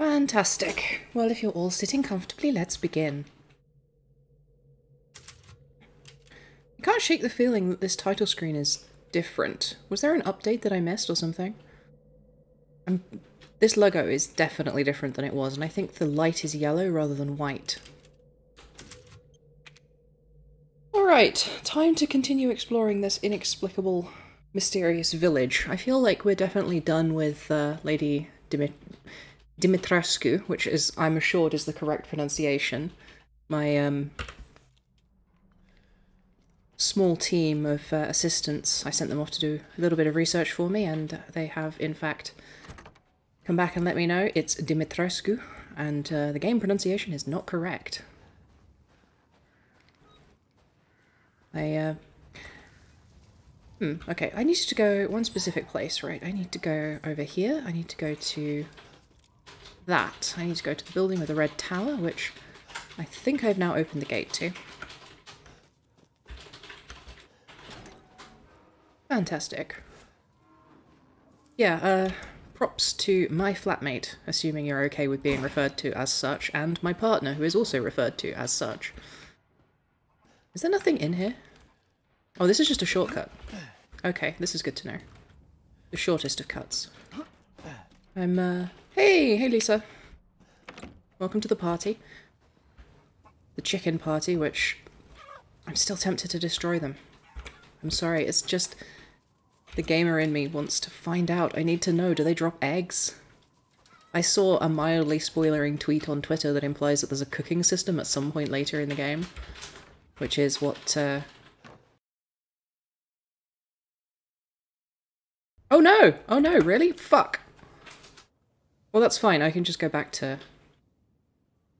Fantastic. Well, if you're all sitting comfortably, let's begin. I can't shake the feeling that this title screen is different. Was there an update that I missed or something? I'm, this logo is definitely different than it was, and I think the light is yellow rather than white. Alright, time to continue exploring this inexplicable, mysterious village. I feel like we're definitely done with uh, Lady Dimit Dimitrescu, which is, I'm assured, is the correct pronunciation. My um, small team of uh, assistants, I sent them off to do a little bit of research for me, and they have, in fact, come back and let me know it's Dimitrescu, and uh, the game pronunciation is not correct. I, uh... Hmm, okay, I need to go one specific place, right? I need to go over here, I need to go to that. I need to go to the building with the red tower, which I think I've now opened the gate to. Fantastic. Yeah, uh, props to my flatmate, assuming you're okay with being referred to as such, and my partner, who is also referred to as such. Is there nothing in here? Oh, this is just a shortcut. Okay, this is good to know. The shortest of cuts. I'm, uh... Hey! Hey, Lisa! Welcome to the party. The chicken party, which... I'm still tempted to destroy them. I'm sorry, it's just... The gamer in me wants to find out. I need to know, do they drop eggs? I saw a mildly spoilering tweet on Twitter that implies that there's a cooking system at some point later in the game. Which is what, uh... Oh no! Oh no, really? Fuck! Well, that's fine. I can just go back to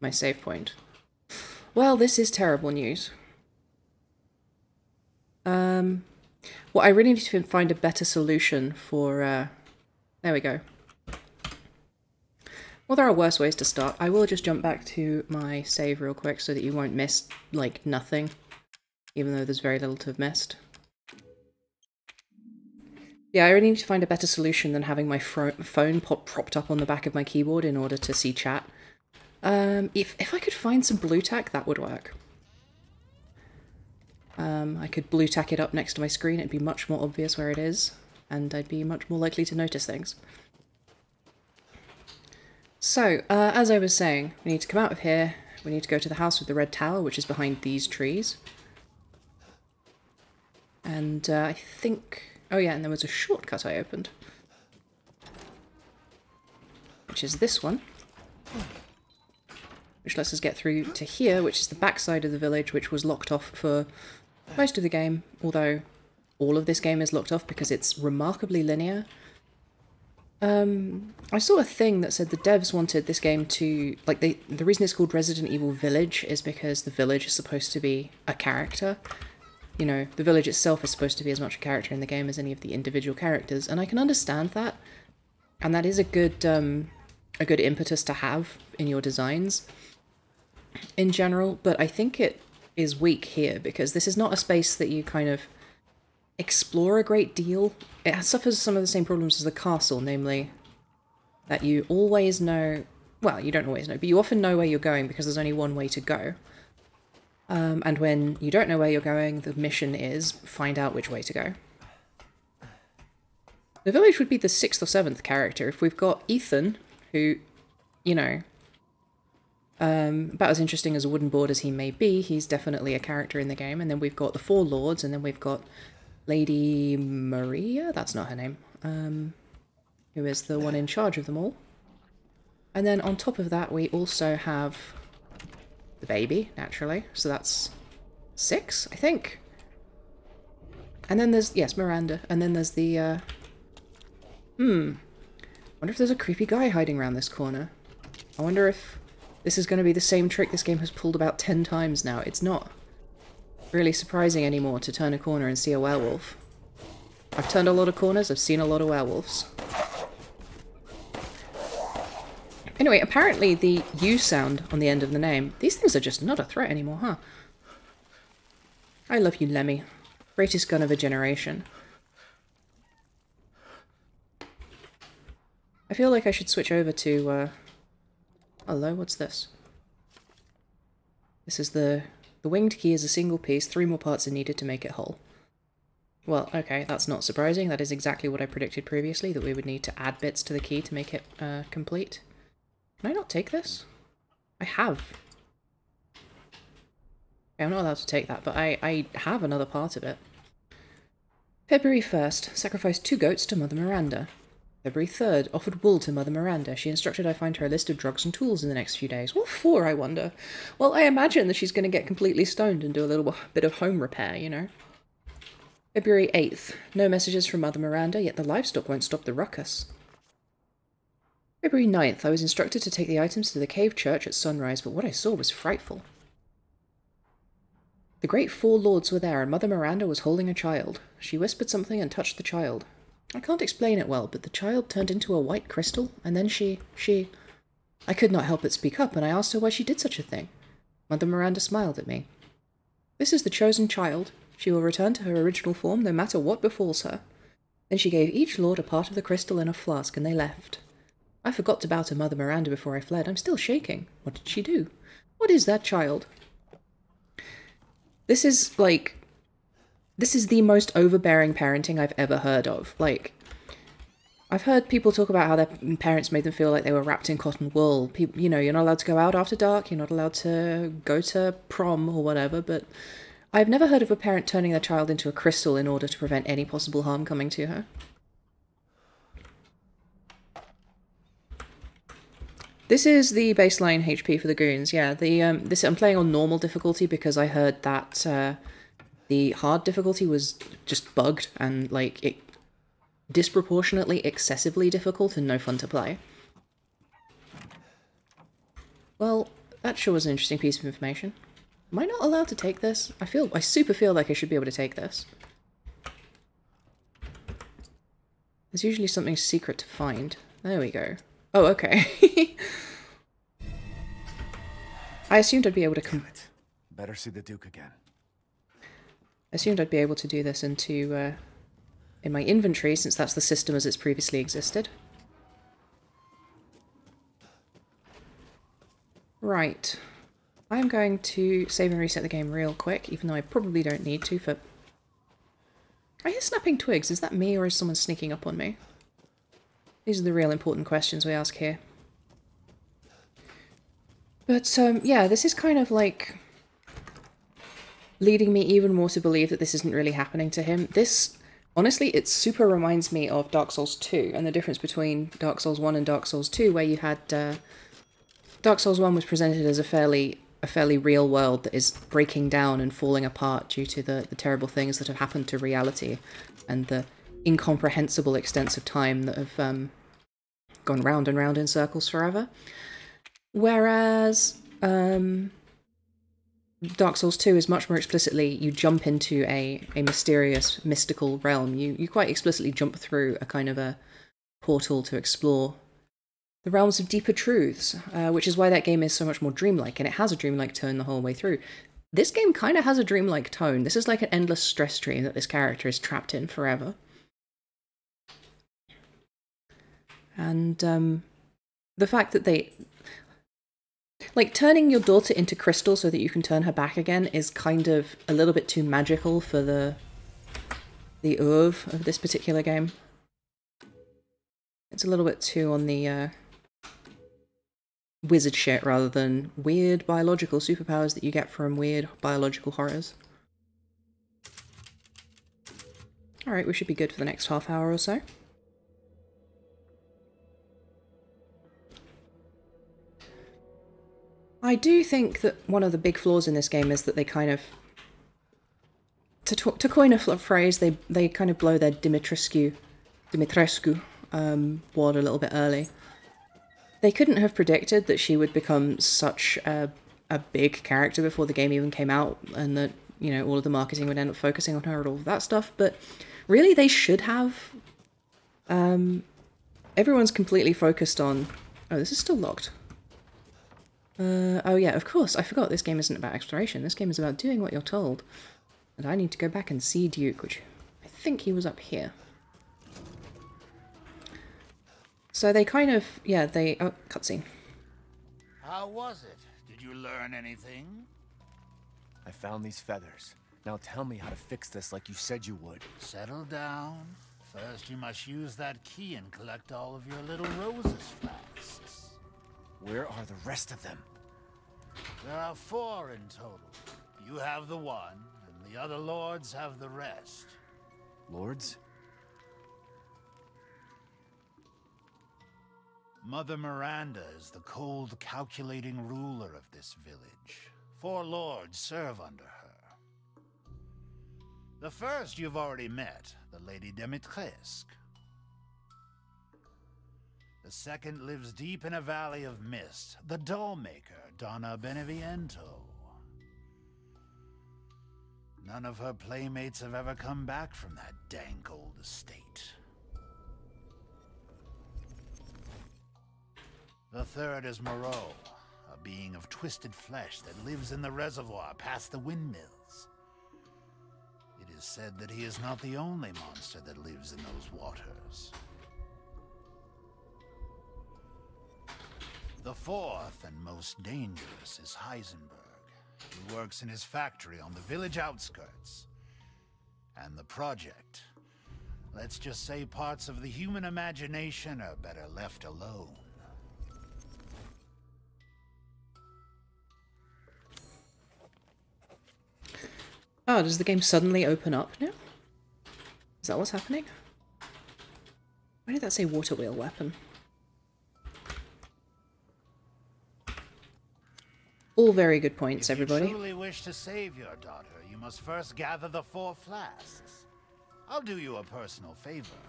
my save point. Well, this is terrible news. Um, well, I really need to find a better solution for, uh, there we go. Well, there are worse ways to start. I will just jump back to my save real quick so that you won't miss, like, nothing. Even though there's very little to have missed. Yeah, I really need to find a better solution than having my phone pop propped up on the back of my keyboard in order to see chat. Um, if, if I could find some Blu Tack, that would work. Um, I could Blu Tack it up next to my screen, it'd be much more obvious where it is, and I'd be much more likely to notice things. So, uh, as I was saying, we need to come out of here, we need to go to the house with the red tower, which is behind these trees. And uh, I think... Oh yeah, and there was a shortcut I opened. Which is this one. Which lets us get through to here, which is the backside of the village, which was locked off for most of the game, although all of this game is locked off because it's remarkably linear. Um, I saw a thing that said the devs wanted this game to, like, they, the reason it's called Resident Evil Village is because the village is supposed to be a character. You know, the village itself is supposed to be as much a character in the game as any of the individual characters, and I can understand that. And that is a good, um, a good impetus to have in your designs in general, but I think it is weak here because this is not a space that you kind of explore a great deal. It suffers some of the same problems as the castle, namely that you always know, well, you don't always know, but you often know where you're going because there's only one way to go. Um, and when you don't know where you're going, the mission is find out which way to go. The village would be the sixth or seventh character if we've got Ethan, who, you know, um, about as interesting as a wooden board as he may be, he's definitely a character in the game. And then we've got the four lords, and then we've got Lady Maria, that's not her name, um, who is the one in charge of them all. And then on top of that, we also have the baby, naturally. So that's six, I think. And then there's, yes, Miranda. And then there's the, uh, hmm. wonder if there's a creepy guy hiding around this corner. I wonder if this is going to be the same trick this game has pulled about ten times now. It's not really surprising anymore to turn a corner and see a werewolf. I've turned a lot of corners, I've seen a lot of werewolves. Anyway, apparently the U sound on the end of the name, these things are just not a threat anymore, huh? I love you, LEMI. Greatest gun of a generation. I feel like I should switch over to uh, hello, what's this? This is the... The winged key is a single piece, three more parts are needed to make it whole. Well, okay, that's not surprising. That is exactly what I predicted previously, that we would need to add bits to the key to make it uh, complete. Can I not take this? I have. Okay, I'm not allowed to take that, but I, I have another part of it. February 1st, sacrificed two goats to Mother Miranda. February 3rd, offered wool to Mother Miranda. She instructed I find her a list of drugs and tools in the next few days. What for, I wonder? Well, I imagine that she's going to get completely stoned and do a little bit of home repair, you know? February 8th, no messages from Mother Miranda, yet the livestock won't stop the ruckus. February 9th, I was instructed to take the items to the cave church at sunrise, but what I saw was frightful. The great four lords were there, and Mother Miranda was holding a child. She whispered something and touched the child. I can't explain it well, but the child turned into a white crystal, and then she, she... I could not help but speak up, and I asked her why she did such a thing. Mother Miranda smiled at me. This is the chosen child. She will return to her original form no matter what befalls her. Then she gave each lord a part of the crystal in a flask, and they left. I forgot about her Mother Miranda before I fled. I'm still shaking. What did she do? What is that child? This is, like, this is the most overbearing parenting I've ever heard of. Like, I've heard people talk about how their parents made them feel like they were wrapped in cotton wool. People, you know, you're not allowed to go out after dark, you're not allowed to go to prom or whatever, but I've never heard of a parent turning their child into a crystal in order to prevent any possible harm coming to her. This is the baseline HP for the goons. Yeah, the um, this I'm playing on normal difficulty because I heard that uh, the hard difficulty was just bugged and like it disproportionately excessively difficult and no fun to play. Well, that sure was an interesting piece of information. Am I not allowed to take this? I feel I super feel like I should be able to take this. There's usually something secret to find. There we go. Oh, okay. I assumed I'd be able to come. Better see the Duke again. I assumed I'd be able to do this into uh, in my inventory since that's the system as it's previously existed. Right. I'm going to save and reset the game real quick, even though I probably don't need to for... I hear snapping twigs. Is that me or is someone sneaking up on me? These are the real important questions we ask here. But, um, yeah, this is kind of like leading me even more to believe that this isn't really happening to him. This, honestly, it super reminds me of Dark Souls 2 and the difference between Dark Souls 1 and Dark Souls 2, where you had... Uh, Dark Souls 1 was presented as a fairly a fairly real world that is breaking down and falling apart due to the, the terrible things that have happened to reality and the incomprehensible extents of time that have um, gone round and round in circles forever. Whereas um, Dark Souls 2 is much more explicitly you jump into a, a mysterious, mystical realm. You, you quite explicitly jump through a kind of a portal to explore the realms of deeper truths, uh, which is why that game is so much more dreamlike, and it has a dreamlike tone the whole way through. This game kind of has a dreamlike tone. This is like an endless stress dream that this character is trapped in forever. And um, the fact that they like, turning your daughter into crystal so that you can turn her back again is kind of a little bit too magical for the the oeuvre of this particular game. It's a little bit too on the uh, wizard shit rather than weird biological superpowers that you get from weird biological horrors. Alright, we should be good for the next half hour or so. I do think that one of the big flaws in this game is that they kind of, to, to coin a phrase, they they kind of blow their Dimitrescu, Dimitrescu um, ward a little bit early. They couldn't have predicted that she would become such a, a big character before the game even came out, and that you know all of the marketing would end up focusing on her and all of that stuff. But really, they should have. Um, everyone's completely focused on. Oh, this is still locked. Uh, oh yeah, of course, I forgot this game isn't about exploration. This game is about doing what you're told. And I need to go back and see Duke, which I think he was up here. So they kind of, yeah, they, oh, cutscene. How was it? Did you learn anything? I found these feathers. Now tell me how to fix this like you said you would. Settle down. First, you must use that key and collect all of your little Rose's flasks. Where are the rest of them? There are four in total. You have the one, and the other lords have the rest. Lords? Mother Miranda is the cold, calculating ruler of this village. Four lords serve under her. The first you've already met, the Lady Dimitrescu. The second lives deep in a valley of mist, the dollmaker, Donna Beneviento. None of her playmates have ever come back from that dank old estate. The third is Moreau, a being of twisted flesh that lives in the reservoir past the windmills. It is said that he is not the only monster that lives in those waters. The fourth and most dangerous is Heisenberg. He works in his factory on the village outskirts. And the project. Let's just say parts of the human imagination are better left alone. Oh, does the game suddenly open up now? Is that what's happening? Why did that say water wheel weapon? All very good points, if everybody. If you truly wish to save your daughter, you must first gather the four flasks. I'll do you a personal favor.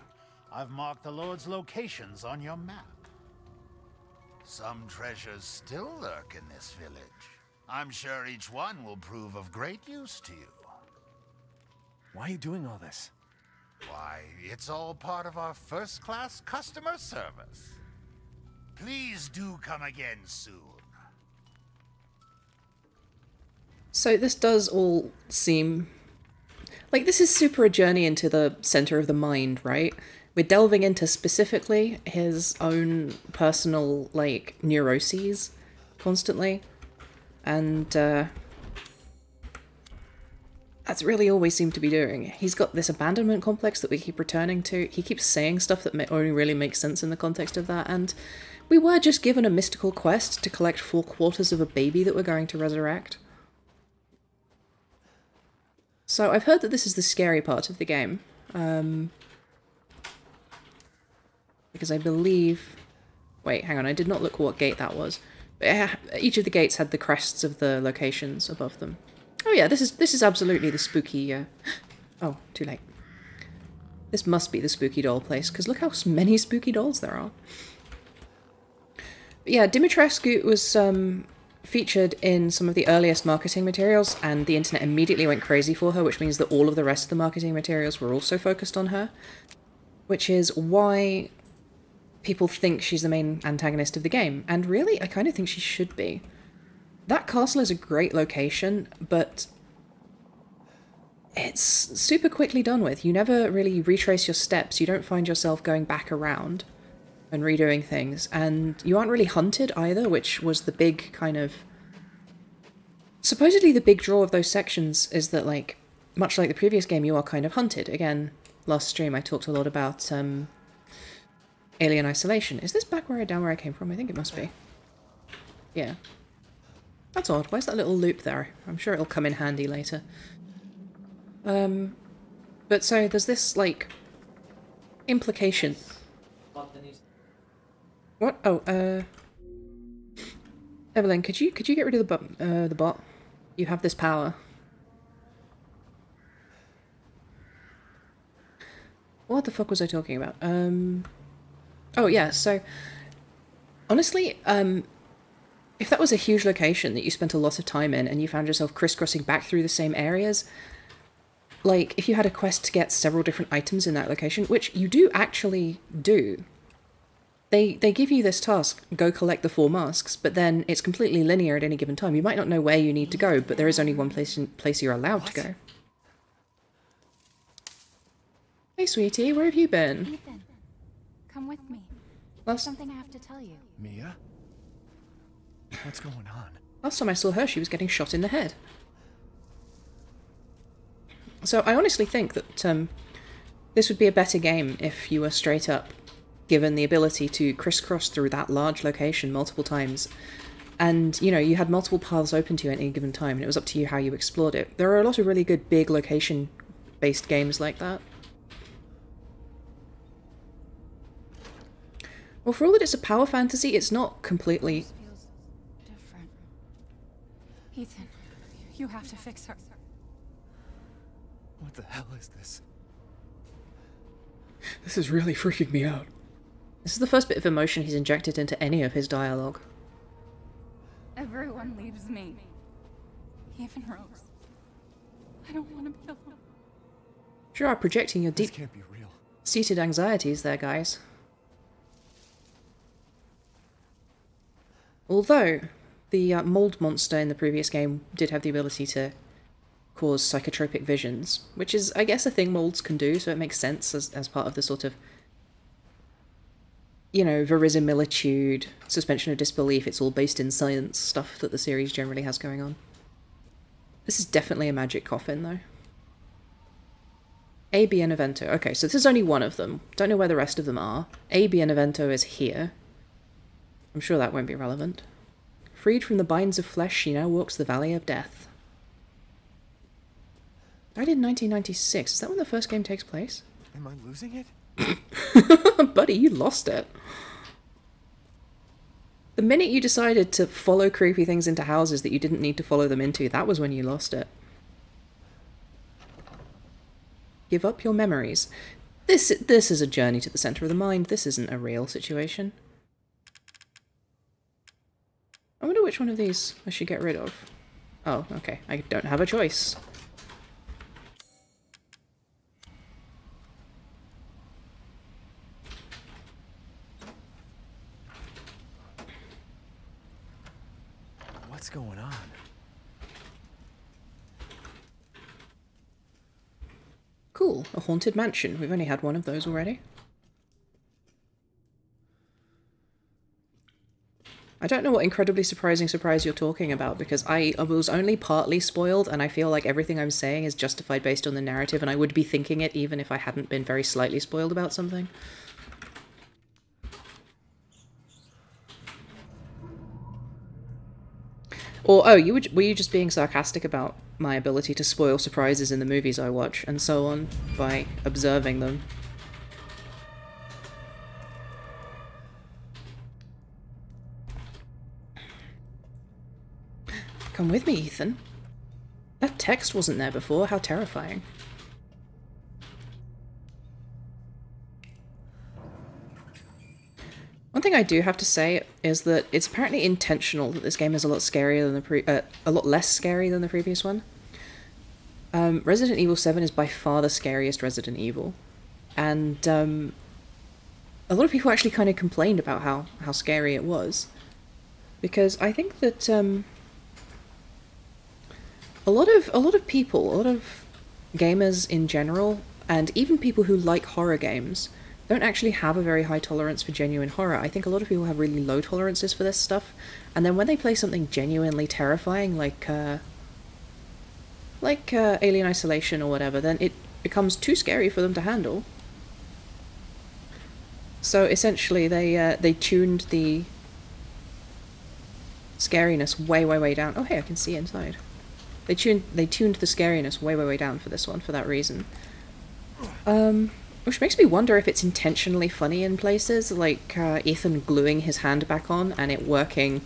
I've marked the Lord's locations on your map. Some treasures still lurk in this village. I'm sure each one will prove of great use to you. Why are you doing all this? Why, it's all part of our first-class customer service. Please do come again soon. So this does all seem like this is super a journey into the center of the mind, right? We're delving into specifically his own personal like neuroses constantly. And uh that's really all we seem to be doing. He's got this abandonment complex that we keep returning to. He keeps saying stuff that only really makes sense in the context of that. And we were just given a mystical quest to collect four quarters of a baby that we're going to resurrect. So I've heard that this is the scary part of the game. Um, because I believe... Wait, hang on, I did not look what gate that was. Each of the gates had the crests of the locations above them. Oh yeah, this is this is absolutely the spooky... Uh... Oh, too late. This must be the spooky doll place, because look how many spooky dolls there are. But yeah, Dimitrescu was um, featured in some of the earliest marketing materials, and the internet immediately went crazy for her, which means that all of the rest of the marketing materials were also focused on her. Which is why people think she's the main antagonist of the game, and really, I kind of think she should be. That castle is a great location, but it's super quickly done with. You never really retrace your steps, you don't find yourself going back around and redoing things, and you aren't really hunted either, which was the big kind of... Supposedly the big draw of those sections is that, like, much like the previous game, you are kind of hunted. Again, last stream I talked a lot about um, Alien Isolation. Is this back where I down where I came from? I think it must be. Yeah. That's odd. Where's that little loop there? I'm sure it'll come in handy later. Um, but so there's this, like, implication what? Oh, uh... Evelyn, could you could you get rid of the bot, uh, the bot? You have this power. What the fuck was I talking about? Um... Oh, yeah, so... Honestly, um... If that was a huge location that you spent a lot of time in and you found yourself crisscrossing back through the same areas, like, if you had a quest to get several different items in that location, which you do actually do, they they give you this task go collect the four masks but then it's completely linear at any given time you might not know where you need to go but there is only one place place you're allowed what? to go hey sweetie where have you been ethan come with me Last... something i have to tell you mia What's going on? Last time I saw her, she was getting shot in the head. So I honestly think that um, this would be a better game if you were straight up given the ability to crisscross through that large location multiple times. And, you know, you had multiple paths open to you at any given time, and it was up to you how you explored it. There are a lot of really good big location based games like that. Well, for all that it's a power fantasy, it's not completely different. Ethan, you have to fix her. What the hell is this? This is really freaking me out. This is the first bit of emotion he's injected into any of his dialogue. Everyone leaves me. Even Rose. I don't want to be alone. Sure are projecting your deep can't be real. seated anxieties there, guys. Although the uh, mold monster in the previous game did have the ability to cause psychotropic visions, which is, I guess, a thing molds can do, so it makes sense as, as part of the sort of, you know, verisimilitude, suspension of disbelief, it's all based in science stuff that the series generally has going on. This is definitely a magic coffin, though. A, B, and Evento. Okay, so this is only one of them. Don't know where the rest of them are. A, B, and Evento is here. I'm sure that won't be relevant. Freed from the binds of flesh, she now walks the valley of death. Died in 1996. Is that when the first game takes place? Am I losing it? Buddy, you lost it. The minute you decided to follow creepy things into houses that you didn't need to follow them into, that was when you lost it. Give up your memories. This this is a journey to the center of the mind. This isn't a real situation. I wonder which one of these I should get rid of. Oh, okay. I don't have a choice. What's going on? Cool. A haunted mansion. We've only had one of those already. I don't know what incredibly surprising surprise you're talking about because I, was only partly spoiled and I feel like everything I'm saying is justified based on the narrative and I would be thinking it even if I hadn't been very slightly spoiled about something. Or oh, you were, were you just being sarcastic about my ability to spoil surprises in the movies I watch and so on by observing them? Come with me, Ethan. That text wasn't there before. How terrifying. One thing I do have to say is that it's apparently intentional that this game is a lot scarier than the pre- uh, a lot less scary than the previous one. Um, Resident Evil Seven is by far the scariest Resident Evil, and um, a lot of people actually kind of complained about how how scary it was, because I think that um, a lot of a lot of people, a lot of gamers in general, and even people who like horror games, don't actually have a very high tolerance for genuine horror. I think a lot of people have really low tolerances for this stuff, and then when they play something genuinely terrifying, like uh, like uh, Alien Isolation or whatever, then it becomes too scary for them to handle. So essentially, they uh, they tuned the scariness way, way, way down. Oh, hey, I can see inside. They tuned they tuned the scariness way, way, way down for this one for that reason. Um, which makes me wonder if it's intentionally funny in places, like uh, Ethan gluing his hand back on and it working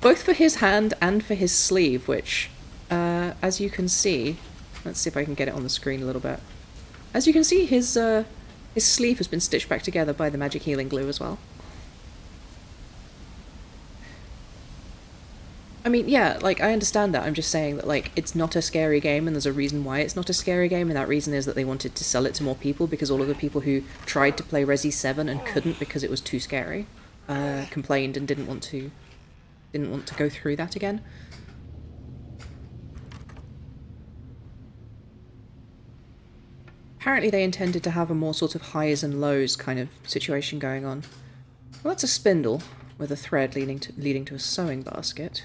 both for his hand and for his sleeve, which, uh, as you can see, let's see if I can get it on the screen a little bit. As you can see, his uh, his sleeve has been stitched back together by the magic healing glue as well. I mean, yeah, like I understand that. I'm just saying that like it's not a scary game, and there's a reason why it's not a scary game, and that reason is that they wanted to sell it to more people because all of the people who tried to play Resi Seven and couldn't because it was too scary, uh, complained and didn't want to, didn't want to go through that again. Apparently, they intended to have a more sort of highs and lows kind of situation going on. Well, that's a spindle. with a thread leading to, leading to a sewing basket.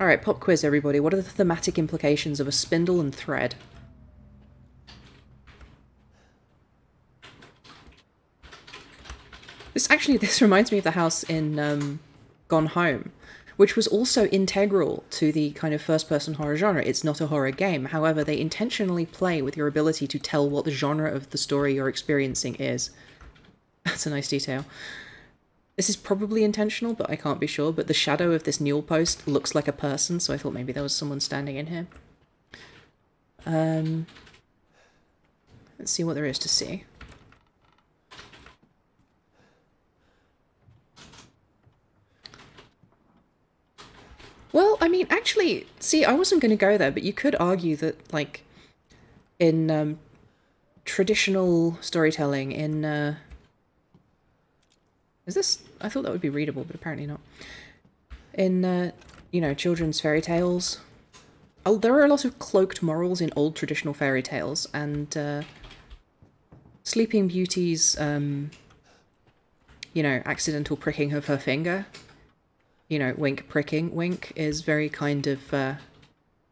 Alright, pop quiz everybody. What are the thematic implications of a spindle and thread? This actually, this reminds me of the house in um, Gone Home, which was also integral to the kind of first-person horror genre. It's not a horror game, however, they intentionally play with your ability to tell what the genre of the story you're experiencing is. That's a nice detail. This is probably intentional, but I can't be sure. But the shadow of this newel post looks like a person, so I thought maybe there was someone standing in here. Um, let's see what there is to see. Well, I mean, actually, see, I wasn't going to go there, but you could argue that, like, in um, traditional storytelling, in uh, is this? I thought that would be readable, but apparently not. In, uh, you know, children's fairy tales, oh, there are a lot of cloaked morals in old traditional fairy tales, and uh, Sleeping Beauty's, um, you know, accidental pricking of her finger, you know, wink pricking, wink, is very kind of uh,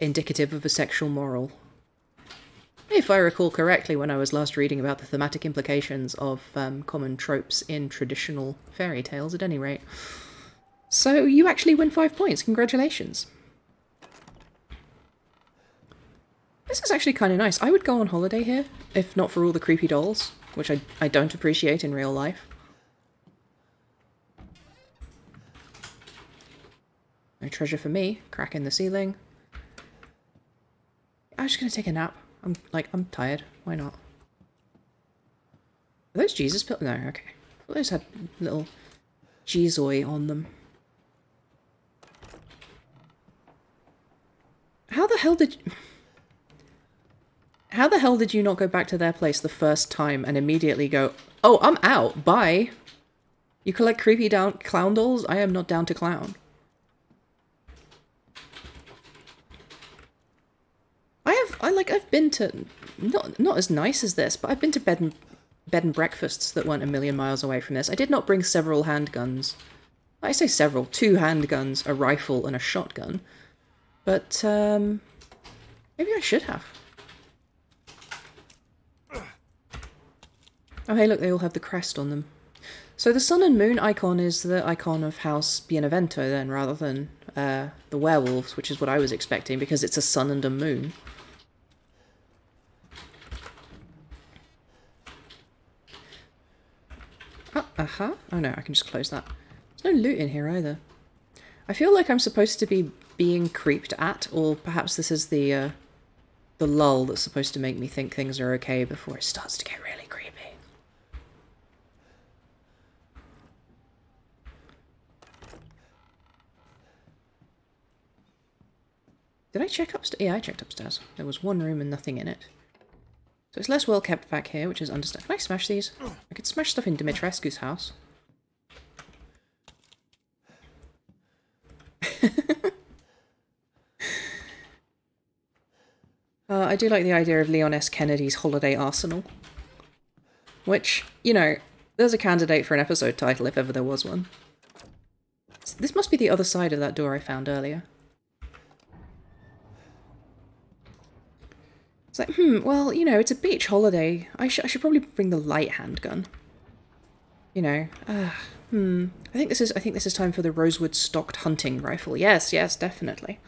indicative of a sexual moral. If I recall correctly, when I was last reading about the thematic implications of um, common tropes in traditional fairy tales, at any rate. So you actually win five points. Congratulations. This is actually kind of nice. I would go on holiday here, if not for all the creepy dolls, which I, I don't appreciate in real life. No treasure for me. Crack in the ceiling. I'm just going to take a nap. I'm like, I'm tired. Why not? Are those Jesus pills? No, okay. Those had little Jesoi on them. How the hell did... How the hell did you not go back to their place the first time and immediately go, Oh, I'm out. Bye. You collect creepy down clown dolls? I am not down to clown. I like, I've been to, not not as nice as this, but I've been to bed and bed and breakfasts that weren't a million miles away from this. I did not bring several handguns. I say several, two handguns, a rifle, and a shotgun. But um, maybe I should have. Oh hey, look, they all have the crest on them. So the sun and moon icon is the icon of House Beneviento then, rather than uh, the werewolves, which is what I was expecting, because it's a sun and a moon. Oh, uh-huh. Oh no, I can just close that. There's no loot in here either. I feel like I'm supposed to be being creeped at, or perhaps this is the, uh, the lull that's supposed to make me think things are okay before it starts to get really creepy. Did I check upstairs? Yeah, I checked upstairs. There was one room and nothing in it. So it's less well kept back here, which is understandable. Can I smash these? I could smash stuff in Dimitrescu's house. uh, I do like the idea of Leon S. Kennedy's Holiday Arsenal. Which, you know, there's a candidate for an episode title if ever there was one. This must be the other side of that door I found earlier. It's like, hmm, well, you know, it's a beach holiday. I, sh I should probably bring the light handgun. You know, uh, hmm. I think this is I think this is time for the rosewood stocked hunting rifle. Yes, yes, definitely.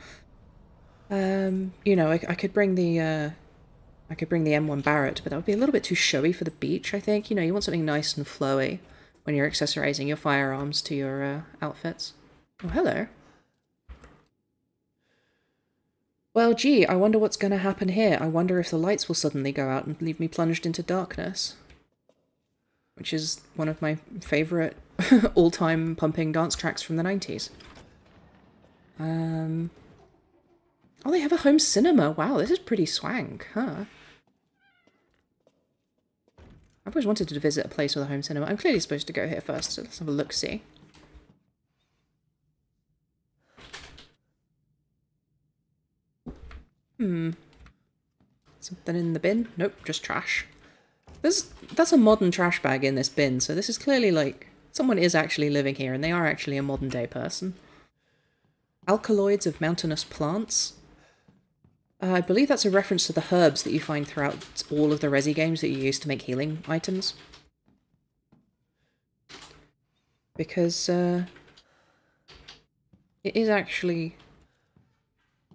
Um, you know, I, I could bring the uh, I could bring the M1 Barrett, but that would be a little bit too showy for the beach. I think. You know, you want something nice and flowy when you're accessorizing your firearms to your uh, outfits. Oh, hello. Well, gee, I wonder what's going to happen here. I wonder if the lights will suddenly go out and leave me plunged into darkness. Which is one of my favourite all-time pumping dance tracks from the 90s. Um... Oh, they have a home cinema. Wow, this is pretty swank, huh? I've always wanted to visit a place with a home cinema. I'm clearly supposed to go here first, so let's have a look-see. Hmm. Something in the bin? Nope, just trash. There's that's a modern trash bag in this bin, so this is clearly like Someone is actually living here, and they are actually a modern day person. Alkaloids of mountainous plants. Uh, I believe that's a reference to the herbs that you find throughout all of the Resi games that you use to make healing items. Because, uh, it is actually,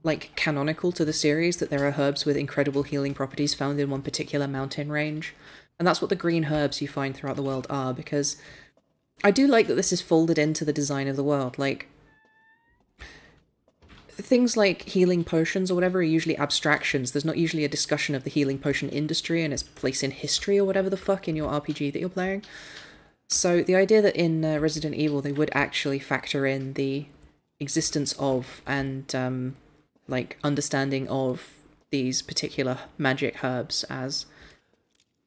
like, canonical to the series that there are herbs with incredible healing properties found in one particular mountain range. And that's what the green herbs you find throughout the world are, because I do like that this is folded into the design of the world. Like, things like healing potions or whatever are usually abstractions. There's not usually a discussion of the healing potion industry and its place in history or whatever the fuck in your RPG that you're playing. So the idea that in uh, Resident Evil they would actually factor in the existence of and um, like understanding of these particular magic herbs as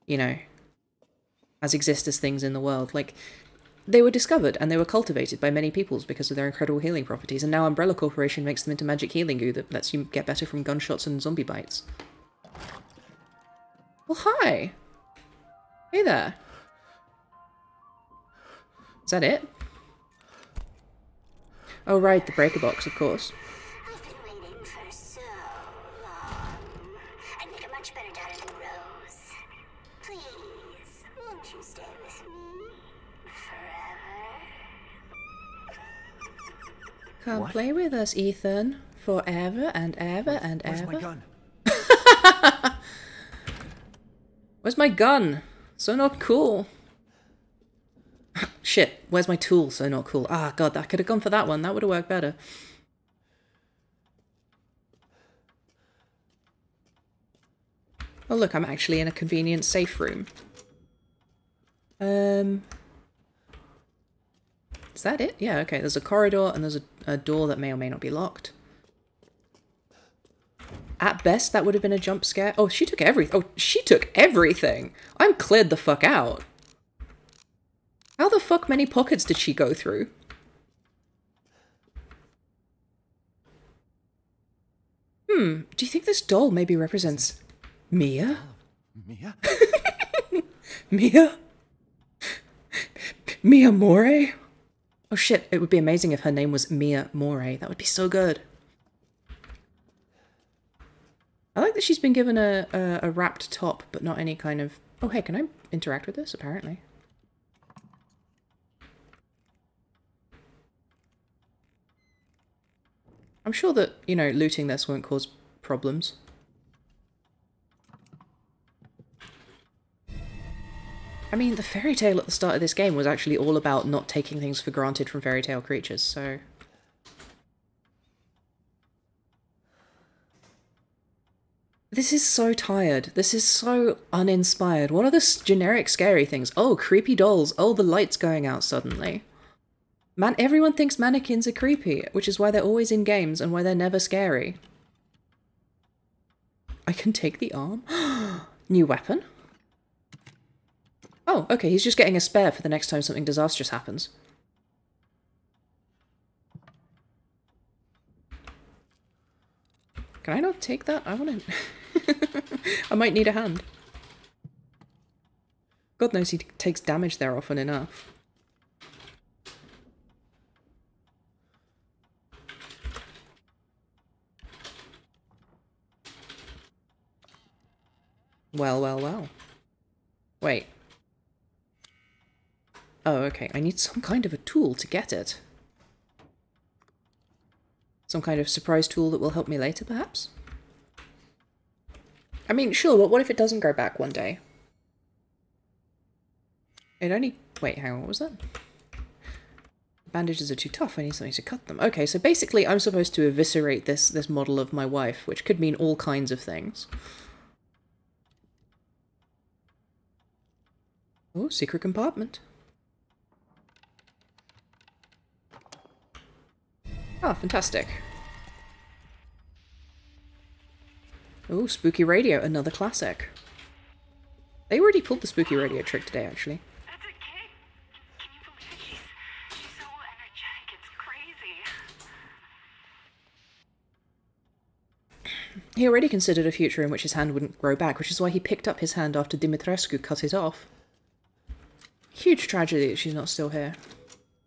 you know as exist as things in the world like they were discovered and they were cultivated by many peoples because of their incredible healing properties, and now Umbrella Corporation makes them into magic healing goo that lets you get better from gunshots and zombie bites. Well, hi! Hey there. Is that it? Oh, right, the breaker box, of course. Come What? play with us, Ethan. Forever and ever and ever. Where's my gun? Where's my gun? So not cool. Shit, where's my tool? So not cool. Ah, god, I could have gone for that one. That would have worked better. Oh look, I'm actually in a convenient safe room. Um... Is that it? Yeah, okay. There's a corridor and there's a, a door that may or may not be locked. At best, that would have been a jump scare. Oh, she took everything. Oh, she took everything. I'm cleared the fuck out. How the fuck many pockets did she go through? Hmm, do you think this doll maybe represents Mia? Mia? Mia? Mia Moray? Oh shit, it would be amazing if her name was Mia Moray. That would be so good. I like that she's been given a, a, a wrapped top, but not any kind of... Oh hey, can I interact with this? Apparently. I'm sure that, you know, looting this won't cause problems. I mean, the fairy tale at the start of this game was actually all about not taking things for granted from fairy tale creatures, so... This is so tired. This is so uninspired. What are the generic scary things? Oh, creepy dolls. Oh, the light's going out suddenly. Man, everyone thinks mannequins are creepy, which is why they're always in games and why they're never scary. I can take the arm. New weapon? Oh, okay, he's just getting a spare for the next time something disastrous happens. Can I not take that? I want to... I might need a hand. God knows he takes damage there often enough. Well, well, well. Wait. Oh, okay. I need some kind of a tool to get it. Some kind of surprise tool that will help me later, perhaps? I mean, sure, but what if it doesn't go back one day? It only... Wait, hang on, what was that? Bandages are too tough, I need something to cut them. Okay, so basically I'm supposed to eviscerate this, this model of my wife, which could mean all kinds of things. Oh, secret compartment. Ah, fantastic. Oh, spooky radio, another classic. They already pulled the spooky radio trick today, actually. That's a kid. Can you believe it? She's, she's so energetic. It's crazy. He already considered a future in which his hand wouldn't grow back, which is why he picked up his hand after Dimitrescu cut it off. Huge tragedy that she's not still here.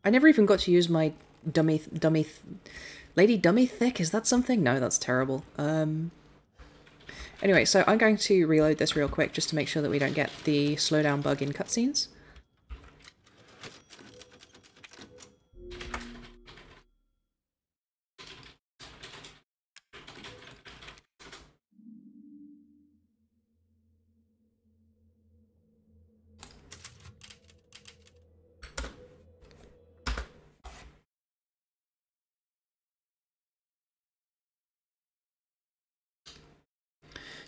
I never even got to use my dummy, dummy, lady dummy thick. Is that something? No, that's terrible. Um. Anyway, so I'm going to reload this real quick just to make sure that we don't get the slowdown bug in cutscenes.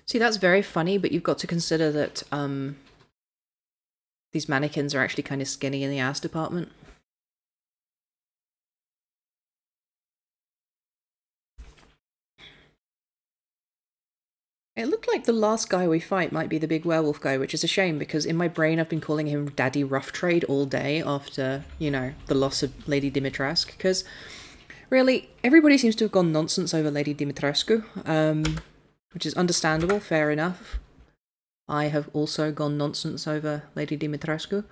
See, that's very funny, but you've got to consider that um, these mannequins are actually kind of skinny in the ass department. It looked like the last guy we fight might be the big werewolf guy, which is a shame because in my brain I've been calling him Daddy Rough Trade all day after, you know, the loss of Lady Dimitrescu. Because really, everybody seems to have gone nonsense over Lady Dimitrescu. Um, which is understandable, fair enough. I have also gone nonsense over Lady Dimitrescu.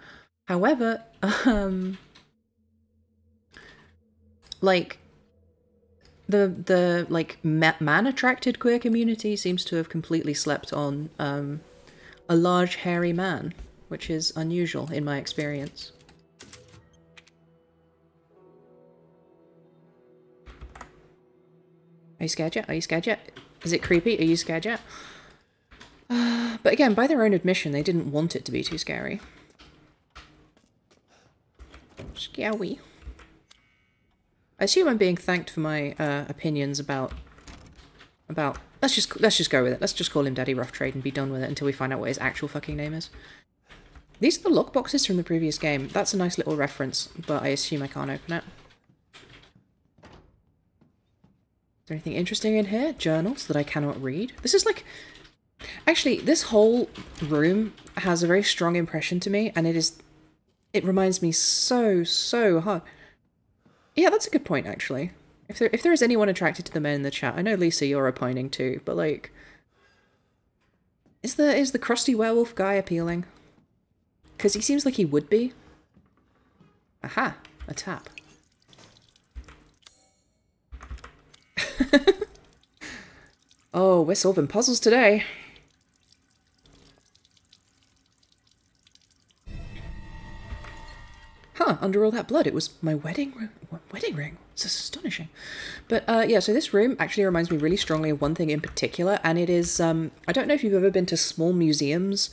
However, um, like the the like man attracted queer community seems to have completely slept on um, a large hairy man, which is unusual in my experience. Are you scared yet? Are you scared yet? Is it creepy? Are you scared yet? But again, by their own admission, they didn't want it to be too scary. Scary. I assume I'm being thanked for my uh, opinions about about. Let's just let's just go with it. Let's just call him Daddy Rough Trade and be done with it until we find out what his actual fucking name is. These are the lockboxes from the previous game. That's a nice little reference, but I assume I can't open it. Is there anything interesting in here? Journals that I cannot read. This is like... Actually, this whole room has a very strong impression to me, and it is... It reminds me so, so hard. Yeah, that's a good point, actually. If there, if there is anyone attracted to the men in the chat, I know, Lisa, you're opining too, but like... Is the, is the crusty werewolf guy appealing? Because he seems like he would be. Aha, a tap. oh, we're solving puzzles today. Huh, under all that blood, it was my wedding ring. wedding ring. It's astonishing. But uh, yeah, so this room actually reminds me really strongly of one thing in particular, and it is, um, I don't know if you've ever been to small museums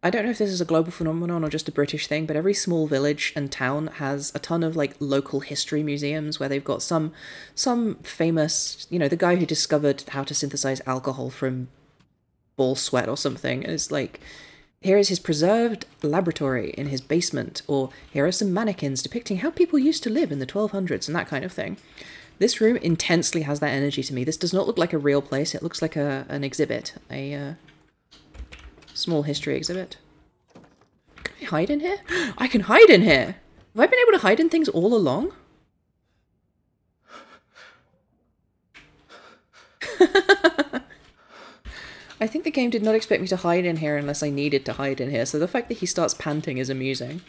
I don't know if this is a global phenomenon or just a British thing, but every small village and town has a ton of like local history museums where they've got some some famous, you know, the guy who discovered how to synthesize alcohol from ball sweat or something It's like here is his preserved laboratory in his basement or here are some mannequins depicting how people used to live in the 1200s and that kind of thing. This room intensely has that energy to me. This does not look like a real place. It looks like a an exhibit, a uh, Small history exhibit. Can I hide in here? I can hide in here! Have I been able to hide in things all along? I think the game did not expect me to hide in here unless I needed to hide in here, so the fact that he starts panting is amusing.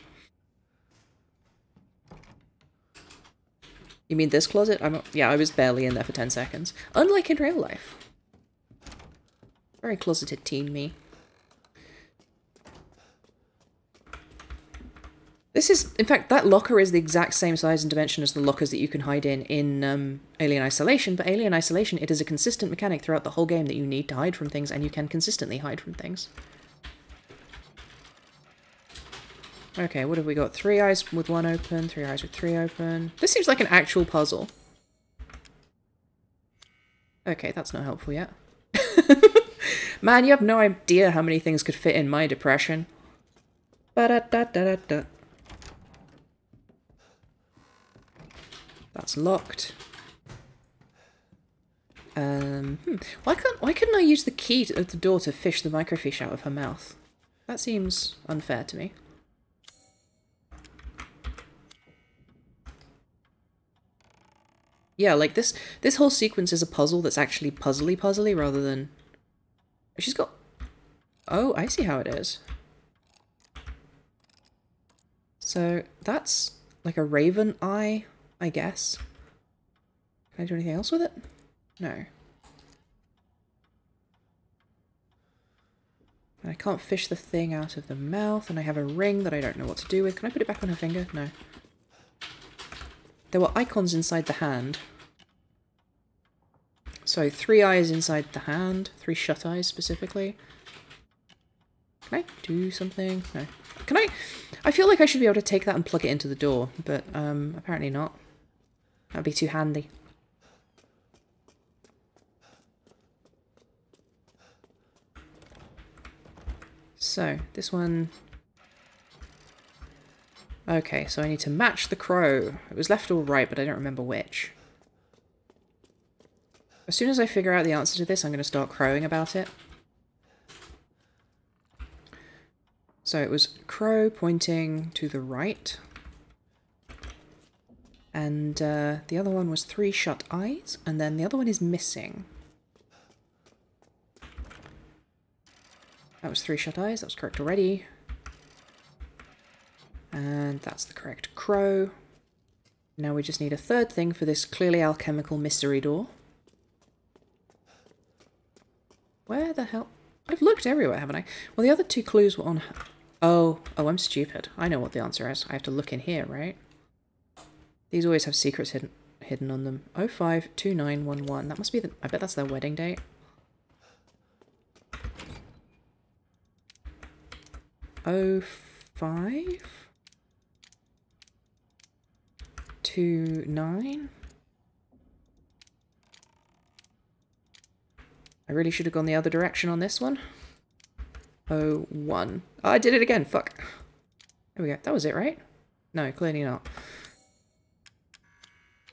You mean this closet? I'm yeah, I was barely in there for 10 seconds. Unlike in real life. Very closeted teen me. This is, in fact, that locker is the exact same size and dimension as the lockers that you can hide in in um, Alien Isolation, but Alien Isolation, it is a consistent mechanic throughout the whole game that you need to hide from things, and you can consistently hide from things. Okay, what have we got? Three eyes with one open, three eyes with three open. This seems like an actual puzzle. Okay, that's not helpful yet. Man, you have no idea how many things could fit in my depression. Ba That's locked. Um, hmm. Why can't why couldn't I use the key of the door to fish the microfiche out of her mouth? That seems unfair to me. Yeah, like this this whole sequence is a puzzle that's actually puzzly puzzly rather than She's got Oh, I see how it is. So that's like a raven eye, I guess. Can I do anything else with it? No. And I can't fish the thing out of the mouth, and I have a ring that I don't know what to do with. Can I put it back on her finger? No. There were icons inside the hand. So three eyes inside the hand, three shut eyes specifically. Can I do something? No. Can I? I feel like I should be able to take that and plug it into the door, but um, apparently not. That'd be too handy. So, this one... Okay, so I need to match the crow. It was left or right, but I don't remember which. As soon as I figure out the answer to this, I'm going to start crowing about it. So it was crow pointing to the right. And uh, the other one was three shut eyes, and then the other one is missing. That was three shut eyes, that was correct already. And that's the correct crow. Now we just need a third thing for this clearly alchemical mystery door. Where the hell? I've looked everywhere, haven't I? Well, the other two clues were on... Oh, oh, I'm stupid. I know what the answer is. I have to look in here, right? These always have secrets hidden hidden on them. 052911. That must be the... I bet that's their wedding date. Oh five two nine. I really should have gone the other direction on this one. Oh one. Oh, I did it again. Fuck. There we go. That was it, right? No, clearly not.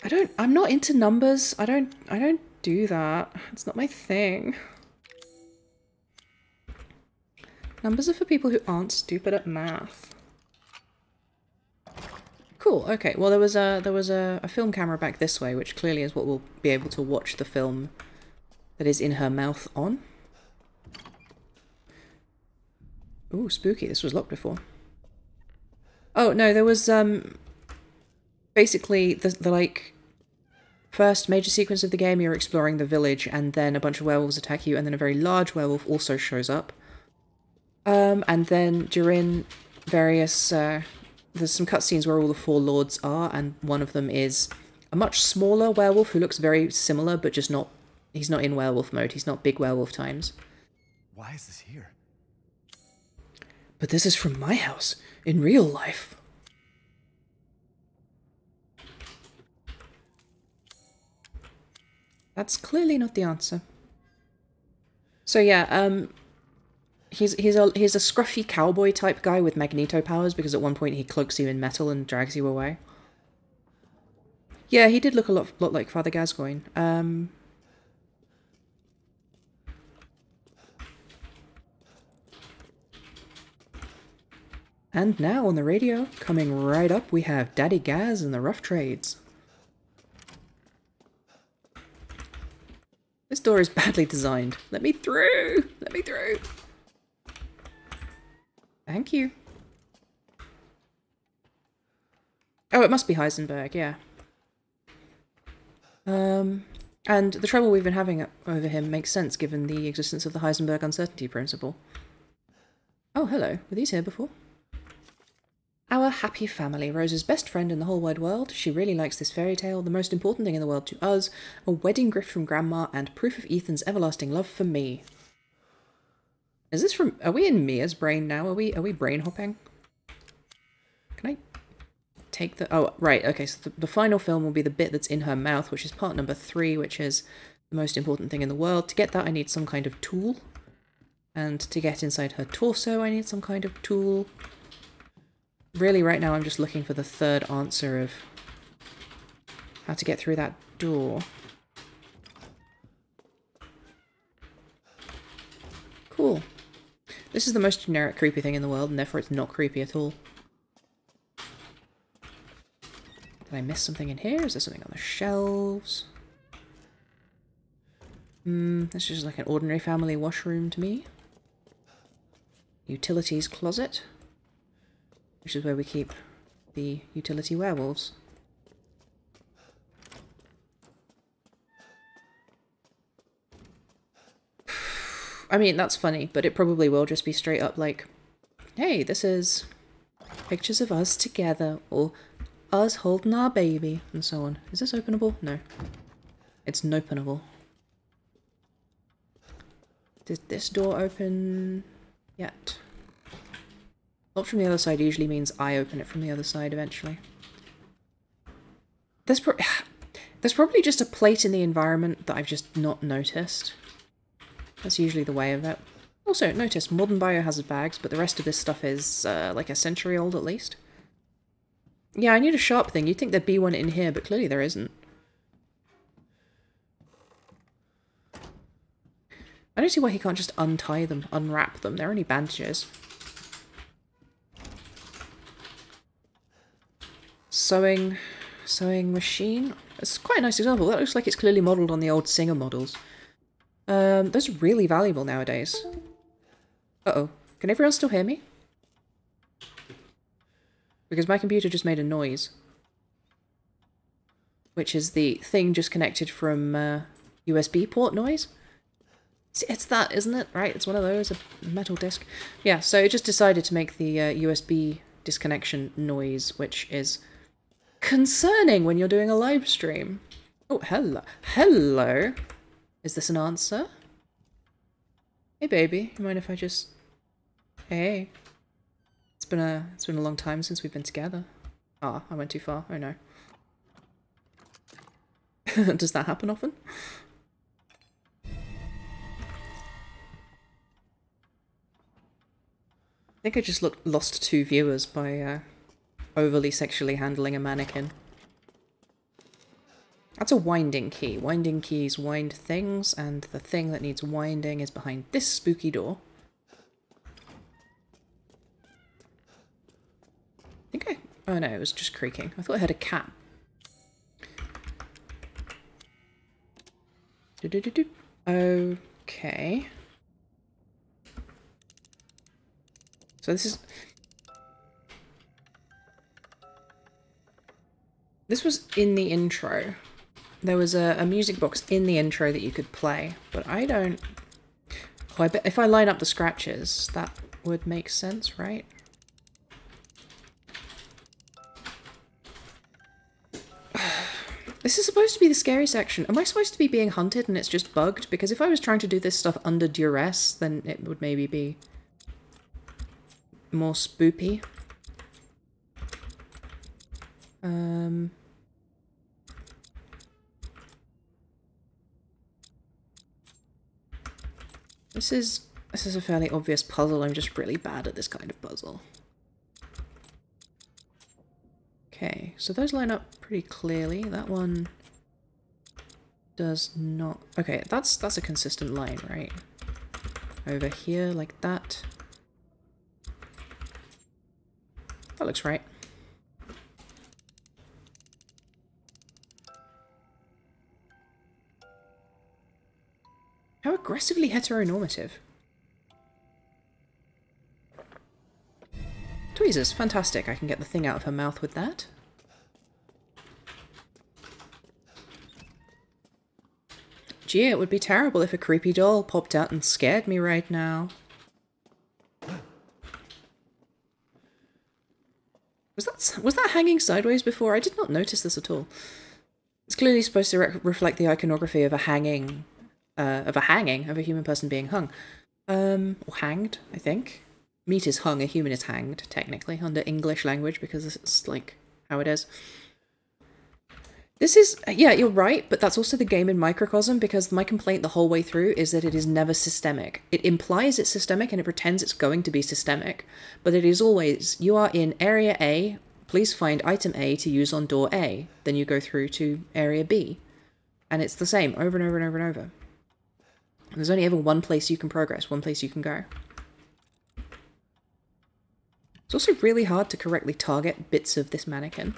I don't. I'm not into numbers. I don't. I don't do that. It's not my thing. Numbers are for people who aren't stupid at math. Cool. Okay. Well, there was a there was a, a film camera back this way, which clearly is what we'll be able to watch the film that is in her mouth on. Ooh, spooky. This was locked before. Oh, no, there was, um... Basically, the, the, like, first major sequence of the game, you're exploring the village, and then a bunch of werewolves attack you, and then a very large werewolf also shows up. Um, and then during various, uh... There's some cutscenes where all the four lords are, and one of them is a much smaller werewolf who looks very similar, but just not... He's not in werewolf mode. He's not big werewolf times. Why is this here? But this is from my house, in real life. That's clearly not the answer. So yeah, um, he's he's a he's a scruffy cowboy type guy with magneto powers because at one point he cloaks you in metal and drags you away. Yeah, he did look a lot lot like Father Gascoigne. Um, And now on the radio, coming right up, we have Daddy Gaz and the Rough Trades. This door is badly designed. Let me through! Let me through! Thank you. Oh, it must be Heisenberg, yeah. Um, and the trouble we've been having over him makes sense given the existence of the Heisenberg uncertainty principle. Oh, hello. Were these here before? Our happy family, Rose's best friend in the whole wide world. She really likes this fairy tale, the most important thing in the world to us, a wedding gift from Grandma, and proof of Ethan's everlasting love for me. Is this from... Are we in Mia's brain now? Are we are we brain hopping? Can I take the... Oh, right, okay, so the, the final film will be the bit that's in her mouth, which is part number three, which is the most important thing in the world. To get that, I need some kind of tool. And to get inside her torso, I need some kind of tool really right now I'm just looking for the third answer of how to get through that door. Cool. This is the most generic creepy thing in the world, and therefore it's not creepy at all. Did I miss something in here? Is there something on the shelves? Hmm, this is like an ordinary family washroom to me. Utilities closet which is where we keep the utility werewolves. I mean, that's funny, but it probably will just be straight up like, hey, this is pictures of us together, or us holding our baby, and so on. Is this openable? No. It's nopenable. Did this door open yet? Not from the other side usually means I open it from the other side eventually. There's, pro there's probably just a plate in the environment that I've just not noticed. That's usually the way of it. Also, notice modern biohazard bags, but the rest of this stuff is uh, like a century old at least. Yeah, I need a sharp thing. You'd think there'd be one in here, but clearly there isn't. I don't see why he can't just untie them, unwrap them. They're only bandages. Sewing, sewing machine. It's quite a nice example. That looks like it's clearly modelled on the old Singer models. Um, those are really valuable nowadays. Uh-oh. Can everyone still hear me? Because my computer just made a noise. Which is the thing just connected from uh, USB port noise. It's that, isn't it? Right, it's one of those, a metal disc. Yeah, so it just decided to make the uh, USB disconnection noise, which is concerning when you're doing a live stream. Oh, hello. Hello. Is this an answer? Hey, baby. You mind if I just... Hey. It's been a it's been a long time since we've been together. Ah, I went too far. Oh no. Does that happen often? I think I just looked, lost two viewers by uh, overly sexually handling a mannequin. That's a winding key. Winding keys wind things, and the thing that needs winding is behind this spooky door. I think I... Oh no, it was just creaking. I thought I heard a cat. Do -do -do okay. So this is... This was in the intro. There was a, a, music box in the intro that you could play, but I don't... Oh, I bet if I line up the scratches, that would make sense, right? This is supposed to be the scary section. Am I supposed to be being hunted and it's just bugged? Because if I was trying to do this stuff under duress, then it would maybe be more spoopy. Um... This is this is a fairly obvious puzzle. I'm just really bad at this kind of puzzle. Okay, so those line up pretty clearly. That one does not. Okay, that's that's a consistent line, right? Over here, like that. That looks right. Aggressively heteronormative. Tweezers, fantastic. I can get the thing out of her mouth with that. Gee, it would be terrible if a creepy doll popped out and scared me right now. Was that was that hanging sideways before? I did not notice this at all. It's clearly supposed to re reflect the iconography of a hanging, uh, of a hanging of a human person being hung, um, or hanged. I think meat is hung, a human is hanged technically under English language because it's like how it is. This is, yeah, you're right, but that's also the game in microcosm because my complaint the whole way through is that it is never systemic. It implies it's systemic and it pretends it's going to be systemic, but it is always, you are in area A, please find item A to use on door A, then you go through to area B. And it's the same over and over and over and over. And there's only ever one place you can progress, one place you can go. It's also really hard to correctly target bits of this mannequin.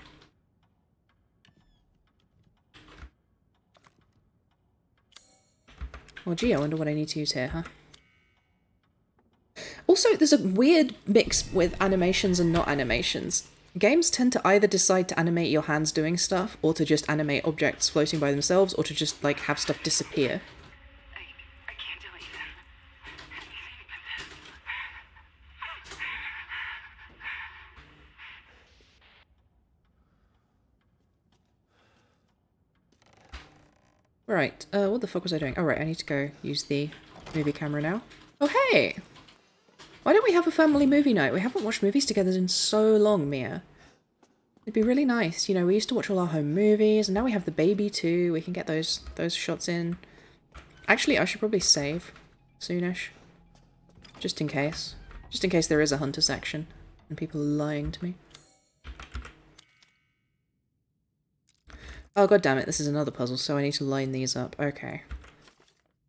Well, gee, I wonder what I need to use here, huh? Also, there's a weird mix with animations and not animations. games tend to either decide to animate your hands doing stuff, or to just animate objects floating by themselves, or to just like have stuff disappear. I, I can't do anything. Anything but this. Right, uh, what the fuck was I doing? Oh right, I need to go use the movie camera now. Oh hey! Why don't we have a family movie night? We haven't watched movies together in so long, Mia. It'd be really nice. You know, we used to watch all our home movies, and now we have the baby too. We can get those those shots in. Actually, I should probably save soonish. Just in case. Just in case there is a hunter section and people are lying to me. Oh god damn it, this is another puzzle, so I need to line these up. Okay.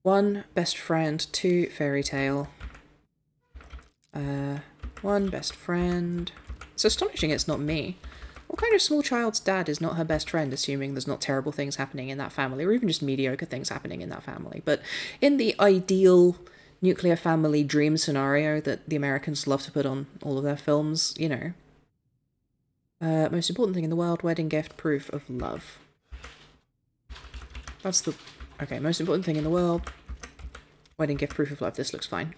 One best friend, two fairy tale. Uh, one best friend. It's astonishing it's not me. What kind of small child's dad is not her best friend, assuming there's not terrible things happening in that family, or even just mediocre things happening in that family? But in the ideal nuclear family dream scenario that the Americans love to put on all of their films, you know. Uh, most important thing in the world, wedding gift, proof of love. That's the... Okay, most important thing in the world, wedding gift, proof of love. This looks fine.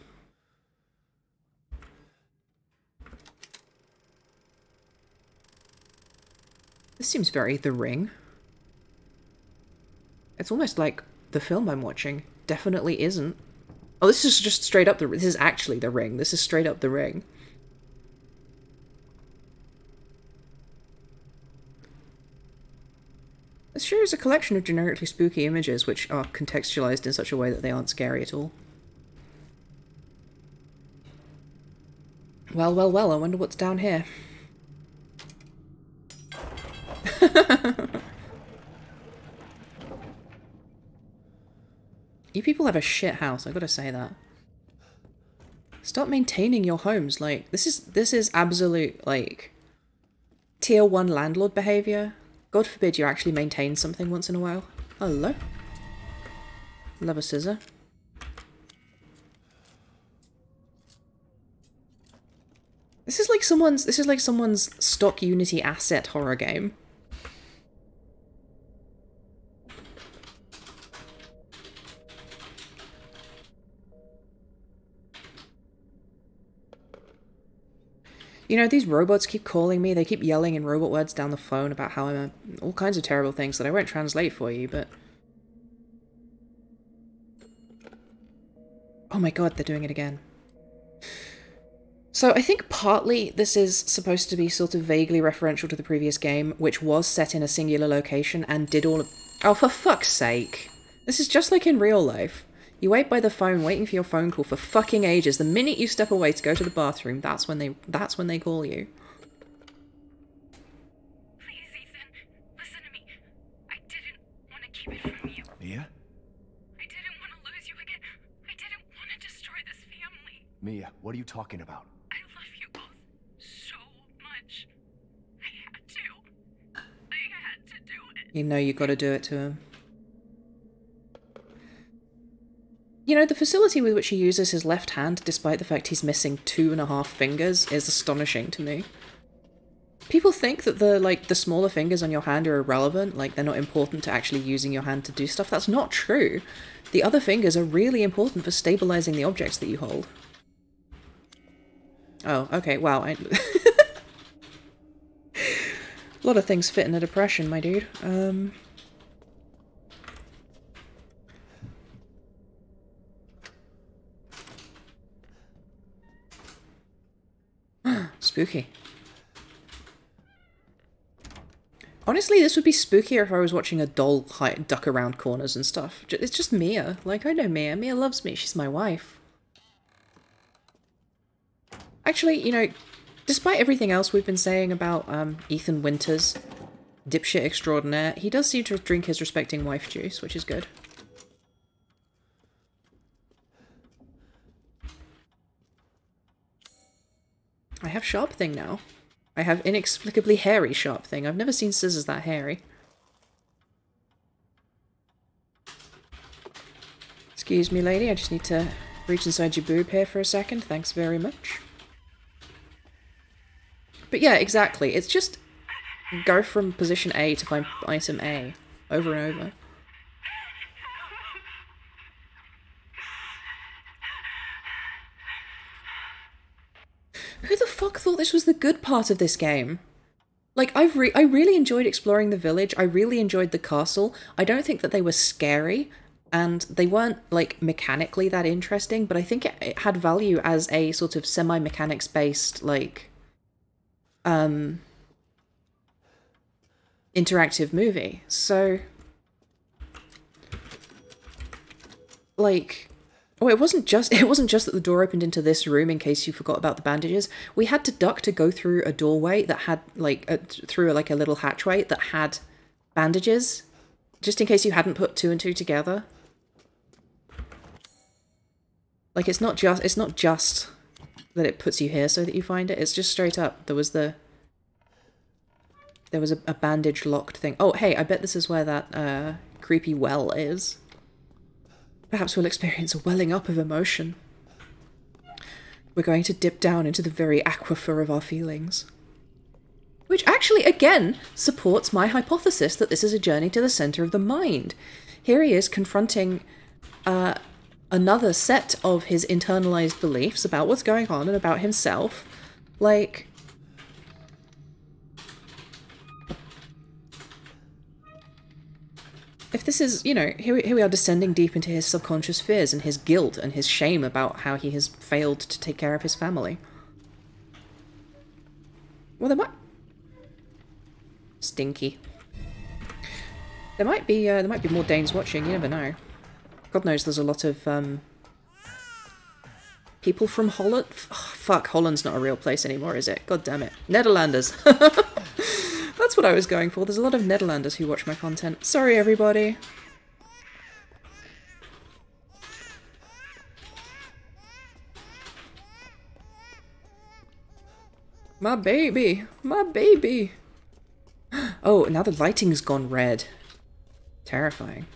This seems very The Ring. It's almost like the film I'm watching. Definitely isn't. Oh, this is just straight up the. This is actually The Ring. This is straight up The Ring. This sure is a collection of generically spooky images which are contextualized in such a way that they aren't scary at all. Well, well, well, I wonder what's down here. you people have a shit house, I gotta say that. Stop maintaining your homes, like, this is, this is absolute, like, tier 1 landlord behaviour. God forbid you actually maintain something once in a while. Hello. Love a scissor. This is like someone's this is like someone's stock Unity asset horror game. You know, these robots keep calling me. They keep yelling in robot words down the phone about how I'm a, all kinds of terrible things that I won't translate for you, but... Oh my god, they're doing it again. So I think partly this is supposed to be sort of vaguely referential to the previous game, which was set in a singular location and did all of- Oh, for fuck's sake. This is just like in real life. You wait by the phone waiting for your phone call for fucking ages. The minute you step away to go to the bathroom, that's when they that's when they call you. Please, Ethan, listen to me. I didn't want to keep it from you. Mia? I didn't want to lose you again. I didn't want to destroy this family. Mia, what are you talking about? I love you both so much. I had to. I had to do it. You know you gotta do it to him. You know, the facility with which he uses his left hand, despite the fact he's missing two and a half fingers, is astonishing to me. People think that the like the smaller fingers on your hand are irrelevant, like they're not important to actually using your hand to do stuff. That's not true. The other fingers are really important for stabilizing the objects that you hold. Oh, okay, wow. I... a lot of things fit in a depression, my dude. Um... Spooky. Honestly, this would be spookier if I was watching a doll duck around corners and stuff. It's just Mia. Like, I know Mia. Mia loves me. She's my wife. Actually, you know, despite everything else we've been saying about um, Ethan Winters, dipshit extraordinaire, he does seem to drink his respecting wife juice, which is good. I have Sharp Thing now. I have inexplicably hairy Sharp Thing. I've never seen scissors that hairy. Excuse me, lady. I just need to reach inside your boob here for a second. Thanks very much. But yeah, exactly. It's just go from position A to find item A over and over. Who the fuck thought this was the good part of this game? Like I've re- I really enjoyed exploring the village. I really enjoyed the castle. I don't think that they were scary and they weren't like mechanically that interesting, but I think it, it had value as a sort of semi-mechanics based like um interactive movie. So like oh it wasn't just it wasn't just that the door opened into this room in case you forgot about the bandages. We had to duck to go through a doorway that had like a, through like a little hatchway that had bandages just in case you hadn't put two and two together. Like it's not just it's not just that it puts you here so that you find it. It's just straight up there was the there was a, a bandage locked thing. Oh hey i bet this is where that uh creepy well is Perhaps we'll experience a welling up of emotion. We're going to dip down into the very aquifer of our feelings. Which actually, again, supports my hypothesis that this is a journey to the center of the mind. Here he is confronting uh, another set of his internalized beliefs about what's going on and about himself. Like, if this is, you know, here we, here we are descending deep into his subconscious fears and his guilt and his shame about how he has failed to take care of his family. Well, there might... Stinky. There might be, uh, there might be more Danes watching, you never know. God knows there's a lot of, um... People from Holland? Oh, fuck, Holland's not a real place anymore, is it? God damn it. Netherlanders. That's what I was going for. There's a lot of Netherlanders who watch my content. Sorry, everybody. My baby. My baby. Oh, now the lighting's gone red. Terrifying.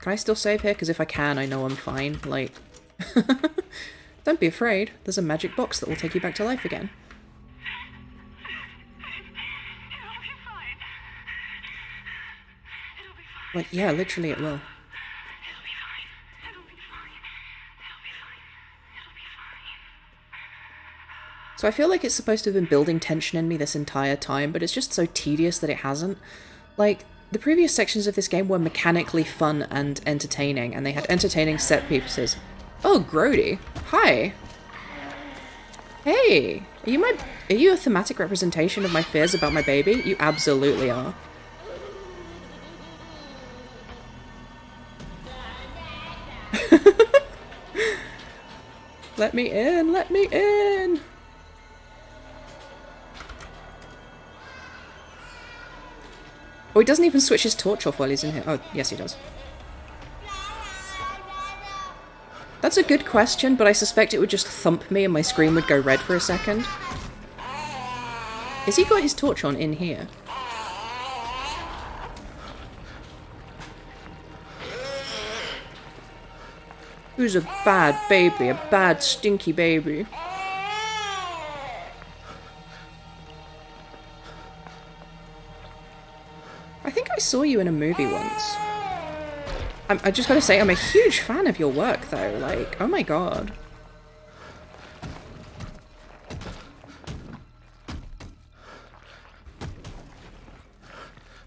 Can I still save here? Because if I can, I know I'm fine. Like, don't be afraid. There's a magic box that will take you back to life again. Like, yeah, literally it will. So I feel like it's supposed to have been building tension in me this entire time, but it's just so tedious that it hasn't. Like, the previous sections of this game were mechanically fun and entertaining, and they had entertaining set pieces. Oh, Grody. Hi. Hey, are you my- are you a thematic representation of my fears about my baby? You absolutely are. let me in, let me in! Oh, he doesn't even switch his torch off while he's in here. Oh, yes he does. That's a good question, but I suspect it would just thump me and my screen would go red for a second. Has he got his torch on in here? Who's a bad baby? A bad, stinky baby. I think I saw you in a movie once. I'm, I just gotta say, I'm a huge fan of your work, though. Like, oh my god.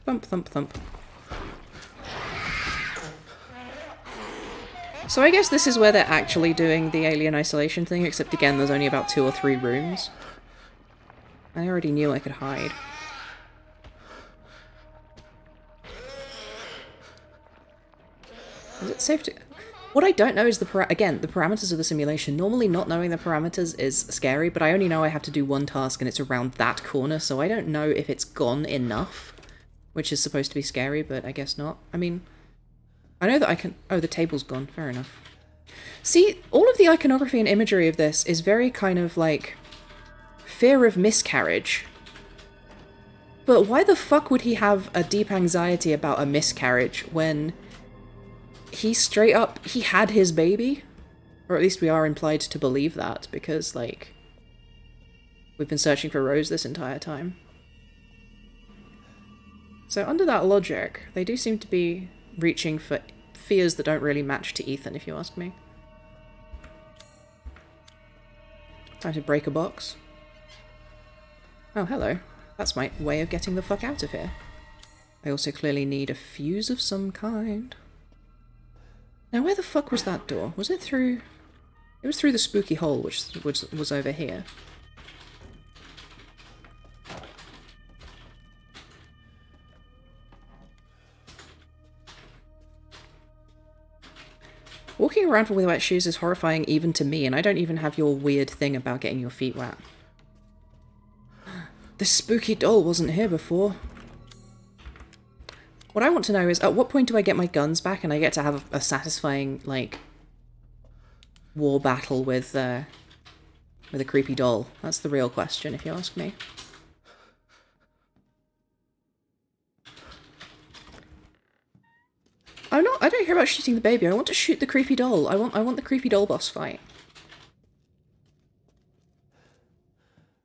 Thump, thump, thump. So I guess this is where they're actually doing the alien isolation thing, except again there's only about two or three rooms. I already knew I could hide. Is it safe to... What I don't know is the, again, the parameters of the simulation. Normally not knowing the parameters is scary, but I only know I have to do one task and it's around that corner, so I don't know if it's gone enough, which is supposed to be scary, but I guess not. I mean, I know that I can... Oh, the table's gone. Fair enough. See, all of the iconography and imagery of this is very kind of like... Fear of miscarriage. But why the fuck would he have a deep anxiety about a miscarriage when he straight up, he had his baby. Or at least we are implied to believe that, because, like, We've been searching for Rose this entire time. So under that logic, they do seem to be reaching for fears that don't really match to Ethan, if you ask me. Time to break a box. Oh, hello. That's my way of getting the fuck out of here. I also clearly need a fuse of some kind. Now, where the fuck was that door? Was it through... It was through the spooky hole, which was, was over here. Walking around with wet shoes is horrifying even to me, and I don't even have your weird thing about getting your feet wet. This spooky doll wasn't here before. What I want to know is, at what point do I get my guns back and I get to have a, a satisfying, like, war battle with, uh, with a creepy doll? That's the real question, if you ask me. I'm not. I don't care about shooting the baby. I want to shoot the creepy doll. I want. I want the creepy doll boss fight.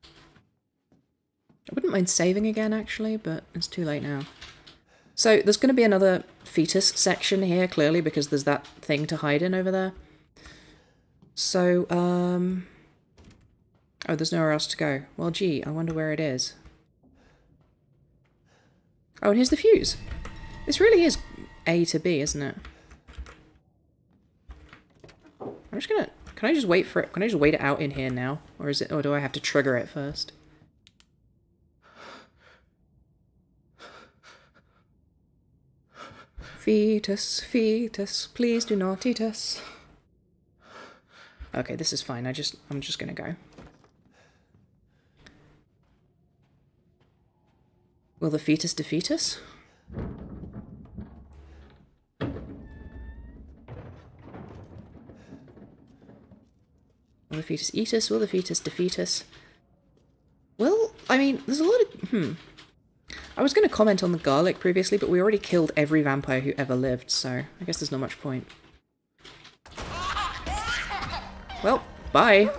I wouldn't mind saving again, actually, but it's too late now. So there's going to be another fetus section here, clearly, because there's that thing to hide in over there. So, um... Oh, there's nowhere else to go. Well, gee, I wonder where it is. Oh, and here's the fuse. This really is A to B, isn't it? I'm just gonna... Can I just wait for it? Can I just wait it out in here now? Or is it... Or do I have to trigger it first? Fetus, fetus, please do not eat us. Okay, this is fine. I just, I'm just gonna go. Will the fetus defeat us? Will the fetus eat us? Will the fetus defeat us? Well, I mean, there's a lot of... Hmm. I was going to comment on the garlic previously, but we already killed every vampire who ever lived, so I guess there's not much point. Well, bye.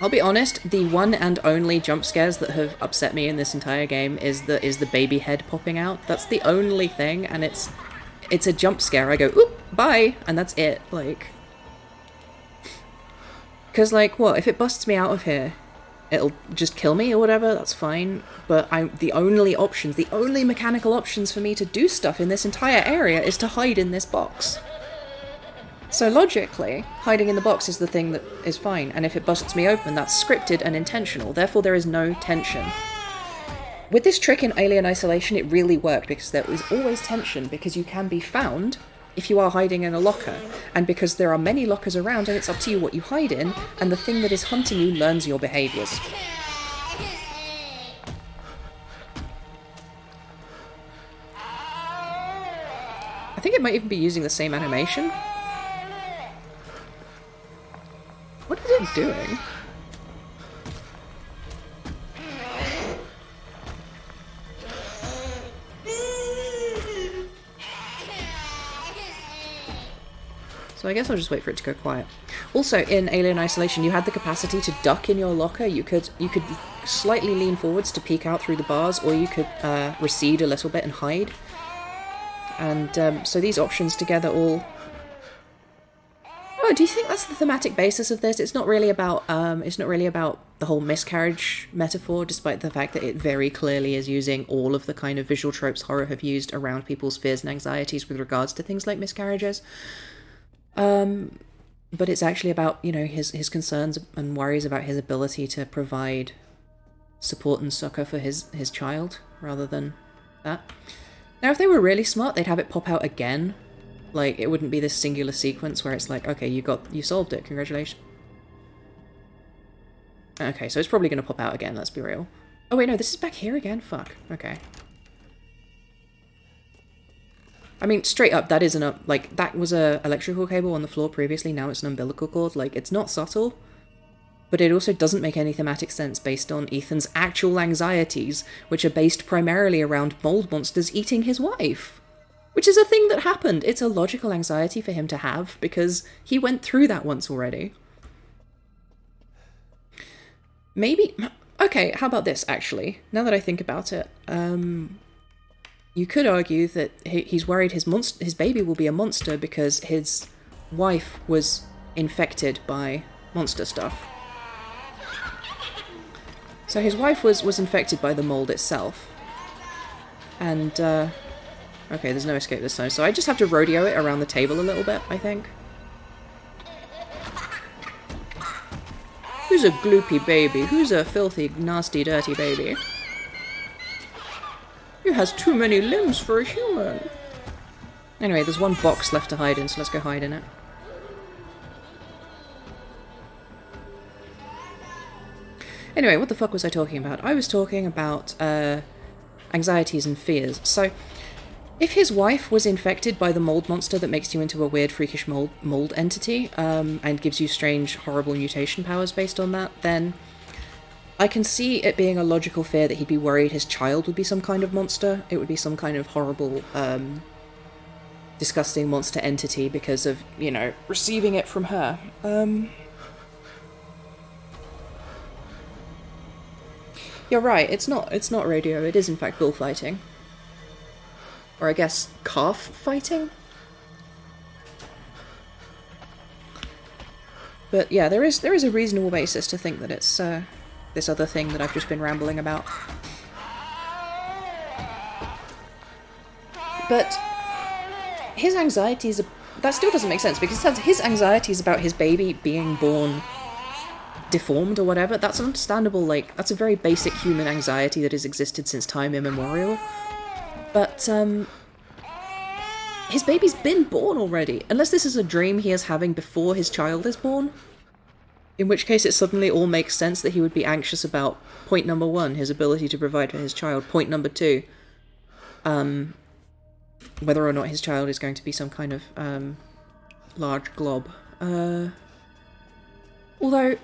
I'll be honest, the one and only jump scares that have upset me in this entire game is the is the baby head popping out. That's the only thing, and it's it's a jump scare. I go, oop, bye, and that's it. Like, because like, what if it busts me out of here? It'll just kill me or whatever. That's fine. But I the only options, the only mechanical options for me to do stuff in this entire area is to hide in this box. So logically, hiding in the box is the thing that is fine, and if it busts me open, that's scripted and intentional, therefore there is no tension. With this trick in Alien Isolation, it really worked because there was always tension, because you can be found if you are hiding in a locker, and because there are many lockers around and it's up to you what you hide in, and the thing that is hunting you learns your behaviours. I think it might even be using the same animation. What is it doing? So I guess I'll just wait for it to go quiet. Also, in Alien Isolation, you had the capacity to duck in your locker. You could you could slightly lean forwards to peek out through the bars, or you could uh, recede a little bit and hide. And um, so these options together all Oh, do you think that's the thematic basis of this? It's not really about um, it's not really about the whole miscarriage metaphor, despite the fact that it very clearly is using all of the kind of visual tropes horror have used around people's fears and anxieties with regards to things like miscarriages. Um, but it's actually about you know his his concerns and worries about his ability to provide support and succor for his his child rather than that. Now, if they were really smart, they'd have it pop out again like, it wouldn't be this singular sequence where it's like, okay, you got, you solved it, congratulations. Okay, so it's probably going to pop out again, let's be real. Oh wait, no, this is back here again? Fuck, okay. I mean, straight up, that isn't a, like, that was a electrical cable on the floor previously, now it's an umbilical cord, like, it's not subtle. But it also doesn't make any thematic sense based on Ethan's actual anxieties, which are based primarily around mold monsters eating his wife. Which is a thing that happened. It's a logical anxiety for him to have because he went through that once already. maybe okay how about this actually now that i think about it um you could argue that he, he's worried his monster his baby will be a monster because his wife was infected by monster stuff so his wife was was infected by the mold itself and uh okay there's no escape this time so i just have to rodeo it around the table a little bit i think Who's a gloopy baby? Who's a filthy, nasty, dirty baby? Who has too many limbs for a human? Anyway, there's one box left to hide in, so let's go hide in it. Anyway, what the fuck was I talking about? I was talking about uh, anxieties and fears. So, if his wife was infected by the mold monster that makes you into a weird, freakish mold, mold entity, um, and gives you strange, horrible mutation powers based on that, then I can see it being a logical fear that he'd be worried his child would be some kind of monster. It would be some kind of horrible, um, disgusting monster entity because of, you know, receiving it from her. Um, you're right, it's not, it's not rodeo, it is in fact bullfighting or I guess calf fighting. But yeah, there is there is a reasonable basis to think that it's uh, this other thing that I've just been rambling about. But his anxieties that still doesn't make sense because his anxieties about his baby being born deformed or whatever. That's understandable. Like that's a very basic human anxiety that has existed since time immemorial. But, um, his baby's been born already. Unless this is a dream he is having before his child is born. In which case it suddenly all makes sense that he would be anxious about point number one, his ability to provide for his child. Point number two, um, whether or not his child is going to be some kind of, um, large glob. Uh, although,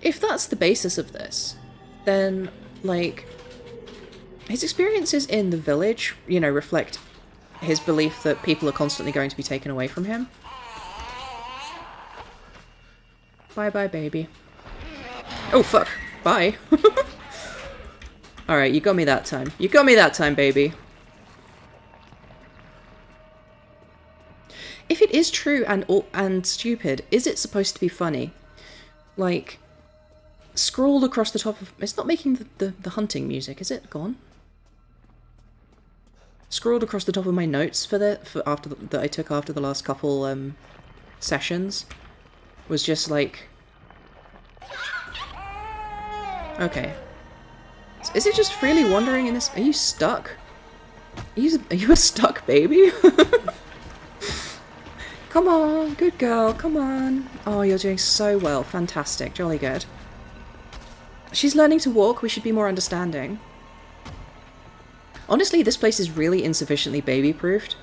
if that's the basis of this, then, like, his experiences in the village, you know, reflect his belief that people are constantly going to be taken away from him. Bye bye, baby. Oh, fuck. Bye. Alright, you got me that time. You got me that time, baby. If it is true and and stupid, is it supposed to be funny? Like, scrawled across the top of... It's not making the, the, the hunting music, is it? Gone? scrolled across the top of my notes for the for after the, that I took after the last couple um, sessions was just like okay. Is it just freely wandering in this are you stuck? Are you, are you a stuck baby? Come on good girl come on. Oh you're doing so well fantastic jolly good. She's learning to walk we should be more understanding. Honestly, this place is really insufficiently baby-proofed.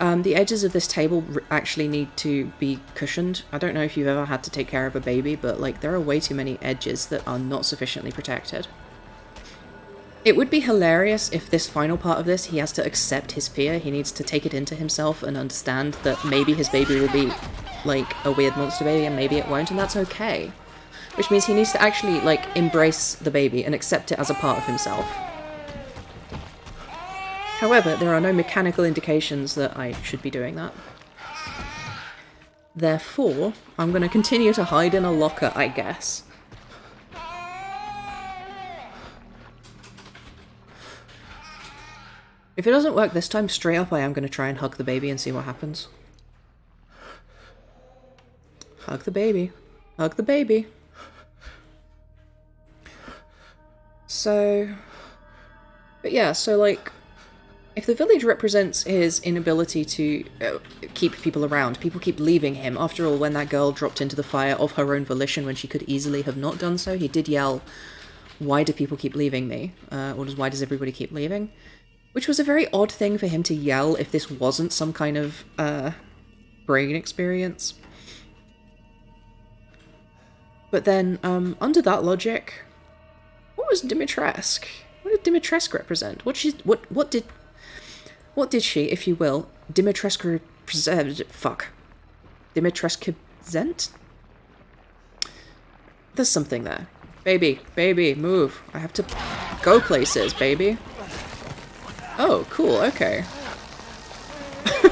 Um, the edges of this table actually need to be cushioned. I don't know if you've ever had to take care of a baby, but like there are way too many edges that are not sufficiently protected. It would be hilarious if this final part of this, he has to accept his fear. He needs to take it into himself and understand that maybe his baby will be like a weird monster baby and maybe it won't, and that's okay. Which means he needs to actually like embrace the baby and accept it as a part of himself. However, there are no mechanical indications that I should be doing that. Therefore, I'm going to continue to hide in a locker, I guess. If it doesn't work this time, straight up I am going to try and hug the baby and see what happens. Hug the baby. Hug the baby. So... But yeah, so like, if the village represents his inability to uh, keep people around, people keep leaving him. After all, when that girl dropped into the fire of her own volition when she could easily have not done so, he did yell, why do people keep leaving me? Uh, or why does everybody keep leaving? Which was a very odd thing for him to yell if this wasn't some kind of uh, brain experience. But then, um, under that logic, what was Dimitrescu? What did Dimitrescu represent? What she, what, what did what did she, if you will, Dimitrescu present? Fuck. Dimitrescu present? There's something there. Baby, baby, move. I have to go places, baby. Oh, cool, okay.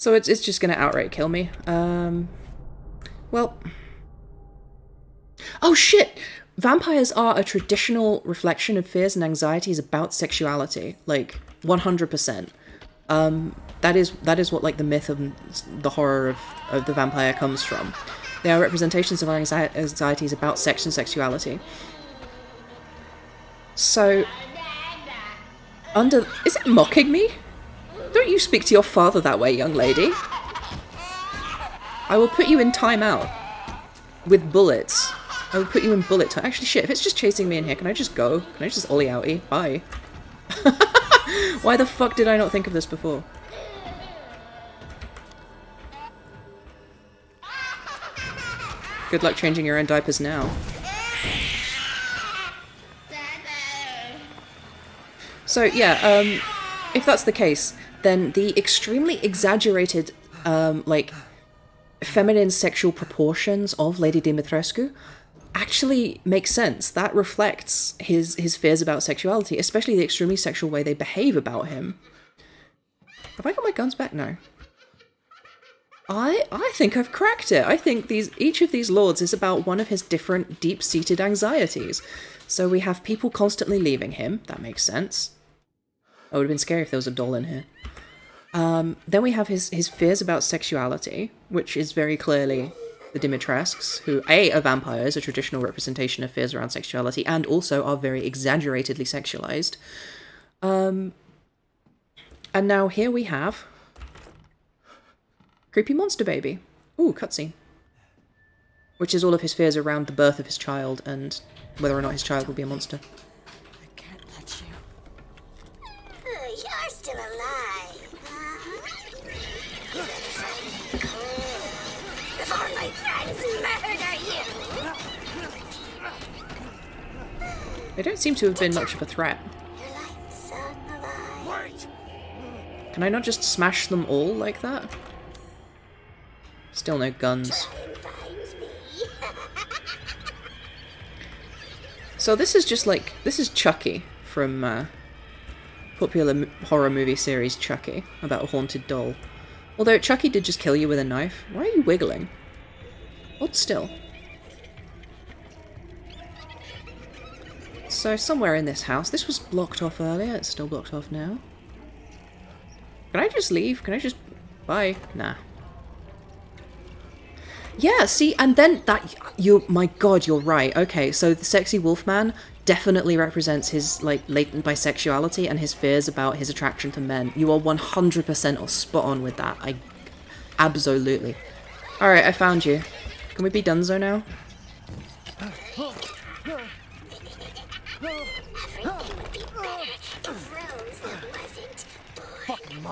so it's, it's just gonna outright kill me. Um, well... Oh shit! Vampires are a traditional reflection of fears and anxieties about sexuality. Like, 100%. Um, that is that is what like the myth of the horror of, of the vampire comes from. They are representations of anxi- anxieties about sex and sexuality. So, under is it mocking me? Don't you speak to your father that way, young lady. I will put you in timeout with bullets. I would put you in bullet time. Actually, shit, if it's just chasing me in here, can I just go? Can I just ollie outie? Bye. Why the fuck did I not think of this before? Good luck changing your own diapers now. So yeah, um, if that's the case, then the extremely exaggerated, um, like, feminine sexual proportions of Lady Dimitrescu actually makes sense. That reflects his his fears about sexuality, especially the extremely sexual way they behave about him. Have I got my guns back? now? I I think I've cracked it. I think these each of these lords is about one of his different deep-seated anxieties. So we have people constantly leaving him. That makes sense. It would have been scary if there was a doll in here. Um, then we have his his fears about sexuality, which is very clearly the Dimitrescus, who a are vampires, a traditional representation of fears around sexuality, and also are very exaggeratedly sexualized. Um, and now here we have creepy monster baby. Ooh, cutscene. Which is all of his fears around the birth of his child and whether or not his child will be a monster. They don't seem to have been much of a threat. Can I not just smash them all like that? Still no guns. So this is just like this is Chucky from uh, popular horror movie series Chucky about a haunted doll. Although Chucky did just kill you with a knife. Why are you wiggling? Hold still. So somewhere in this house, this was blocked off earlier. It's still blocked off now. Can I just leave? Can I just bye? Nah. Yeah, see, and then that you my god, you're right. Okay, so the sexy wolfman definitely represents his like latent bisexuality and his fears about his attraction to men. You are 100% or spot on with that. I absolutely. All right, I found you. Can we be donezo now?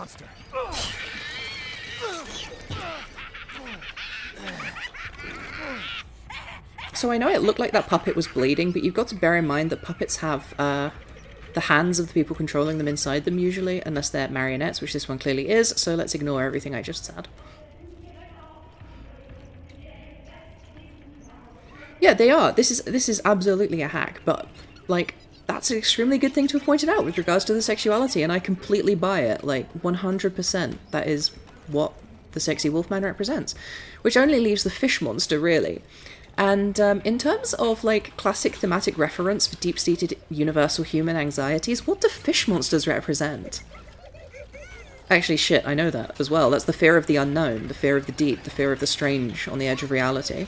Monster. So I know it looked like that puppet was bleeding, but you've got to bear in mind that puppets have uh, the hands of the people controlling them inside them usually, unless they're marionettes, which this one clearly is, so let's ignore everything I just said. Yeah, they are. This is this is absolutely a hack, but like that's an extremely good thing to have pointed out with regards to the sexuality, and I completely buy it. Like 100%. That is what the sexy wolfman represents, which only leaves the fish monster really. And um, in terms of like classic thematic reference for deep-seated universal human anxieties, what do fish monsters represent? Actually, shit, I know that as well. That's the fear of the unknown, the fear of the deep, the fear of the strange on the edge of reality.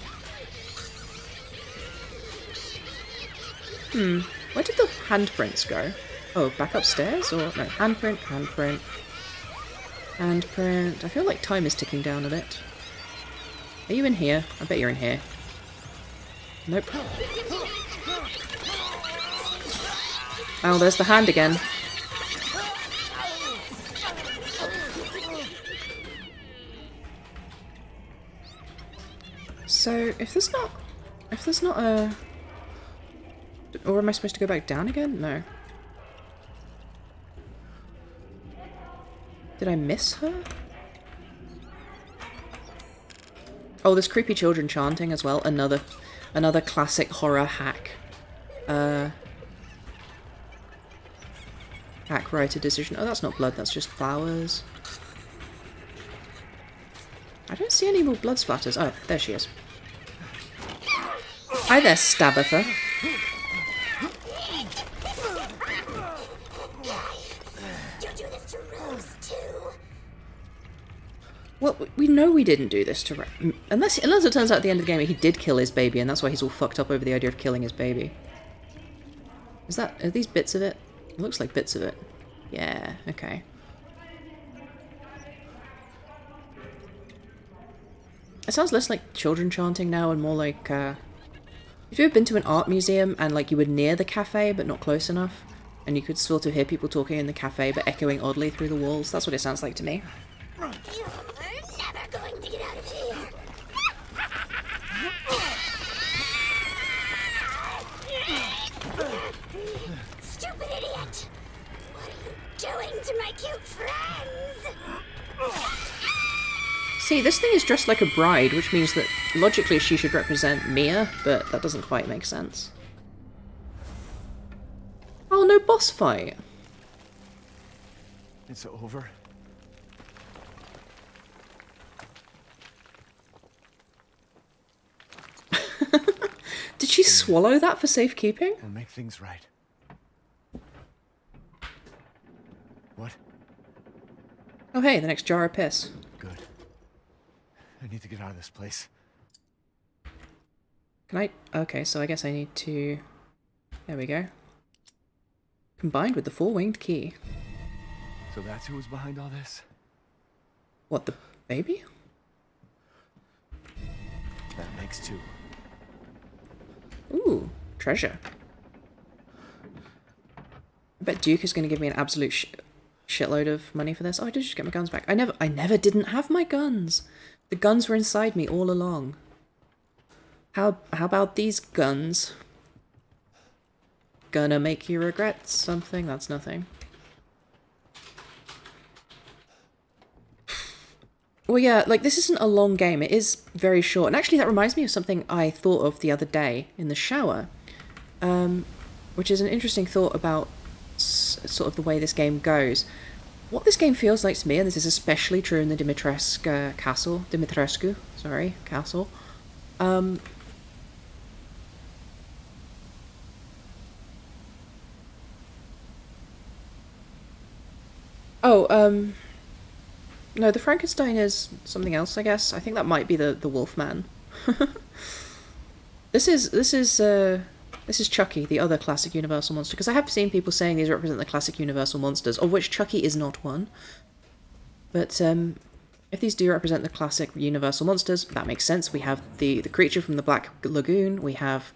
Hmm, where did the handprints go? Oh, back upstairs? Or, no, handprint, handprint, handprint. I feel like time is ticking down a bit. Are you in here? I bet you're in here. Nope. Oh, there's the hand again. So, if there's not... If there's not a... Or am I supposed to go back down again? No. Did I miss her? Oh, there's creepy children chanting as well. Another, another classic horror hack. Uh, hack writer decision. Oh, that's not blood. That's just flowers. I don't see any more blood splatters. Oh, there she is. Hi there, Stabitha. Well, we- know we didn't do this to Ra- unless unless it turns out at the end of the game he did kill his baby, and that's why he's all fucked up over the idea of killing his baby. Is that are these bits of it? It looks like bits of it. Yeah. Okay. It sounds less like children chanting now and more like. Uh, have you ever been to an art museum and like you were near the cafe but not close enough, and you could sort of hear people talking in the cafe but echoing oddly through the walls? That's what it sounds like to me. You're going to get out of here. Stupid idiot! What are you doing to my cute friends? See, this thing is dressed like a bride, which means that logically she should represent Mia, but that doesn't quite make sense. Oh, no boss fight. It's over. Did she swallow that for safekeeping? We'll make things right. What? Oh, hey, the next jar of piss. Good. I need to get out of this place. Can I? Okay, so I guess I need to. There we go. Combined with the four winged key. So that's who was behind all this? What, the baby? That makes two. Ooh, treasure. I bet Duke is going to give me an absolute sh- shitload of money for this. Oh, I did just get my guns back. I never, I never didn't have my guns. The guns were inside me all along. How, how about these guns? Gonna make you regret something? That's nothing. Well, yeah, like this isn't a long game. It is very short. And actually, that reminds me of something I thought of the other day in the shower, um, which is an interesting thought about sort of the way this game goes. What this game feels like to me, and this is especially true in the Dimitrescu castle, Dimitrescu, sorry, castle. Um, oh, um, no, the Frankenstein is something else, I guess. I think that might be the the Wolfman. this is this is uh this is Chucky, the other classic Universal monster, because I have seen people saying these represent the classic Universal monsters, of which Chucky is not one. But um, if these do represent the classic Universal monsters, that makes sense. We have the the creature from the Black Lagoon. We have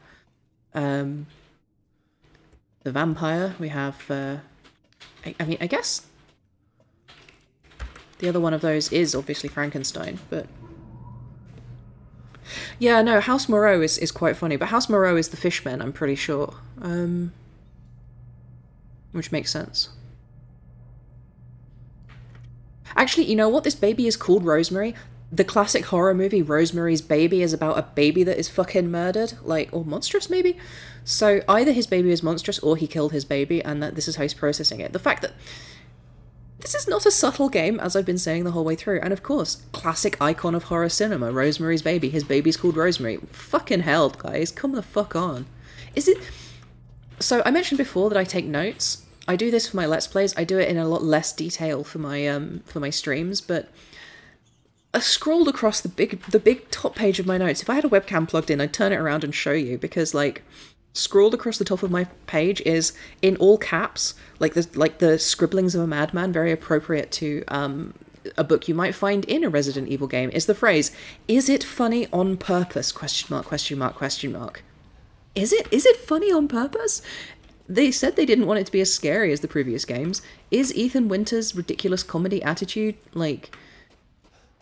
um, the vampire. We have. Uh, I, I mean, I guess the other one of those is obviously Frankenstein, but yeah, no, House Moreau is, is quite funny, but House Moreau is the fishman, I'm pretty sure. Um, which makes sense. Actually, you know what? This baby is called Rosemary. The classic horror movie Rosemary's Baby is about a baby that is fucking murdered, like, or monstrous maybe. So either his baby is monstrous or he killed his baby, and that this is how he's processing it. The fact that this is not a subtle game, as I've been saying the whole way through. And of course, classic icon of horror cinema, Rosemary's Baby. His baby's called Rosemary. Fucking hell, guys, come the fuck on. Is it. So, I mentioned before that I take notes. I do this for my Let's Plays. I do it in a lot less detail for my um for my streams, but I scrolled across the big the big top page of my notes. If I had a webcam plugged in, I'd turn it around and show you because like scrolled across the top of my page is in all caps, like the like the scribblings of a madman, very appropriate to um a book you might find in a Resident Evil game, is the phrase, is it funny on purpose? Question mark, question mark, question mark. Is it is it funny on purpose? They said they didn't want it to be as scary as the previous games. Is Ethan Winters' ridiculous comedy attitude like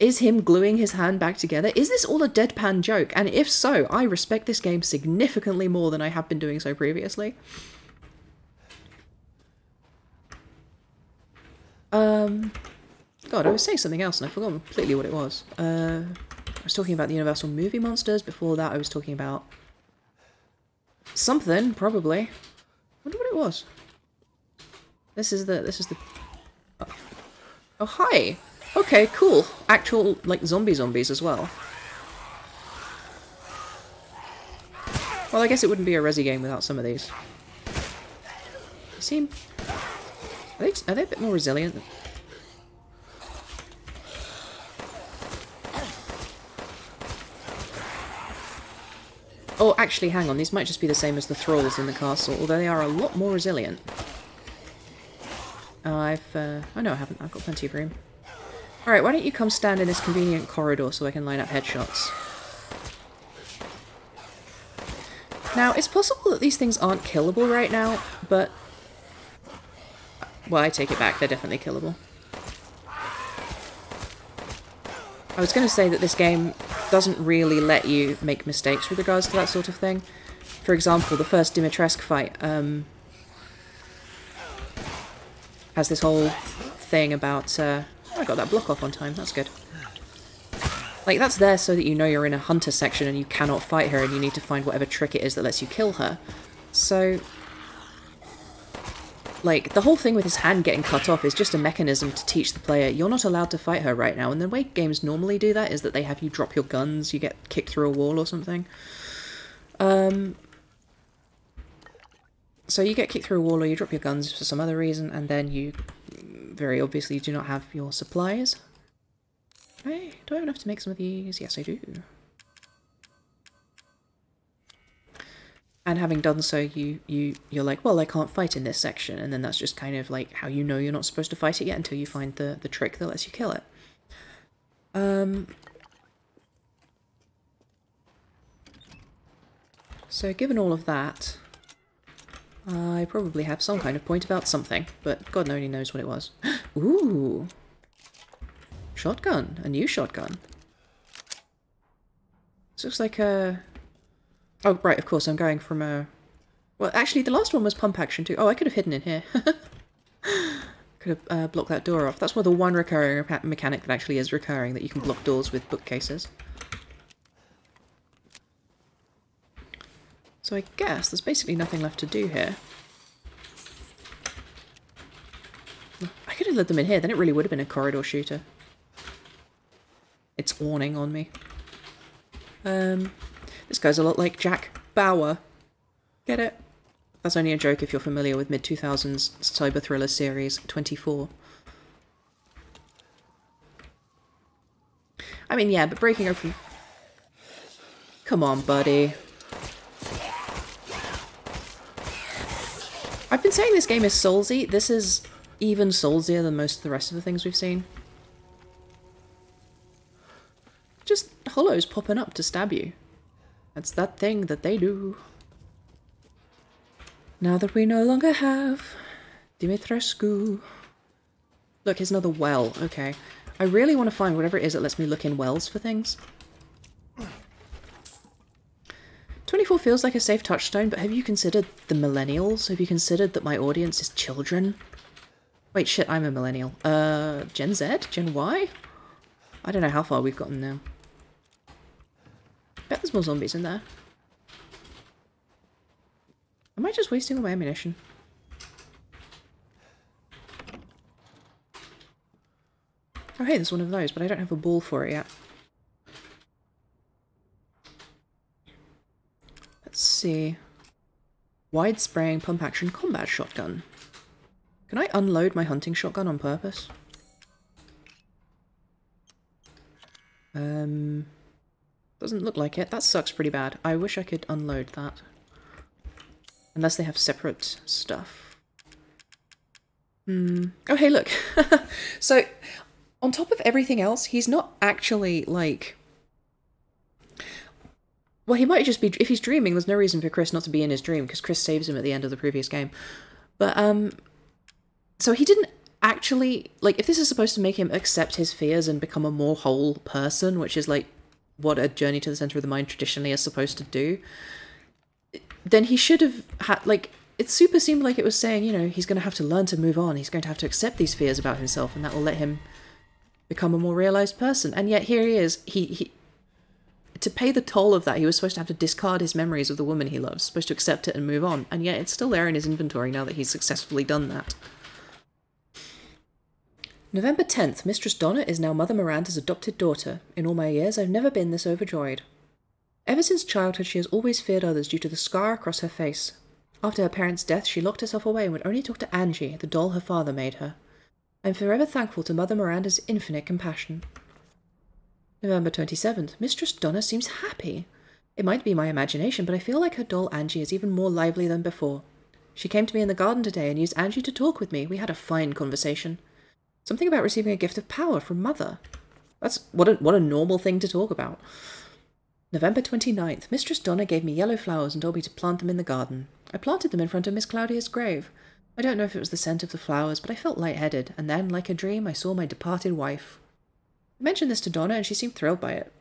is him gluing his hand back together? Is this all a deadpan joke? And if so, I respect this game significantly more than I have been doing so previously. Um, God, I was saying something else and I forgot completely what it was. Uh, I was talking about the Universal movie monsters. Before that, I was talking about something, probably. wonder what it was. This is the, this is the, oh, oh hi. Okay, cool. Actual, like, zombie zombies as well. Well, I guess it wouldn't be a Resi game without some of these. They seem... Are they, are they a bit more resilient? Oh, actually, hang on. These might just be the same as the thralls in the castle, although they are a lot more resilient. I've... Uh, oh, no, I haven't. I've got plenty of room. Alright, why don't you come stand in this convenient corridor so I can line up headshots. Now, it's possible that these things aren't killable right now, but... Well, I take it back. They're definitely killable. I was going to say that this game doesn't really let you make mistakes with regards to that sort of thing. For example, the first Dimitrescu fight um, has this whole thing about... Uh, I got that block off on time, that's good. Like, that's there so that you know you're in a hunter section and you cannot fight her and you need to find whatever trick it is that lets you kill her. So, like, the whole thing with his hand getting cut off is just a mechanism to teach the player you're not allowed to fight her right now. And the way games normally do that is that they have you drop your guns, you get kicked through a wall or something. Um, so you get kicked through a wall or you drop your guns for some other reason, and then you very obviously you do not have your supplies. Hey, do I have enough to make some of these? Yes, I do. And having done so, you, you, you're like, well, I can't fight in this section. And then that's just kind of like how you know you're not supposed to fight it yet until you find the, the trick that lets you kill it. Um, so given all of that, I probably have some kind of point about something, but God only knows what it was. Ooh! Shotgun. A new shotgun. This looks like a... Oh, right, of course, I'm going from a... Well, actually, the last one was pump action too. Oh, I could have hidden in here. could have uh, blocked that door off. That's one of the one recurring mechanic that actually is recurring, that you can block doors with bookcases. So I guess there's basically nothing left to do here. I could have led them in here, then it really would have been a corridor shooter. It's awning on me. Um, this guy's a lot like Jack Bauer. Get it? That's only a joke if you're familiar with mid-2000s cyber thriller series 24. I mean, yeah, but breaking open... Come on, buddy. Saying this game is Soulsy. This is even Soulsier than most of the rest of the things we've seen. Just hollows popping up to stab you. That's that thing that they do. Now that we no longer have Dimitrescu. Look, here's another well. Okay. I really want to find whatever it is that lets me look in wells for things. 24 feels like a safe touchstone, but have you considered the millennials? Have you considered that my audience is children? Wait, shit, I'm a millennial. Uh, Gen Z? Gen Y? I don't know how far we've gotten now. Bet there's more zombies in there. Am I just wasting all my ammunition? Oh hey, there's one of those, but I don't have a ball for it yet. Let's see. Wide spraying pump action combat shotgun. Can I unload my hunting shotgun on purpose? Um, doesn't look like it. That sucks pretty bad. I wish I could unload that. Unless they have separate stuff. Hmm. Oh, hey, look. so, on top of everything else, he's not actually, like... Well, he might just be... If he's dreaming, there's no reason for Chris not to be in his dream, because Chris saves him at the end of the previous game. But, um... So he didn't actually... Like, if this is supposed to make him accept his fears and become a more whole person, which is, like, what a journey to the center of the mind traditionally is supposed to do, then he should have had like it super seemed like it was saying, you know, he's going to have to learn to move on. He's going to have to accept these fears about himself, and that will let him become a more realized person. And yet here he is. He he to pay the toll of that, he was supposed to have to discard his memories of the woman he loves, supposed to accept it and move on, and yet it's still there in his inventory now that he's successfully done that. November 10th, Mistress Donna is now Mother Miranda's adopted daughter. In all my years, I've never been this overjoyed. Ever since childhood, she has always feared others due to the scar across her face. After her parents' death, she locked herself away and would only talk to Angie, the doll her father made her. I am forever thankful to Mother Miranda's infinite compassion. November 27th, Mistress Donna seems happy. It might be my imagination, but I feel like her doll Angie is even more lively than before. She came to me in the garden today and used Angie to talk with me. We had a fine conversation. Something about receiving a gift of power from Mother. That's what a, what a normal thing to talk about. November 29th, Mistress Donna gave me yellow flowers and told me to plant them in the garden. I planted them in front of Miss Claudia's grave. I don't know if it was the scent of the flowers, but I felt light-headed, and then, like a dream, I saw my departed wife. I mentioned this to Donna, and she seemed thrilled by it.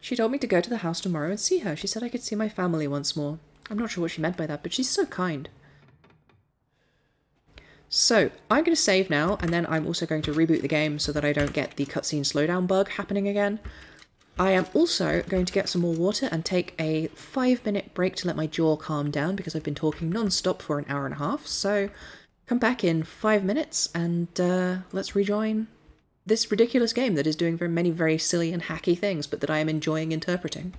She told me to go to the house tomorrow and see her. She said I could see my family once more. I'm not sure what she meant by that, but she's so kind. So, I'm going to save now, and then I'm also going to reboot the game so that I don't get the cutscene slowdown bug happening again. I am also going to get some more water and take a five minute break to let my jaw calm down because I've been talking non-stop for an hour and a half. So come back in five minutes and uh, let's rejoin this ridiculous game that is doing very many very silly and hacky things, but that I am enjoying interpreting.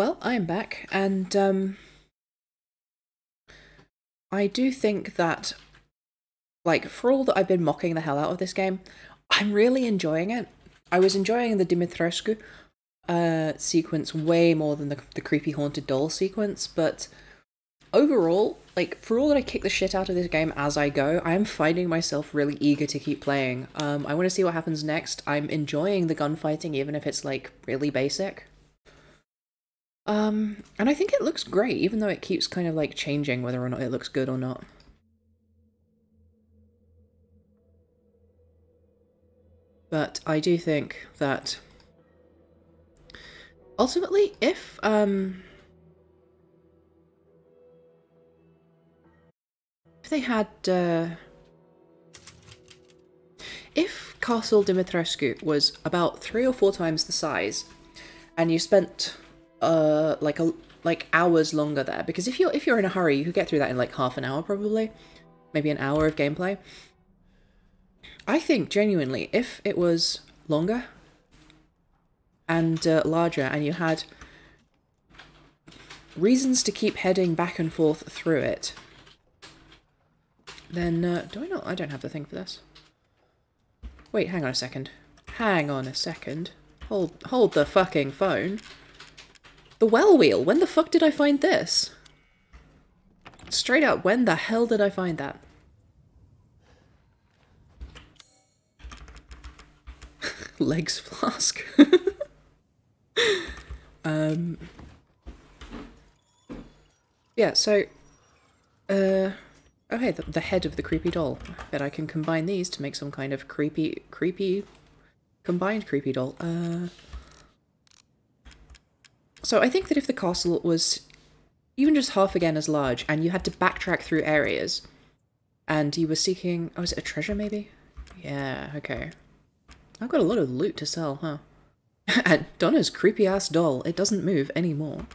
Well, I'm back, and um, I do think that, like, for all that I've been mocking the hell out of this game, I'm really enjoying it. I was enjoying the Dimitrescu uh, sequence way more than the, the creepy haunted doll sequence, but overall, like, for all that I kick the shit out of this game as I go, I am finding myself really eager to keep playing. Um, I want to see what happens next. I'm enjoying the gunfighting, even if it's, like, really basic. Um, and I think it looks great, even though it keeps kind of, like, changing whether or not it looks good or not. But I do think that ultimately, if um, if they had uh, if Castle Dimitrescu was about three or four times the size, and you spent uh like a like hours longer there, because if you're if you're in a hurry, you could get through that in like half an hour probably, maybe an hour of gameplay. I think genuinely, if it was longer and uh, larger, and you had reasons to keep heading back and forth through it, then uh, do I not? I don't have the thing for this. Wait, hang on a second. Hang on a second. Hold, hold the fucking phone. The well wheel. When the fuck did I find this? Straight up, when the hell did I find that? legs flask. um. Yeah. So. Uh. Okay, the, the head of the creepy doll. I bet I can combine these to make some kind of creepy, creepy, combined creepy doll. Uh. So I think that if the castle was even just half again as large, and you had to backtrack through areas, and you were seeking, oh, was it a treasure maybe? Yeah, okay. I've got a lot of loot to sell, huh? and Donna's creepy ass doll, it doesn't move anymore.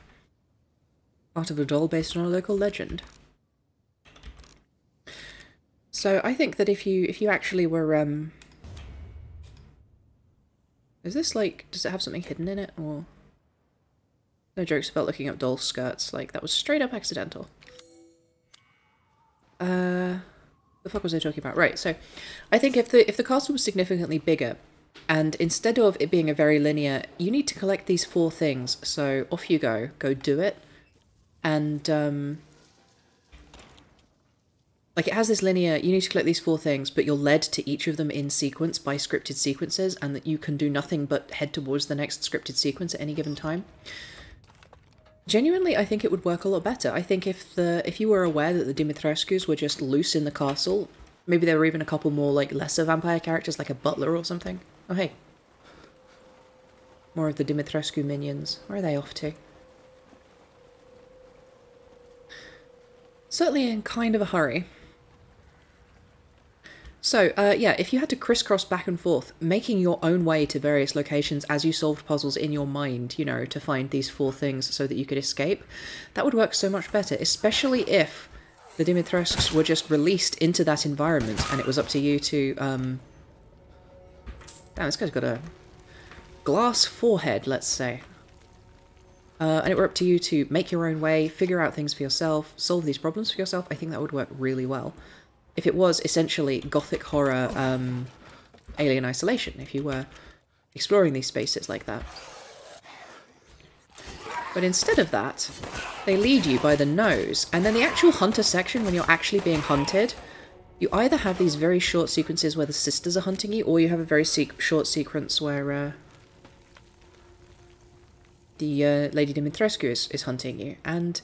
Part of a doll based on a local legend. So I think that if you if you actually were um Is this like does it have something hidden in it or no jokes about looking up doll skirts, like that was straight up accidental. Uh the fuck was I talking about? Right, so I think if the if the castle was significantly bigger, and instead of it being a very linear, you need to collect these four things. So off you go, go do it, and um, like it has this linear. You need to collect these four things, but you're led to each of them in sequence by scripted sequences, and that you can do nothing but head towards the next scripted sequence at any given time. Genuinely, I think it would work a lot better. I think if the if you were aware that the Dimitrescus were just loose in the castle, maybe there were even a couple more like lesser vampire characters, like a butler or something. Oh hey, more of the Dimitrescu minions. Where are they off to? Certainly in kind of a hurry. So, uh, yeah, if you had to crisscross back and forth, making your own way to various locations as you solved puzzles in your mind, you know, to find these four things so that you could escape, that would work so much better, especially if the Dimitrescus were just released into that environment and it was up to you to, um... Damn, this guy's got a glass forehead, let's say. Uh, and it were up to you to make your own way, figure out things for yourself, solve these problems for yourself, I think that would work really well if it was essentially gothic horror um, alien isolation, if you were exploring these spaces like that. But instead of that, they lead you by the nose, and then the actual hunter section, when you're actually being hunted, you either have these very short sequences where the sisters are hunting you, or you have a very short sequence where uh, the uh, Lady Dimitrescu is, is hunting you, and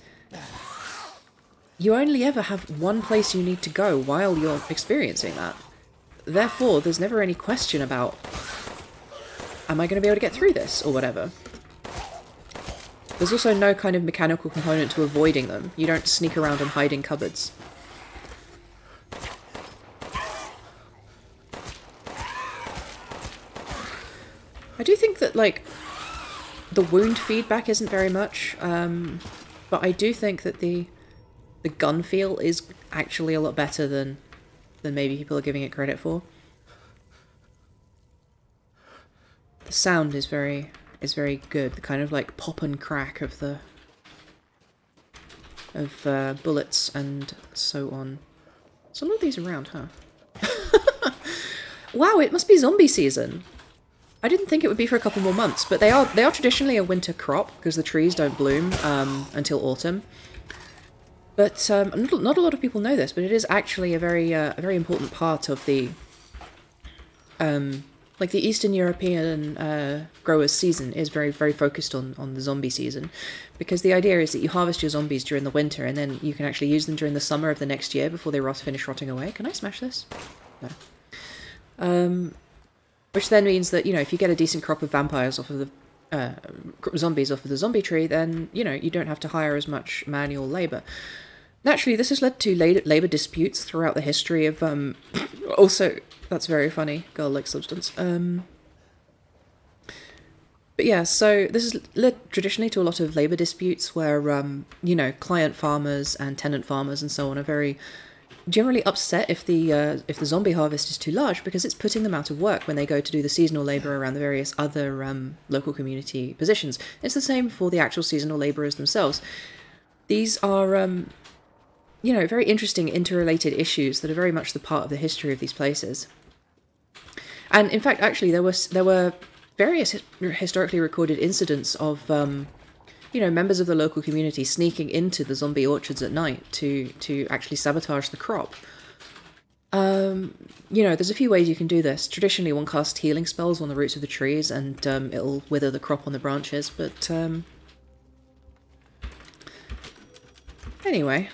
you only ever have one place you need to go while you're experiencing that. Therefore, there's never any question about, am I going to be able to get through this, or whatever. There's also no kind of mechanical component to avoiding them. You don't sneak around and hide in cupboards. I do think that, like, the wound feedback isn't very much, um, but I do think that the the gun feel is actually a lot better than than maybe people are giving it credit for. The sound is very is very good. The kind of like pop and crack of the of uh, bullets and so on. So a lot of these around, huh? wow, it must be zombie season. I didn't think it would be for a couple more months, but they are they are traditionally a winter crop because the trees don't bloom um, until autumn. But um, not, not a lot of people know this, but it is actually a very uh, a very important part of the um, like the Eastern European uh, growers' season is very very focused on on the zombie season, because the idea is that you harvest your zombies during the winter and then you can actually use them during the summer of the next year before they rot finish rotting away. Can I smash this? No. Um, which then means that you know if you get a decent crop of vampires off of the uh, zombies off of the zombie tree, then you know you don't have to hire as much manual labor. Naturally, this has led to labor disputes throughout the history of. Um, also, that's very funny. Girl like substance. Um, but yeah, so this has led traditionally to a lot of labor disputes where, um, you know, client farmers and tenant farmers and so on are very generally upset if the uh, if the zombie harvest is too large because it's putting them out of work when they go to do the seasonal labor around the various other um, local community positions. It's the same for the actual seasonal laborers themselves. These are um, you know, very interesting interrelated issues that are very much the part of the history of these places. And in fact, actually, there was there were various historically recorded incidents of, um, you know, members of the local community sneaking into the zombie orchards at night to to actually sabotage the crop. Um, you know, there's a few ways you can do this. Traditionally, one casts healing spells on the roots of the trees, and um, it'll wither the crop on the branches. But um, anyway,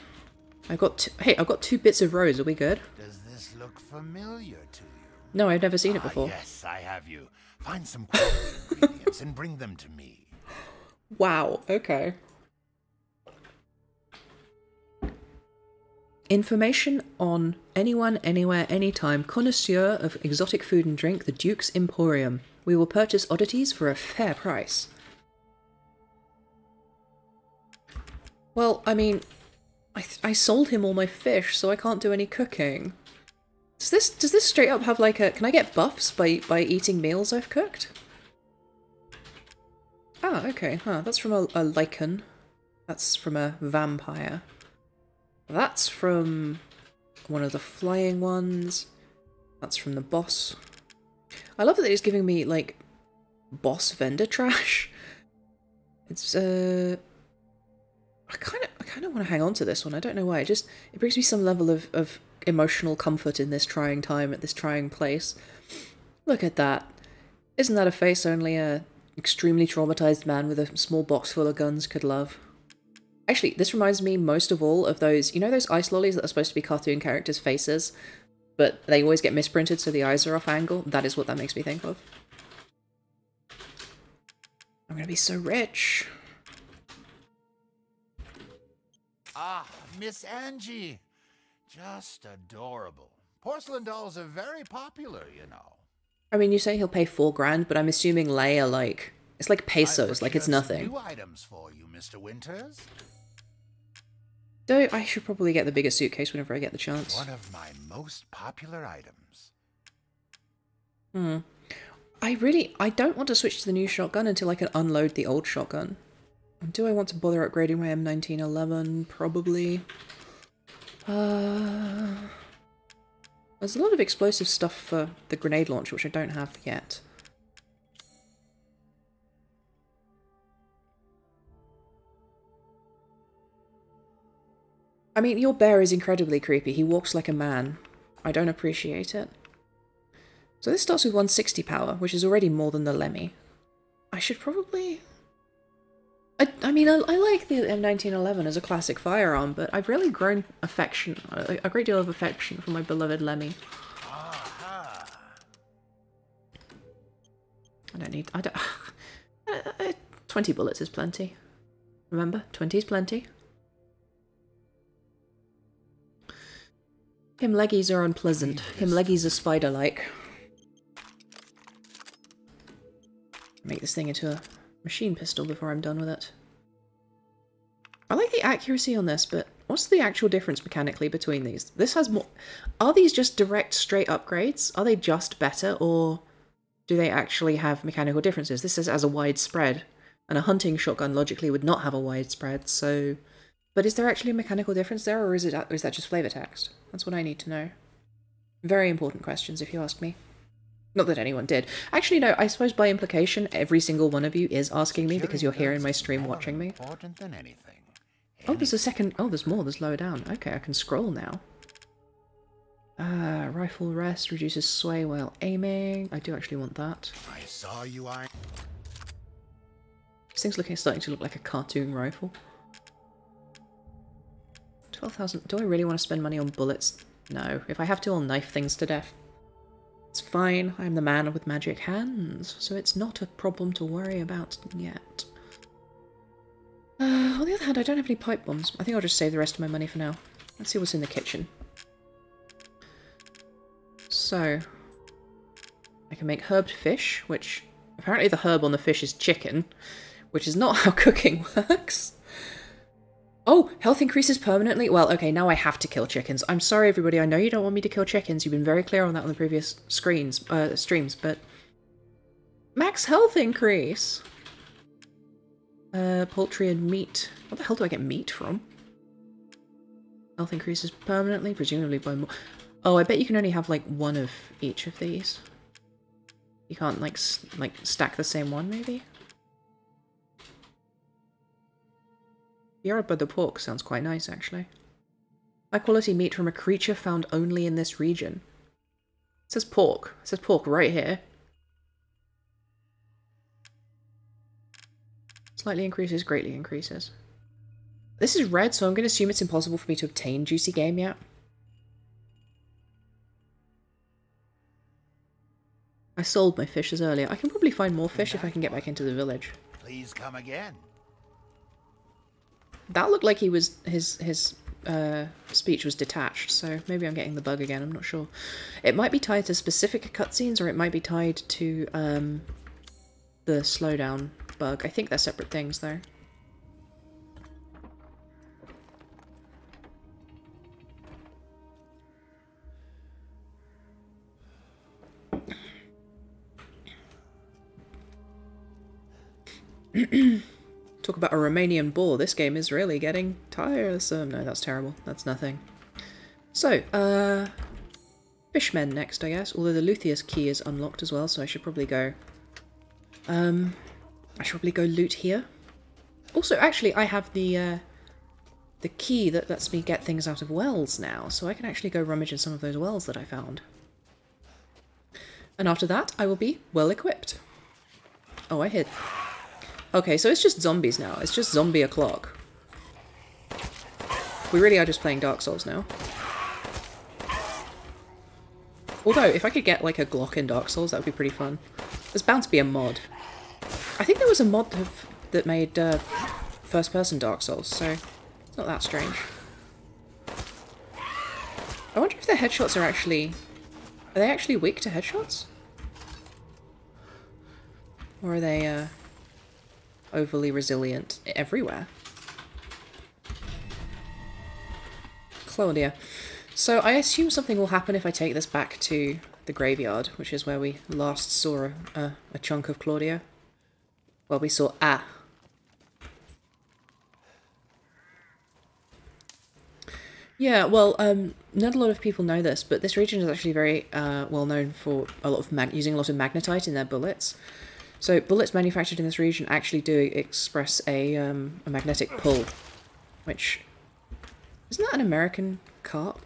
I've got two, hey, I've got two bits of rose. Are we good? Does this look familiar to you? No, I've never seen it Ah, before. yes, I have you. Find some ingredients and bring them to me. Wow. Okay. Information on anyone, anywhere, anytime. Connoisseur of exotic food and drink, the Duke's Emporium. We will purchase oddities for a fair price. Well, I mean, I, I sold him all my fish, so I can't do any cooking. Does this does this straight up have like a? Can I get buffs by by eating meals I've cooked? Ah, okay. Huh. That's from a, a lichen. That's from a vampire. That's from one of the flying ones. That's from the boss. I love that he's giving me like boss vendor trash. It's uh I kind of I kind of want to hang on to this one. I don't know why. It just it brings me some level of of emotional comfort in this trying time at this trying place. Look at that. Isn't that a face only a extremely traumatized man with a small box full of guns could love? Actually, this reminds me most of all of those, you know those ice lollies that are supposed to be cartoon characters' faces, but they always get misprinted so the eyes are off angle? That is what that makes me think of. I'm gonna be so rich. Ah, Miss Angie. Just adorable. Porcelain dolls are very popular, you know. I mean, you say he'll pay four grand, but I'm assuming lei, like, it's like pesos, like it's nothing. New items for you, Mr. Winters. Though I should probably get the bigger suitcase whenever I get the chance. One of my most popular items. Hmm. I really, I don't want to switch to the new shotgun until I can unload the old shotgun. Do I want to bother upgrading my M1911? Probably. Uh, there's a lot of explosive stuff for the grenade launcher, which I don't have yet. I mean, your bear is incredibly creepy. He walks like a man. I don't appreciate it. So this starts with 160 power, which is already more than the LEMI. I should probably... I, I mean, I, I like the M1911 as a classic firearm, but I've really grown affection, a, a great deal of affection for my beloved LEMI. I don't need... I don't... Uh, uh, 20 bullets is plenty. Remember, 20 is plenty. Him leggies are unpleasant. Him leggies are spider-like. Make this thing into a machine pistol before I'm done with it. I like the accuracy on this, but what's the actual difference mechanically between these? This has more... Are these just direct, straight upgrades? Are they just better, or do they actually have mechanical differences? This is as a widespread, and a hunting shotgun logically would not have a widespread. So, but is there actually a mechanical difference there, or is it or is that just flavor text? That's what I need to know. Very important questions, if you ask me. Not that anyone did. Actually, no. I suppose by implication, every single one of you is asking me because you're here in my stream watching me. Important than anything. Oh, there's a second. Oh, there's more. There's lower down. Okay, I can scroll now. Uh, rifle rest reduces sway while aiming. I do actually want that. I saw you eyeing. This thing's looking starting to look like a cartoon rifle. 12,000. Do I really want to spend money on bullets? No. If I have to, I'll knife things to death. It's fine. I'm the man with magic hands, so it's not a problem to worry about yet. Uh, on the other hand, I don't have any pipe bombs. I think I'll just save the rest of my money for now. Let's see what's in the kitchen. So, I can make herbed fish, which apparently the herb on the fish is chicken, which is not how cooking works. Oh, health increases permanently? Well, okay, now I have to kill chickens. I'm sorry, everybody. I know you don't want me to kill chickens. You've been very clear on that on the previous screens, uh, streams, but... Max health increase! Uh, poultry and meat. What the hell do I get meat from? Health increases permanently, presumably by more... Oh, I bet you can only have, like, one of each of these. You can't, like, like stack the same one, maybe? Yard by the pork sounds quite nice, actually. High quality meat from a creature found only in this region. It says pork. It says pork right here. Slightly increases, greatly increases. This is red, so I'm going to assume it's impossible for me to obtain Juicy Game yet. I sold my fishes earlier. I can probably find more fish if I can get back into the village. Please come again. That looked like he was his his uh, speech was detached, so maybe I'm getting the bug again. I'm not sure. It might be tied to specific cutscenes, or it might be tied to um, the slowdown bug. I think they're separate things, though. Talk about a Romanian boar. This game is really getting tiresome. No, that's terrible. That's nothing. So, uh... Fishmen next, I guess. Although the Luthier's key is unlocked as well, so I should probably go... Um... I should probably go loot here. Also, actually, I have the, uh... The key that lets me get things out of wells now, so I can actually go rummage in some of those wells that I found. And after that, I will be well equipped. Oh, I hit... Okay, so it's just zombies now. It's just zombie o'clock. We really are just playing Dark Souls now. Although, if I could get like a Glock in Dark Souls, that would be pretty fun. There's bound to be a mod. I think there was a mod that made uh, first-person Dark Souls, so it's not that strange. I wonder if their headshots are actually... Are they actually weak to headshots? Or are they, uh overly resilient everywhere. Claudia. So I assume something will happen if I take this back to the graveyard, which is where we last saw a, a, a chunk of Claudia. Well, we saw ah. Yeah, well, um, not a lot of people know this, but this region is actually very uh, well known for a lot of using a lot of magnetite in their bullets. So bullets manufactured in this region actually do express a, um, a magnetic pull, which isn't that an American carp?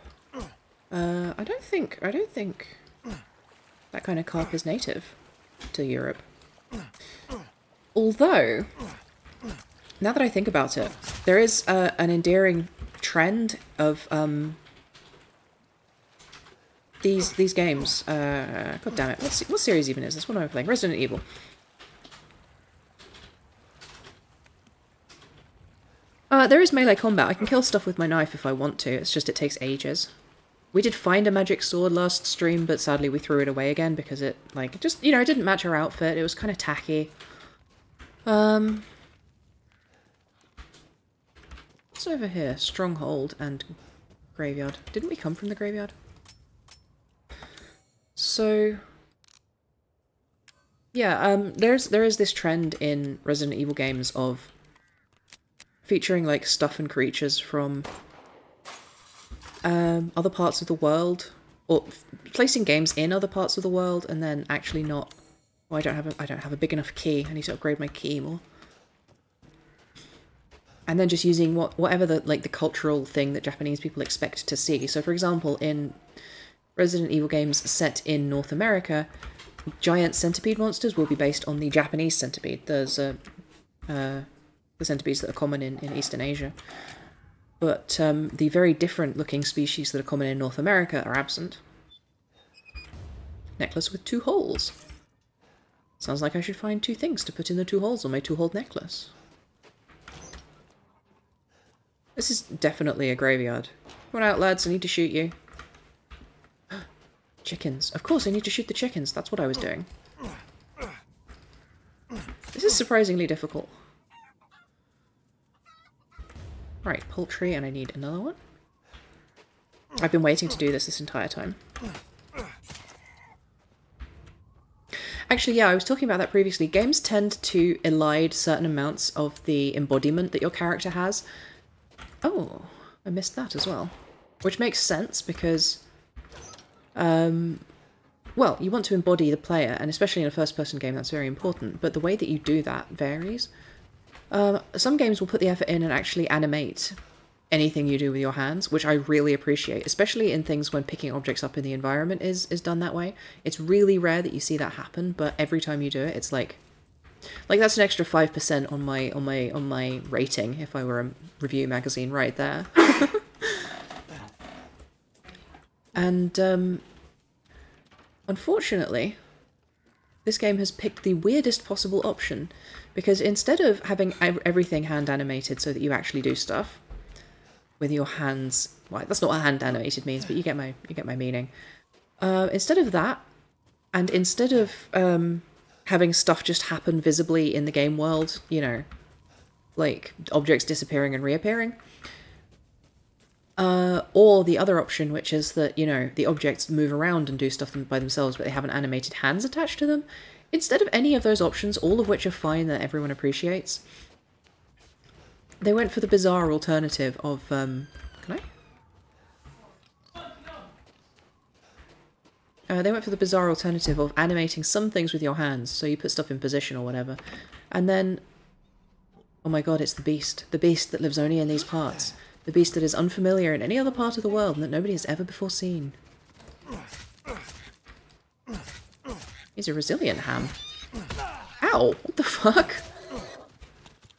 Uh, I don't think I don't think that kind of carp is native to Europe. Although, now that I think about it, there is uh, an endearing trend of um, these these games. Uh, God damn it! What, what series even is this? What am I playing? Resident Evil. Uh, there is melee combat. I can kill stuff with my knife if I want to. It's just it takes ages. We did find a magic sword last stream, but sadly we threw it away again because it, like, just, you know, it didn't match our outfit. It was kind of tacky. Um... What's over here? Stronghold and graveyard. Didn't we come from the graveyard? So... Yeah, um, there's there is this trend in Resident Evil games of featuring like stuff and creatures from um, other parts of the world, or placing games in other parts of the world, and then actually not. Oh, I don't have a I don't have a big enough key. I need to upgrade my key more. And then just using what whatever the like the cultural thing that Japanese people expect to see. So, for example, in Resident Evil games set in North America, giant centipede monsters will be based on the Japanese centipede. There's a uh, the centipedes that are common in, in Eastern Asia. But um, the very different looking species that are common in North America are absent. Necklace with two holes. Sounds like I should find two things to put in the two holes on my two-holed necklace. This is definitely a graveyard. Come on out, lads, I need to shoot you. Chickens. Of course, I need to shoot the chickens. That's what I was doing. This is surprisingly difficult. Right, poultry, and I need another one. I've been waiting to do this this entire time. Actually, yeah, I was talking about that previously. Games tend to elide certain amounts of the embodiment that your character has. Oh, I missed that as well. Which makes sense because um, well, you want to embody the player, and especially in a first-person game, that's very important. But the way that you do that varies. Um, some games will put the effort in and actually animate anything you do with your hands, which I really appreciate, especially in things when picking objects up in the environment is is done that way. It's really rare that you see that happen, but every time you do it, it's like like that's an extra five percent on my on my on my rating if I were a review magazine right there. and um, unfortunately, this game has picked the weirdest possible option because instead of having everything hand animated so that you actually do stuff with your hands, well, that's not what hand animated means, but you get my you get my meaning. Uh, instead of that, and instead of um, having stuff just happen visibly in the game world, you know, like objects disappearing and reappearing, uh, or the other option, which is that, you know, the objects move around and do stuff by themselves, but they have an animated hands attached to them. Instead of any of those options, all of which are fine that everyone appreciates, they went for the bizarre alternative of, um, can I? Uh, they went for the bizarre alternative of animating some things with your hands, so you put stuff in position or whatever, and then, oh my god, it's the beast, the beast that lives only in these parts, the beast that is unfamiliar in any other part of the world and that nobody has ever before seen. He's a resilient ham. Ow! What the fuck?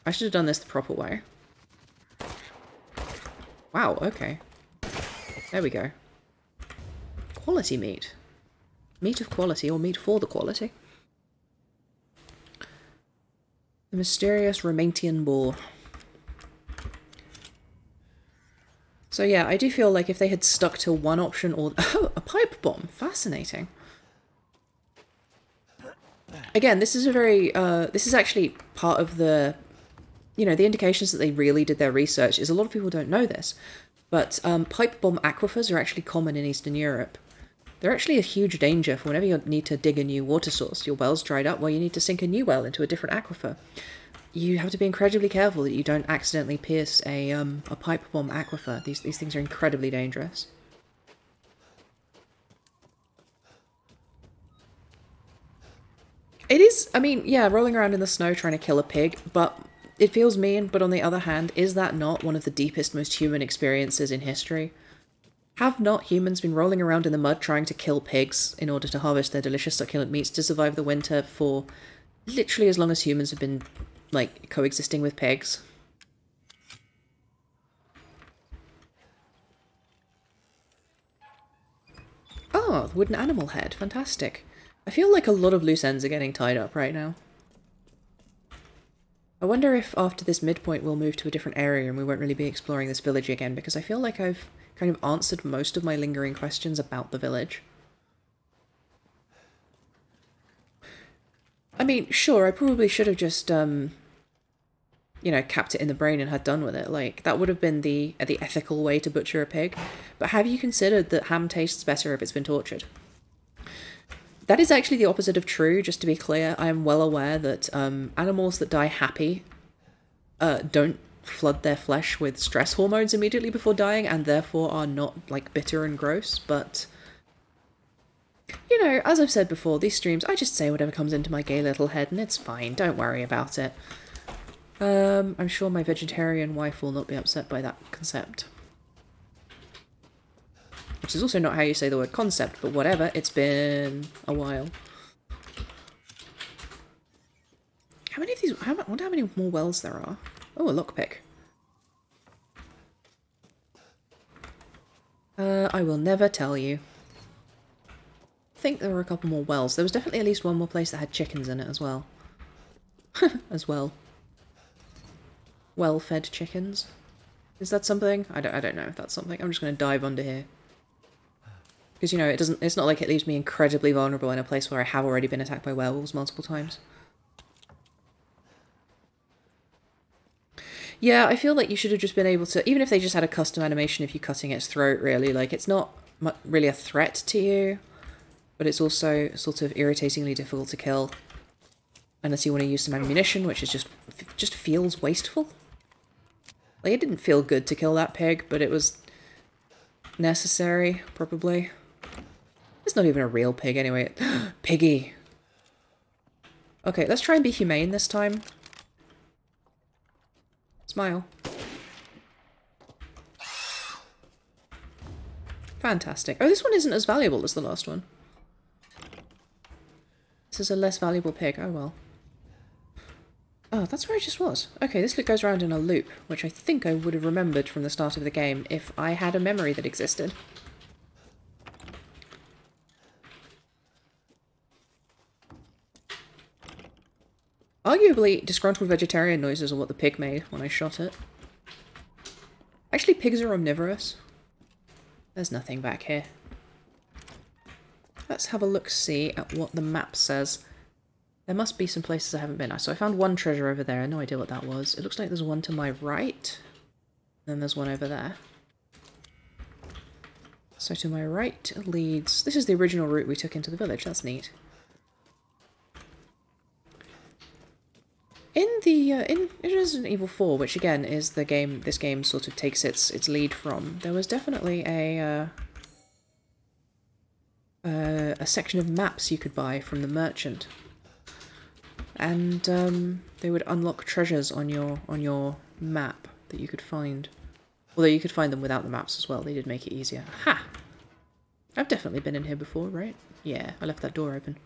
I should have done this the proper way. Wow, okay. There we go. Quality meat. Meat of quality, or meat for the quality. The mysterious Romanian boar. So yeah, I do feel like if they had stuck to one option or... Oh, a pipe bomb. Fascinating. Again, this is a very... Uh, this is actually part of the... You know, the indications that they really did their research is a lot of people don't know this. But um, pipe bomb aquifers are actually common in Eastern Europe. They're actually a huge danger for whenever you need to dig a new water source. Your well's dried up, well, you need to sink a new well into a different aquifer. You have to be incredibly careful that you don't accidentally pierce a um, a pipe bomb aquifer. These these things are incredibly dangerous. It is, I mean, yeah, rolling around in the snow trying to kill a pig, but it feels mean, but on the other hand, is that not one of the deepest, most human experiences in history? Have not humans been rolling around in the mud trying to kill pigs in order to harvest their delicious succulent meats to survive the winter for literally as long as humans have been, like, coexisting with pigs? Oh, the wooden animal head. Fantastic. I feel like a lot of loose ends are getting tied up right now. I wonder if after this midpoint we'll move to a different area and we won't really be exploring this village again because I feel like I've kind of answered most of my lingering questions about the village. I mean, sure, I probably should have just, um, you know, capped it in the brain and had done with it. Like, that would have been the, the ethical way to butcher a pig. But have you considered that ham tastes better if it's been tortured? That is actually the opposite of true, just to be clear. I am well aware that um, animals that die happy uh, don't flood their flesh with stress hormones immediately before dying and therefore are not like bitter and gross, but you know, as I've said before, these streams, I just say whatever comes into my gay little head and it's fine. Don't worry about it. Um, I'm sure my vegetarian wife will not be upset by that concept. Which is also not how you say the word concept, but whatever, it's been a while. How many of these, how, I wonder how many more wells there are. Oh, a lockpick. Uh, I will never tell you. I think there were a couple more wells. There was definitely at least one more place that had chickens in it as well. as well. Well-fed chickens. Is that something? I don't, I don't know if that's something. I'm just going to dive under here. Because, you know, it doesn't. it's not like it leaves me incredibly vulnerable in a place where I have already been attacked by werewolves multiple times. Yeah, I feel like you should have just been able to, even if they just had a custom animation of you cutting its throat, really, like, it's not really a threat to you, but it's also sort of irritatingly difficult to kill. Unless you want to use some ammunition, which is just, just feels wasteful. Like, it didn't feel good to kill that pig, but it was necessary, probably. It's not even a real pig, anyway. Piggy! Okay, let's try and be humane this time. Smile. Fantastic. Oh, this one isn't as valuable as the last one. This is a less valuable pig. Oh, well. Oh, that's where I just was. Okay, this goes around in a loop, which I think I would have remembered from the start of the game if I had a memory that existed. Arguably, disgruntled vegetarian noises are what the pig made when I shot it. Actually, pigs are omnivorous. There's nothing back here. Let's have a look-see at what the map says. There must be some places I haven't been. So I found one treasure over there. no idea what that was. It looks like there's one to my right. Then there's one over there. So to my right leads... This is the original route we took into the village. That's neat. In the uh, in, Resident Evil 4, which again is the game this game sort of takes its its lead from, there was definitely a uh, uh, a section of maps you could buy from the merchant, and um, they would unlock treasures on your on your map that you could find. Although you could find them without the maps as well. They did make it easier. Ha! I've definitely been in here before, right? Yeah, I left that door open.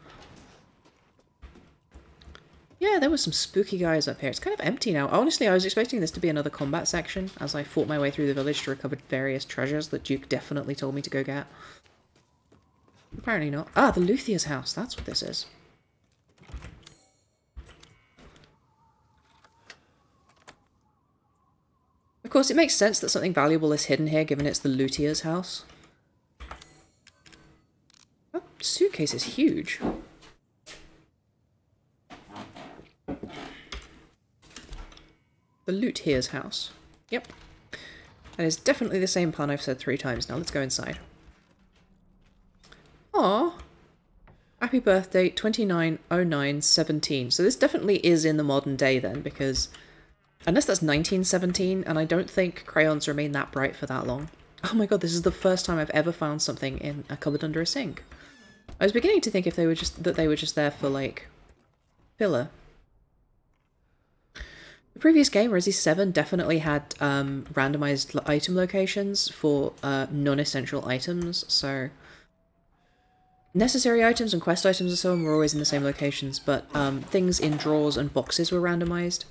Yeah, there were some spooky guys up here. It's kind of empty now. Honestly, I was expecting this to be another combat section as I fought my way through the village to recover various treasures that Duke definitely told me to go get. Apparently not. Ah, the Luthier's house. That's what this is. Of course, it makes sense that something valuable is hidden here, given it's the Luthier's house. That suitcase is huge. The loot here's house. Yep. That is definitely the same pun I've said three times now. Let's go inside. Aw. Happy birthday, 290917. So this definitely is in the modern day then, because... Unless that's 1917, and I don't think crayons remain that bright for that long. Oh my god, this is the first time I've ever found something in a cupboard under a sink. I was beginning to think if they were just that they were just there for like filler, the previous game, Resi 7, definitely had um, randomized item locations for uh, non-essential items, so necessary items and quest items and so on were always in the same locations, but um, things in drawers and boxes were randomized.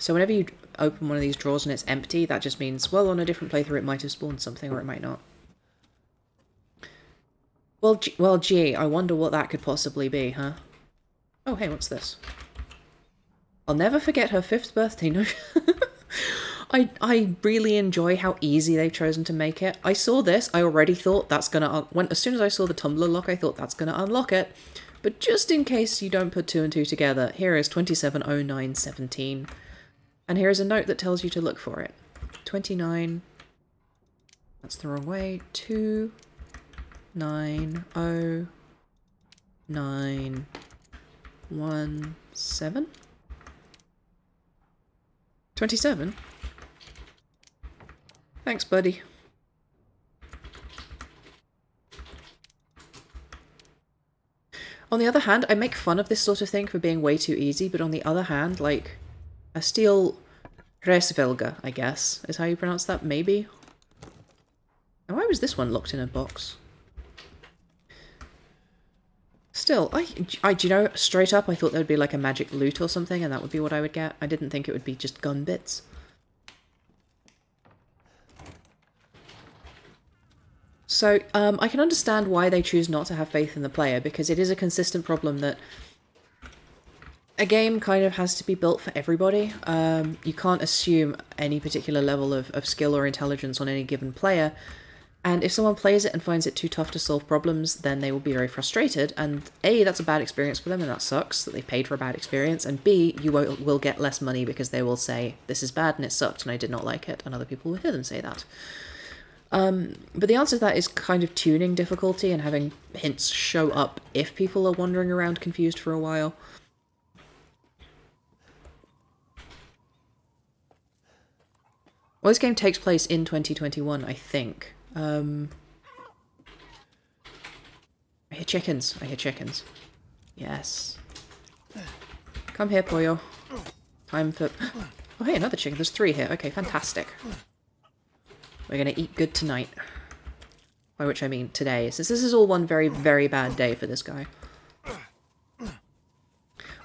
So whenever you open one of these drawers and it's empty, that just means, well, on a different playthrough it might have spawned something or it might not. Well, well, gee, I wonder what that could possibly be, huh? Oh, hey, what's this? I'll never forget her fifth birthday. No, I I really enjoy how easy they've chosen to make it. I saw this. I already thought that's gonna when as soon as I saw the tumbler lock, I thought that's gonna unlock it. But just in case you don't put two and two together, here is 270917. And here is a note that tells you to look for it. 29. That's the wrong way. 2 9 0 nine, one, seven? 27? Thanks, buddy. On the other hand, I make fun of this sort of thing for being way too easy, but on the other hand, like, a steel Resvelga, I guess, is how you pronounce that, maybe? And why was this one locked in a box? Still, I, I, do you know, straight up, I thought there would be like a magic loot or something, and that would be what I would get. I didn't think it would be just gun bits. So, um, I can understand why they choose not to have faith in the player, because it is a consistent problem that a game kind of has to be built for everybody. Um, you can't assume any particular level of, of skill or intelligence on any given player, and if someone plays it and finds it too tough to solve problems, then they will be very frustrated. And A, that's a bad experience for them, and that sucks that they paid for a bad experience. And B, you will, get less money because they will say, this is bad and it sucked and I did not like it. And other people will hear them say that. Um, but the answer to that is kind of tuning difficulty and having hints show up if people are wandering around confused for a while. Well, this game takes place in 2021, I think. Um, I hear chickens. I hear chickens. Yes. Come here, Pollo. Time for... Oh, hey, another chicken. There's three here. Okay, fantastic. We're gonna eat good tonight. By which I mean today, since this is all one very, very bad day for this guy.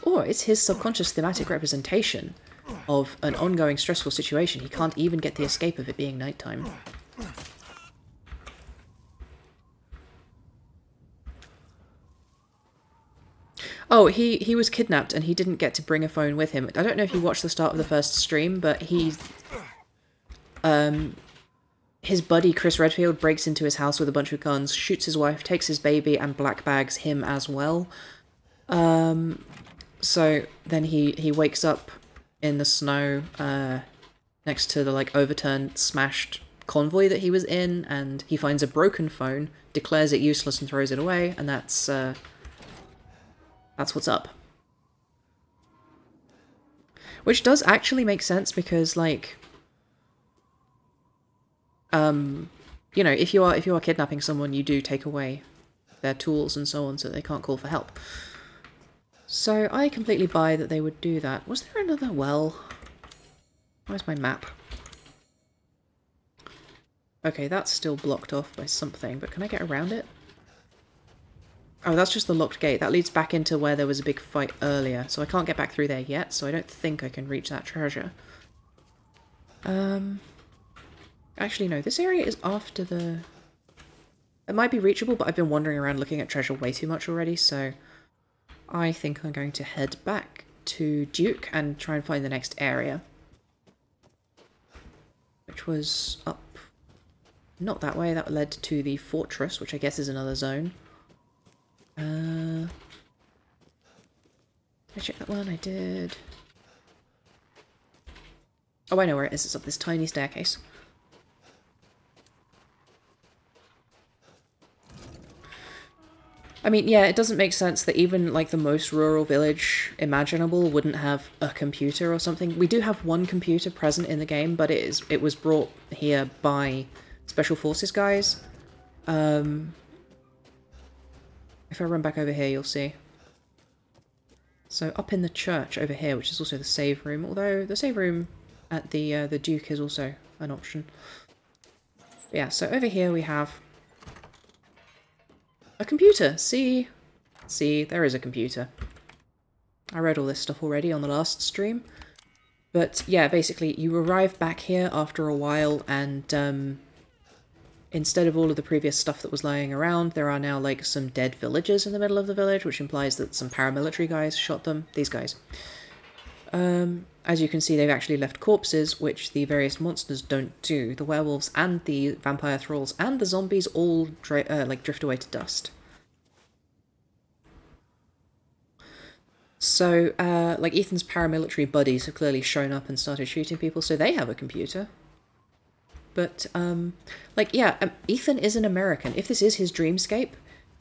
Or it's his subconscious thematic representation of an ongoing stressful situation. He can't even get the escape of it being nighttime. Oh, he, he was kidnapped and he didn't get to bring a phone with him. I don't know if you watched the start of the first stream, but he... Um, his buddy Chris Redfield breaks into his house with a bunch of guns, shoots his wife, takes his baby, and black bags him as well. Um, so then he, he wakes up in the snow uh, next to the like overturned, smashed convoy that he was in, and he finds a broken phone, declares it useless and throws it away, and that's uh, that's what's up. Which does actually make sense because, like, um, you know, if you are if you are kidnapping someone, you do take away their tools and so on, so they can't call for help. So I completely buy that they would do that. Was there another well? Where's my map? Okay, that's still blocked off by something, but can I get around it? Oh, that's just the locked gate. That leads back into where there was a big fight earlier, so I can't get back through there yet, so I don't think I can reach that treasure. Um, Actually, no, this area is after the... It might be reachable, but I've been wandering around looking at treasure way too much already, so I think I'm going to head back to Duke and try and find the next area. Which was up... Not that way, that led to the fortress, which I guess is another zone. Uh... I check that one? I did. Oh, I know where it is. It's up this tiny staircase. I mean, yeah, it doesn't make sense that even like the most rural village imaginable wouldn't have a computer or something. We do have one computer present in the game, but it is it was brought here by special forces guys. Um, if I run back over here, you'll see. So up in the church over here, which is also the save room, although the save room at the uh, the Duke is also an option. But yeah, so over here we have a computer! See? See, there is a computer. I read all this stuff already on the last stream. But yeah, basically, you arrive back here after a while and um, instead of all of the previous stuff that was lying around, there are now like some dead villagers in the middle of the village, which implies that some paramilitary guys shot them. These guys. Um, as you can see, they've actually left corpses, which the various monsters don't do. The werewolves and the vampire thralls and the zombies all uh, like drift away to dust. So, uh, like Ethan's paramilitary buddies have clearly shown up and started shooting people, so they have a computer. But, um, like, yeah, um, Ethan is an American. If this is his dreamscape,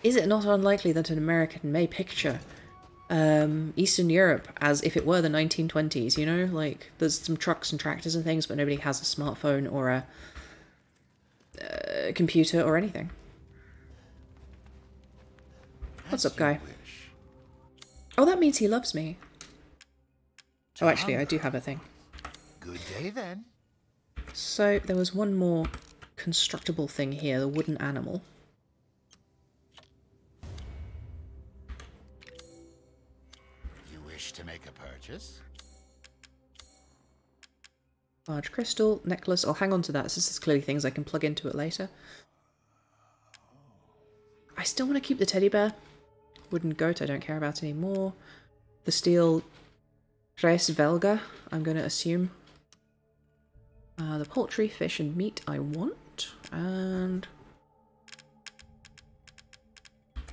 is it not unlikely that an American may picture um, Eastern Europe as if it were the 1920s? You know, like there's some trucks and tractors and things, but nobody has a smartphone or a, uh computer or anything. What's up, guy? Oh, that means he loves me. Oh, actually, I do have a thing. Good day then. So there was one more constructible thing here, the wooden animal. You wish to make a purchase? Large crystal, necklace. I'll hang on to that. This is clearly things I can plug into it later. I still want to keep the teddy bear. Wooden goat I don't care about anymore. The steel res velga, I'm going to assume. Uh, the poultry, fish and meat I want. And...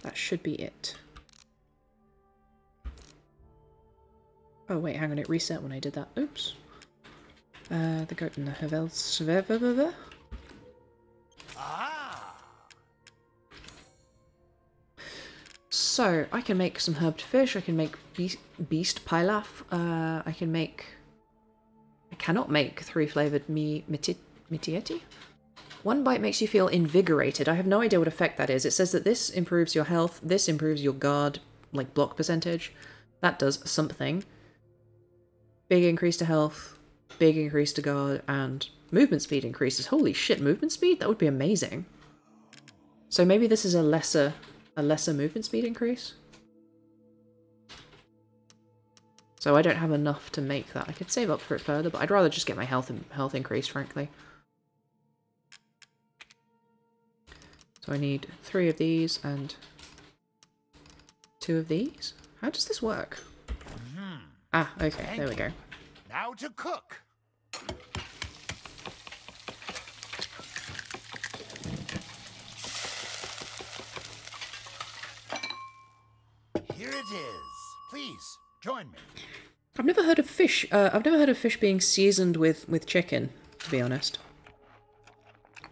That should be it. Oh wait, hang on, it reset when I did that. Oops. Uh, the goat and the Havel Ah! So, I can make some herbed fish, I can make beast, beast pilaf, uh, I can make... Cannot make three flavoured mi miti mitieti? One bite makes you feel invigorated. I have no idea what effect that is. It says that this improves your health, this improves your guard, like block percentage. That does something. Big increase to health, big increase to guard, and movement speed increases. Holy shit, movement speed? That would be amazing. So maybe this is a lesser a lesser movement speed increase. So I don't have enough to make that. I could save up for it further, but I'd rather just get my health health increase, frankly. So I need three of these and two of these. How does this work? Ah, okay, there we go. Now to cook. Here it is. Please join me. I've never heard of fish. Uh, I've never heard of fish being seasoned with with chicken. To be honest.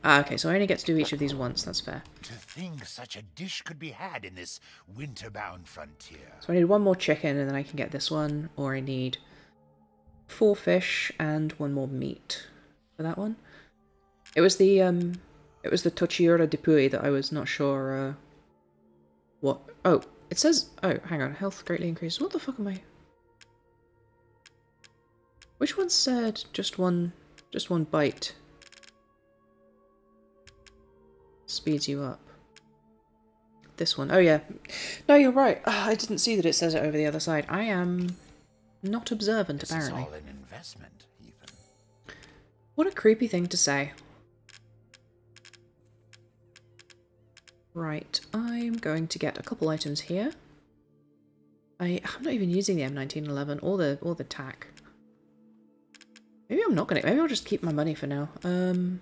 Ah, okay. So I only get to do each of these once. That's fair. To think such a dish could be had in this winter-bound frontier. So I need one more chicken, and then I can get this one. Or I need four fish and one more meat for that one. It was the um, it was the Tochiura de Pui that I was not sure. Uh, what? Oh, it says. Oh, hang on. Health greatly increases. What the fuck am I? Which one said just one, just one bite? Speeds you up. This one. Oh yeah. No, you're right. Ah, I didn't see that it says it over the other side. I am not observant, This apparently. is all an investment, even. What a creepy thing to say. Right, I'm going to get a couple items here. I, I'm not even using the M1911 or the or the TAC. Maybe I'm not gonna. Maybe I'll just keep my money for now. Um,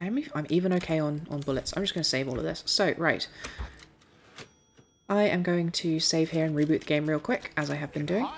I'm I'm even okay on on bullets. I'm just gonna save all of this. So right, I am going to save here and reboot the game real quick, as I have been doing.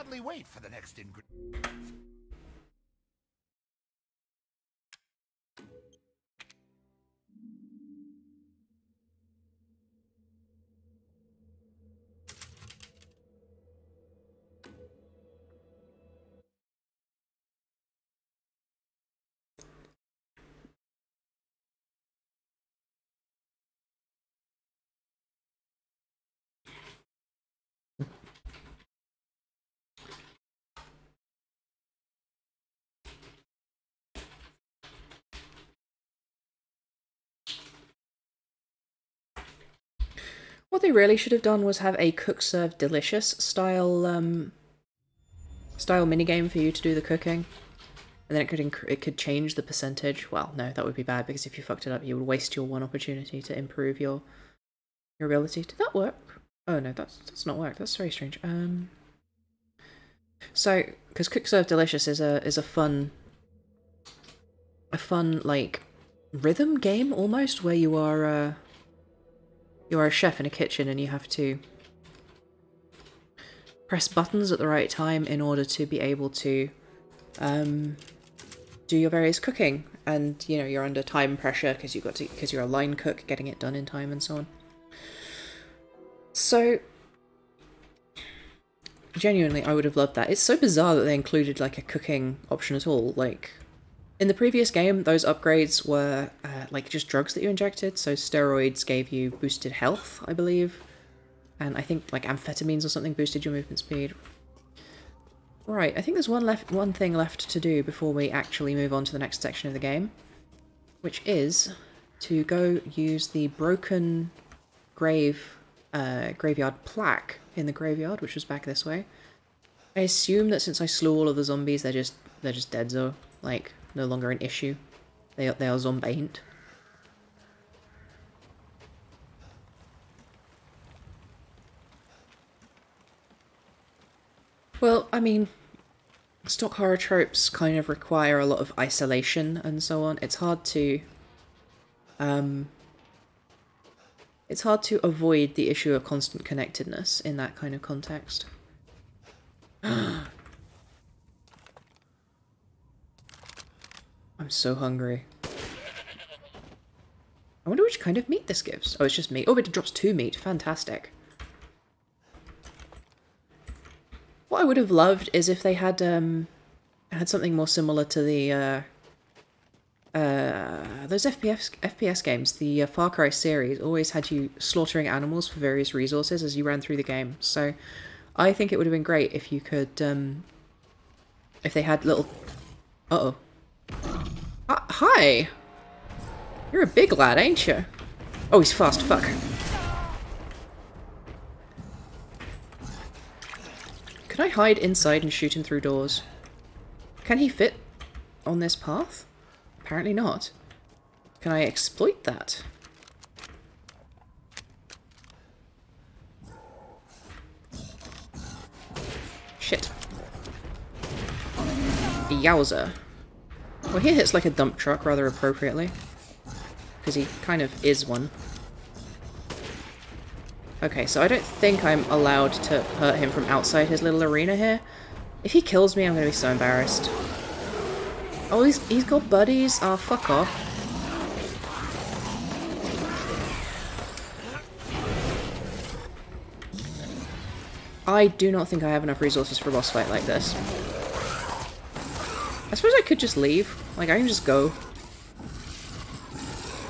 What they really should have done was have a cook serve delicious style um style minigame for you to do the cooking. And then it could it could change the percentage. Well, no, that would be bad because if you fucked it up, you would waste your one opportunity to improve your your ability. Did that work? Oh no, that's that's not work. That's very strange. Um so because cook serve delicious is a is a fun a fun like rhythm game almost where you are uh you are a chef in a kitchen and you have to press buttons at the right time in order to be able to um, do your various cooking, and you know you're under time pressure because you've got to because you're a line cook, getting it done in time and so on. So genuinely, I would have loved that. It's so bizarre that they included like a cooking option at all. Like in the previous game, those upgrades were uh, like just drugs that you injected. So steroids gave you boosted health, I believe, and I think like amphetamines or something boosted your movement speed. Right, I think there's one left, one thing left to do before we actually move on to the next section of the game, which is to go use the broken grave uh, graveyard plaque in the graveyard, which was back this way. I assume that since I slew all of the zombies, they're just they're just dead, so like no longer an issue. They are, they are zombiant. Well, I mean, stock horror tropes kind of require a lot of isolation and so on. It's hard to um it's hard to avoid the issue of constant connectedness in that kind of context. I'm so hungry. I wonder which kind of meat this gives. Oh, it's just meat. Oh, it drops two meat. Fantastic. What I would have loved is if they had um had something more similar to the uh uh those FPS FPS games, the uh, Far Cry series always had you slaughtering animals for various resources as you ran through the game. So I think it would have been great if you could um if they had little Uh-oh. Uh, hi. You're a big lad, ain't you? Oh, he's fast. Fuck. Can I hide inside and shoot him through doors? Can he fit on this path? Apparently not. Can I exploit that? Shit. Yowza. Well, he hits like a dump truck rather appropriately. Because he kind of is one. Okay, so I don't think I'm allowed to hurt him from outside his little arena here. If he kills me, I'm going to be so embarrassed. Oh, he's, he's got buddies? Oh, fuck off. I do not think I have enough resources for a boss fight like this. I suppose I could just leave. Like, I can just go.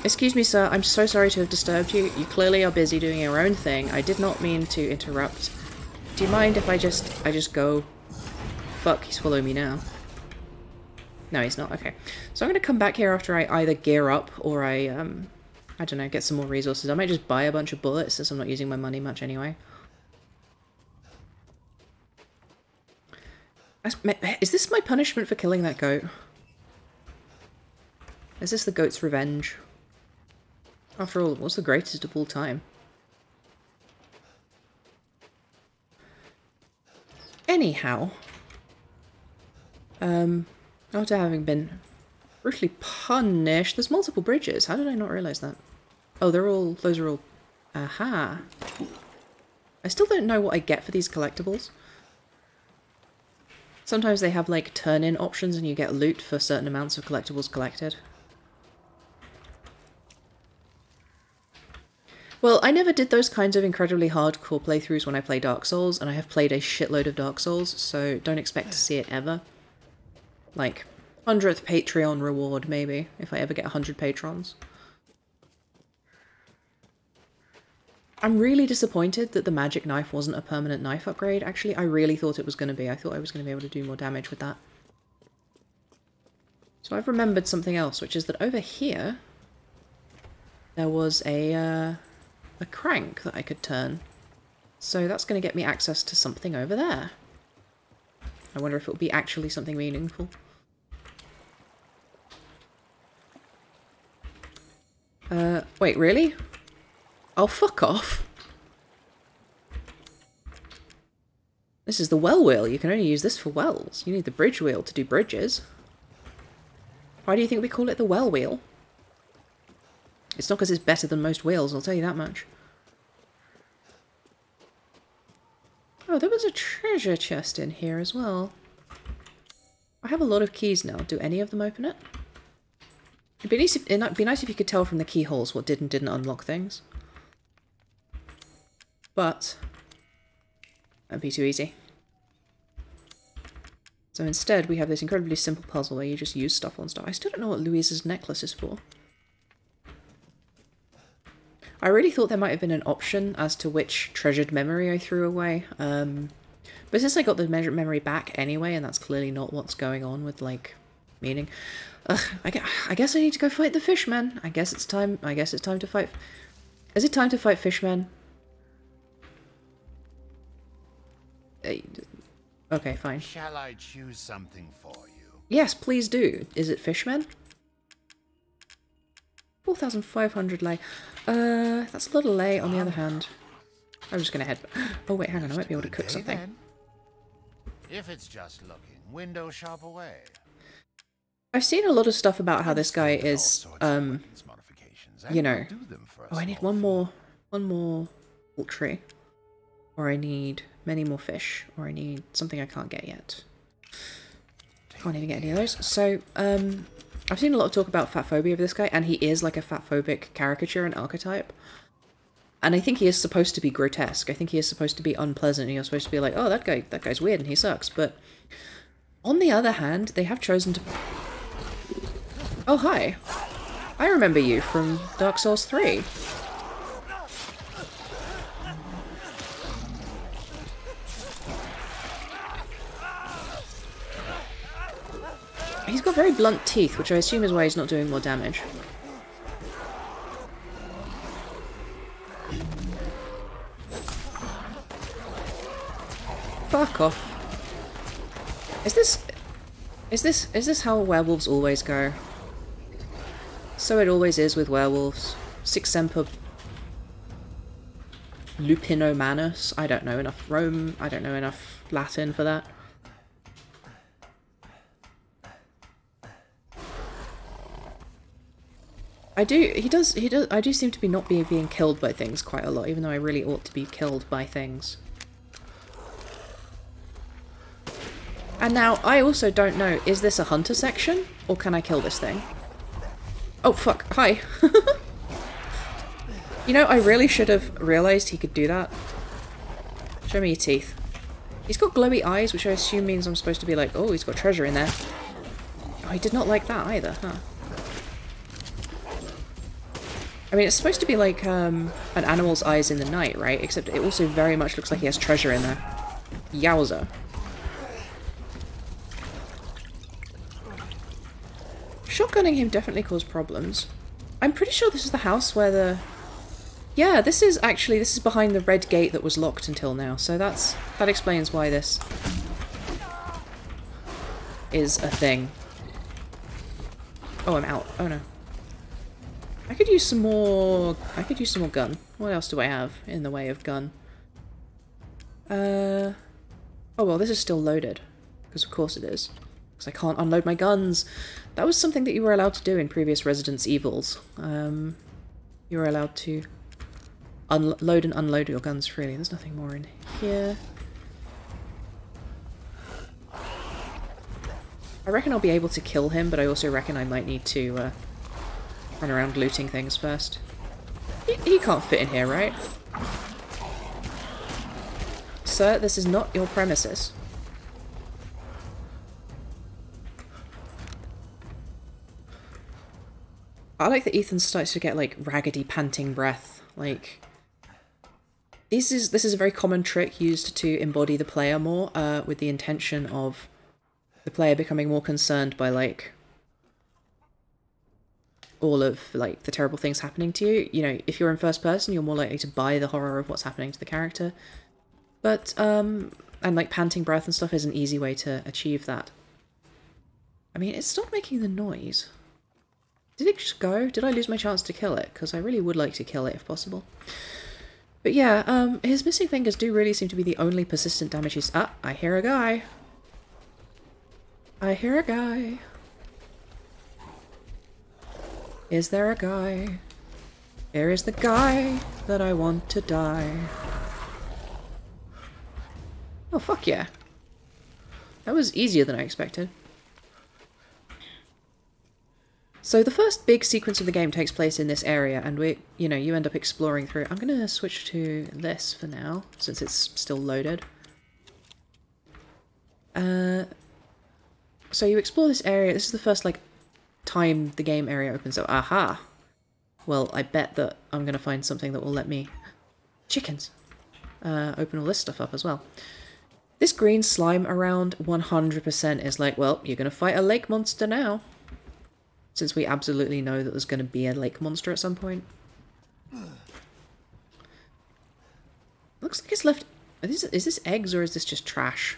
Excuse me, sir. I'm so sorry to have disturbed you. You clearly are busy doing your own thing. I did not mean to interrupt. Do you mind if I just... I just go... Fuck, he's following me now. No, he's not. Okay. So I'm going to come back here after I either gear up or I, um... I don't know, get some more resources. I might just buy a bunch of bullets since I'm not using my money much anyway. Is this my punishment for killing that goat? Is this the goat's revenge? After all, what's the greatest of all time? Anyhow, um, after having been brutally punished, there's multiple bridges. How did I not realize that? Oh, they're all, those are all, aha. I still don't know what I get for these collectibles. Sometimes they have like turn-in options and you get loot for certain amounts of collectibles collected. Well, I never did those kinds of incredibly hardcore playthroughs when I play Dark Souls, and I have played a shitload of Dark Souls, so don't expect to see it ever. Like, 100th Patreon reward, maybe, if I ever get 100 patrons. I'm really disappointed that the magic knife wasn't a permanent knife upgrade. Actually, I really thought it was going to be. I thought I was going to be able to do more damage with that. So I've remembered something else, which is that over here, there was a, uh, a crank that I could turn. So that's going to get me access to something over there. I wonder if it will be actually something meaningful. Uh, wait, really? Oh, fuck off. This is the well wheel. You can only use this for wells. You need the bridge wheel to do bridges. Why do you think we call it the well wheel? It's not because it's better than most wheels, I'll tell you that much. Oh, there was a treasure chest in here as well. I have a lot of keys now. Do any of them open it? It'd be nice if, it'd be nice if you could tell from the keyholes what did and didn't unlock things. But, that'd be too easy. So instead, we have this incredibly simple puzzle where you just use stuff on stuff. I still don't know what Louise's necklace is for. I really thought there might have been an option as to which treasured memory I threw away. Um, but since I got the memory back anyway, and that's clearly not what's going on with, like, meaning... Ugh, I, guess, I need to go fight the fishmen. I guess it's time... I guess it's time to fight... Is it time to fight fishmen? Okay, fine. Shall I choose something for you? Yes, please do. Is it fishmen? 4,500 lei. Uh, that's a lot of lei on the other hand. I'm just gonna head... Oh wait, hang on, I might be able to cook something. If it's just looking, window shop away. I've seen a lot of stuff about how this guy is, um, you know... Oh, I need one more, one more poultry. Or I need many more fish. Or I need something I can't get yet. Can't even get any of those. So, um, I've seen a lot of talk about fat phobia of this guy, and he is like a fat phobic caricature and archetype. And I think he is supposed to be grotesque. I think he is supposed to be unpleasant. And you're supposed to be like, oh, that guy, that guy's weird and he sucks. But on the other hand, they have chosen to. Oh hi, I remember you from Dark Souls 3. He's got very blunt teeth, which I assume is why he's not doing more damage. Fuck off. Is this... Is this... Is this how werewolves always go? So it always is with werewolves. Sic semper... Lupino manus? I don't know enough Rome... I don't know enough Latin for that. I do, he does, he does, I do seem to be not being, being killed by things quite a lot, even though I really ought to be killed by things. And now, I also don't know, is this a hunter section? Or can I kill this thing? Oh, fuck. Hi. you know, I really should have realised he could do that. Show me your teeth. He's got glowy eyes, which I assume means I'm supposed to be like, oh, he's got treasure in there. Oh, he did not like that either, huh? I mean, it's supposed to be like um, an animal's eyes in the night, right? Except it also very much looks like he has treasure in there. Yowza. Shotgunning him definitely caused problems. I'm pretty sure this is the house where the... Yeah, this is actually, this is behind the red gate that was locked until now, so that's, that explains why this is a thing. Oh, I'm out. Oh no. I could use some more, I could use some more gun. What else do I have in the way of gun? Uh, oh well, this is still loaded. Because of course it is. Because I can't unload my guns. That was something that you were allowed to do in previous Resident Evils. Um, you were allowed to unload and unload your guns freely. There's nothing more in here. I reckon I'll be able to kill him, but I also reckon I might need to uh, run around looting things first. He, he can't fit in here, right? Sir, this is not your premises. I like that Ethan starts to get like raggedy panting breath. Like this is this is a very common trick used to embody the player more, uh, with the intention of the player becoming more concerned by like all of like the terrible things happening to you. You know, if you're in first person, you're more likely to buy the horror of what's happening to the character. But um and like panting breath and stuff is an easy way to achieve that. I mean, it stopped making the noise. Did it just go? Did I lose my chance to kill it? Because I really would like to kill it if possible. But yeah, um, his missing fingers do really seem to be the only persistent damage he's- Ah, I hear a guy. I hear a guy. Is there a guy? There is the guy that I want to die. Oh, fuck yeah. That was easier than I expected. So the first big sequence of the game takes place in this area, and we, you know, you end up exploring through. I'm gonna switch to this for now, since it's still loaded. Uh, so you explore this area. This is the first like time the game area opens up. Aha! Well, I bet that I'm gonna find something that will let me chickens uh, open all this stuff up as well. This green slime around 100% is like, well, you're gonna fight a lake monster now. Since we absolutely know that there's going to be a lake monster at some point. Looks like it's left... Is this, is this eggs or is this just trash?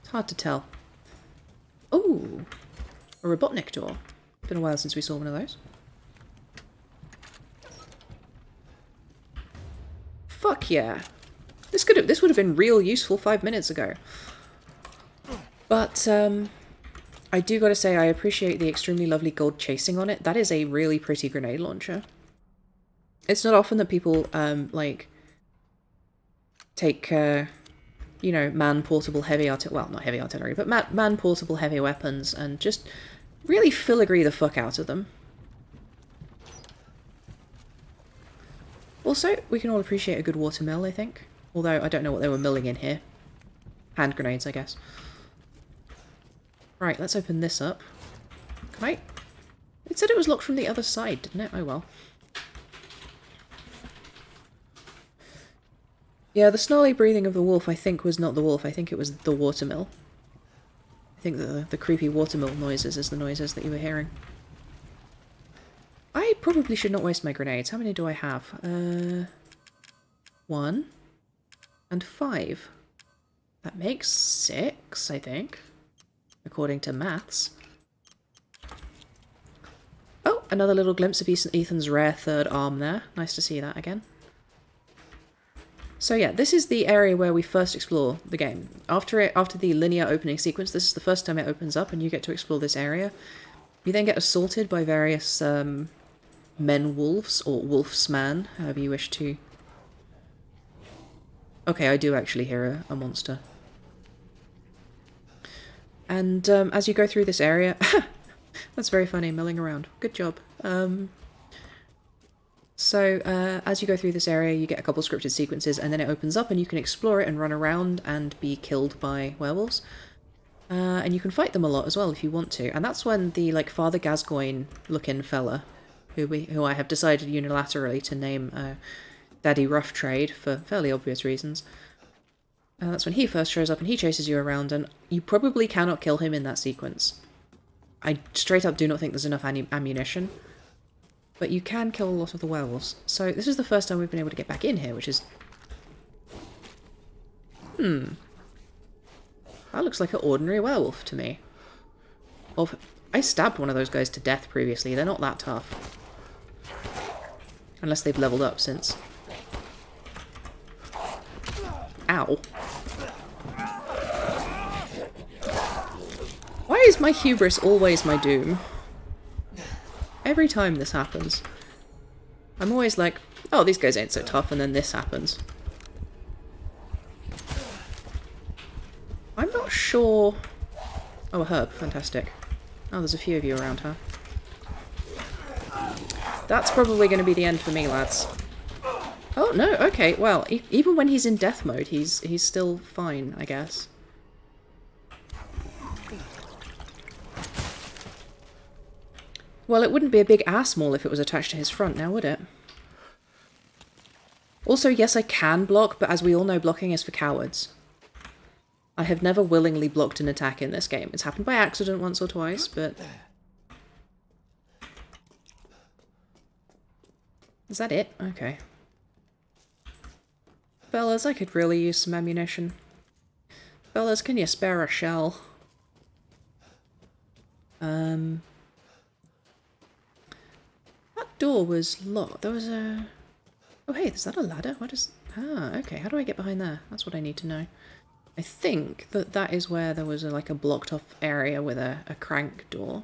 It's hard to tell. Oh, a Robotnik door. It's been a while since we saw one of those. Fuck yeah. This could have, this would have been real useful five minutes ago. But, um, I do gotta say, I appreciate the extremely lovely gold chasing on it. That is a really pretty grenade launcher. It's not often that people, um, like, take, uh, you know, man-portable heavy artillery, well, not heavy artillery, but man-portable heavy weapons and just really filigree the fuck out of them. Also, we can all appreciate a good water mill, I think. Although, I don't know what they were milling in here. Hand grenades, I guess. Right, let's open this up. Can I... It said it was locked from the other side, didn't it? Oh well. Yeah, the snarly breathing of the wolf, I think, was not the wolf. I think it was the watermill. Think the, the creepy watermill noises is the noises that you were hearing. I probably should not waste my grenades. How many do I have? Uh, one and five. That makes six, I think, according to maths. Oh, another little glimpse of Ethan's rare third arm there. Nice to see that again. So yeah, this is the area where we first explore the game. After it, after the linear opening sequence, this is the first time it opens up and you get to explore this area. You then get assaulted by various um, men wolves, or wolf's man, however you wish to. Okay, I do actually hear a, a monster. And um, as you go through this area, that's very funny, milling around. Good job. Um, so uh, as you go through this area, you get a couple scripted sequences, and then it opens up, and you can explore it and run around and be killed by werewolves. Uh, and you can fight them a lot as well if you want to. And that's when the like Father Gascoigne looking fella, who we who I have decided unilaterally to name uh, Daddy Rough Trade for fairly obvious reasons. Uh, that's when he first shows up and he chases you around, and you probably cannot kill him in that sequence. I straight up do not think there's enough ammunition. But you can kill a lot of the werewolves. So this is the first time we've been able to get back in here, which is... Hmm. That looks like an ordinary werewolf to me. Of, I stabbed one of those guys to death previously. They're not that tough. Unless they've leveled up since. Ow. Why is my hubris always my doom? Every time this happens. I'm always like, oh, these guys ain't so tough, and then this happens. I'm not sure... Oh, a herb. Fantastic. Oh, there's a few of you around, huh? That's probably going to be the end for me, lads. Oh, no, okay, well, e even when he's in death mode, he's he's still fine, I guess. Well, it wouldn't be a big ass maul if it was attached to his front now, would it? Also, yes, I can block, but as we all know, blocking is for cowards. I have never willingly blocked an attack in this game. It's happened by accident once or twice, but... Is that it? Okay. Fellas, I could really use some ammunition. Fellas, can you spare a shell? Um door was locked. There was a... Oh, hey, is that a ladder? What is... Ah, okay. How do I get behind there? That's what I need to know. I think that that is where there was a, like a blocked off area with a, a crank door.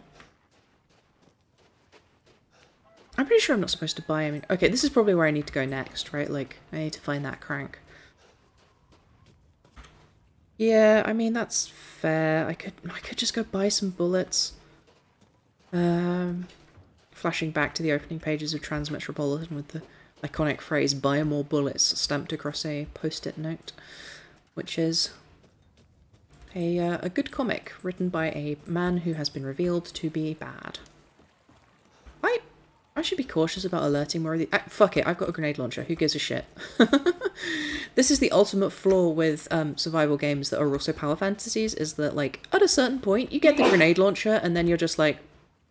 I'm pretty sure I'm not supposed to buy... I mean, okay, this is probably where I need to go next, right? Like, I need to find that crank. Yeah, I mean, that's fair. I could, I could just go buy some bullets. Um, flashing back to the opening pages of Transmetropolitan with the iconic phrase "Buy more bullets" stamped across a post-it note, which is a uh, a good comic written by a man who has been revealed to be bad. I I should be cautious about alerting more of the. Uh, fuck it, I've got a grenade launcher. Who gives a shit? this is the ultimate flaw with um, survival games that are also power fantasies. Is that like at a certain point you get the grenade launcher and then you're just like,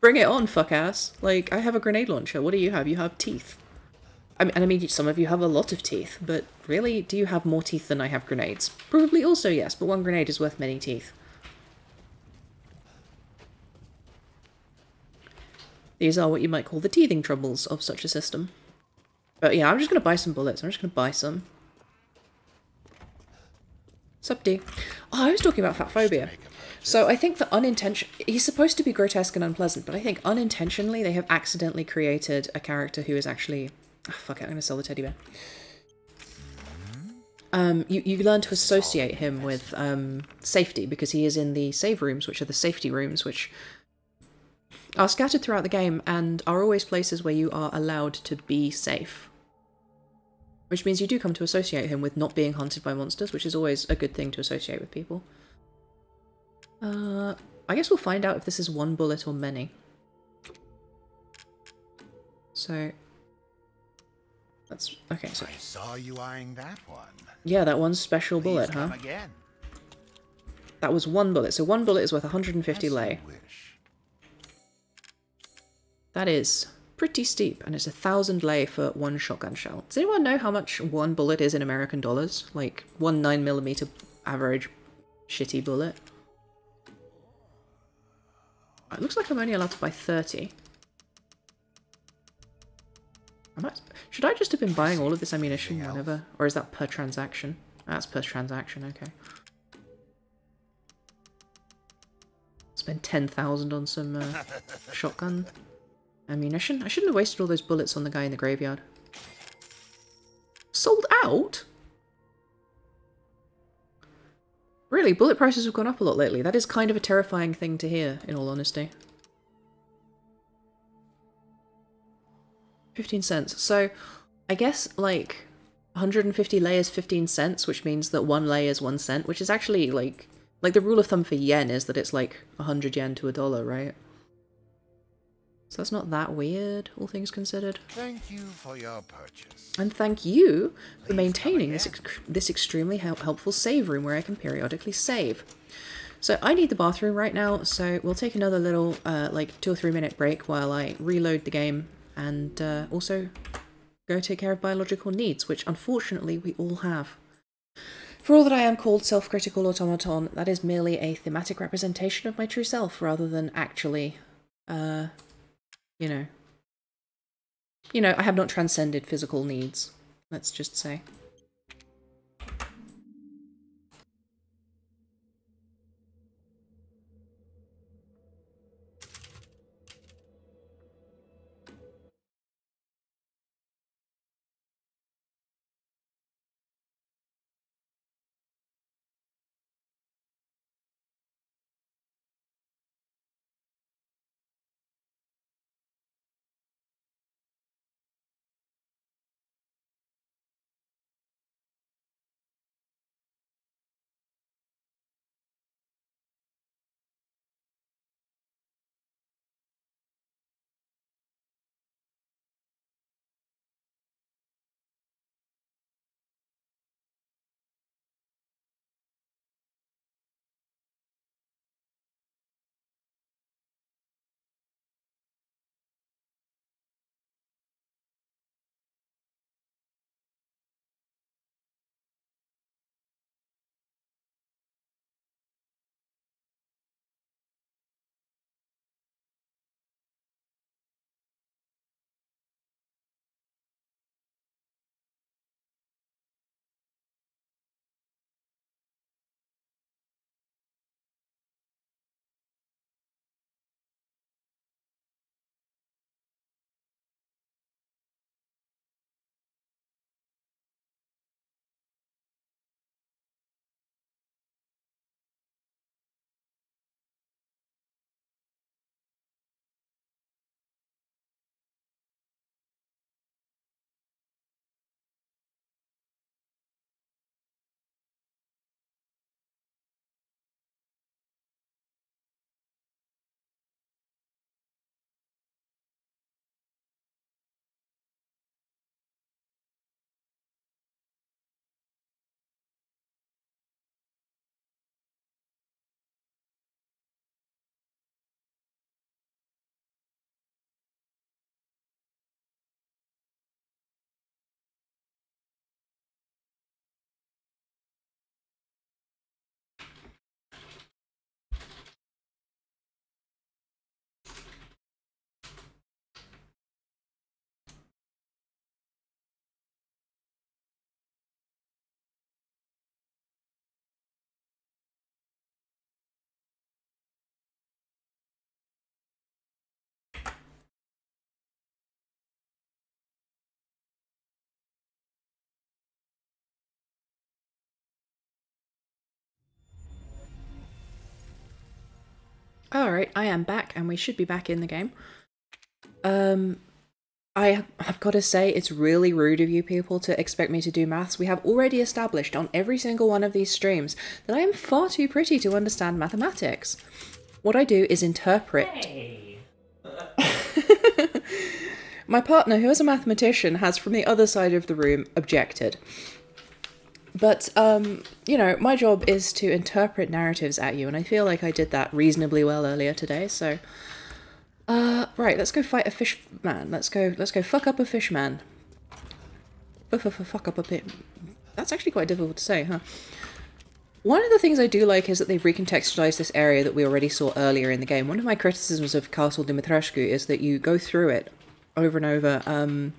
bring it on, fuck ass. Like I have a grenade launcher. What do you have? You have teeth. I mean, and I mean, some of you have a lot of teeth, but really, do you have more teeth than I have grenades? Probably also yes, but one grenade is worth many teeth. These are what you might call the teething troubles of such a system. But yeah, I'm just going to buy some bullets. I'm just going to buy some. Sup, D? Oh, I was talking about fat phobia. So I think that unintention he's supposed to be grotesque and unpleasant, but I think unintentionally they have accidentally created a character who is actually oh, fuck it, I'm gonna sell the teddy bear. Um, you, you learn to associate him with um, safety because he is in the save rooms, which are the safety rooms, which are scattered throughout the game and are always places where you are allowed to be safe. Which means you do come to associate him with not being hunted by monsters, which is always a good thing to associate with people. Uh, I guess we'll find out if this is one bullet or many. So, that's okay. So I saw you eyeing that one. yeah, that one's special Please bullet, huh? again. That was one bullet. So one bullet is worth 150 As lei. That is pretty steep, and it's a thousand lei for one shotgun shell. Does anyone know how much one bullet is in American dollars? Like one nine millimeter average shitty bullet. It looks like I'm only allowed to buy 30. I might, should I just have been buying all of this ammunition whenever? Or is that per transaction? That's per transaction, okay. Spend 10,000 on some uh, shotgun ammunition. I shouldn't have wasted all those bullets on the guy in the graveyard. Sold out? Really, bullet prices have gone up a lot lately. That is kind of a terrifying thing to hear, in all honesty. 15 cents. So, I guess, like, 150 lei is 15 cents, which means that one lei is one cent, which is actually, like, like the rule of thumb for yen is that it's like 100 yen to a dollar, right? So that's not that weird, all things considered. Thank you for your purchase. And thank you for maintaining this ex- this extremely help- helpful save room where I can periodically save. So I need the bathroom right now, so we'll take another little uh, like two or three minute break while I reload the game and uh, also go take care of biological needs, which unfortunately we all have. For all that I am called self-critical automaton, that is merely a thematic representation of my true self rather than actually, uh, you know, you know, I have not transcended physical needs, let's just say. Alright, I am back and we should be back in the game. Um, I have got to say, it's really rude of you people to expect me to do maths. We have already established on every single one of these streams that I am far too pretty to understand mathematics. What I do is interpret. My partner, who is a mathematician, has from the other side of the room objected. But, um, you know, my job is to interpret narratives at you, and I feel like I did that reasonably well earlier today, so. Uh, right, let's go fight a fish man. Let's go, let's go fuck up a fish man. Fuck, up a bit. That's actually quite difficult to say, huh? One of the things I do like is that they've recontextualized this area that we already saw earlier in the game. One of my criticisms of Castle Dimitrescu is that you go through it over and over. Um,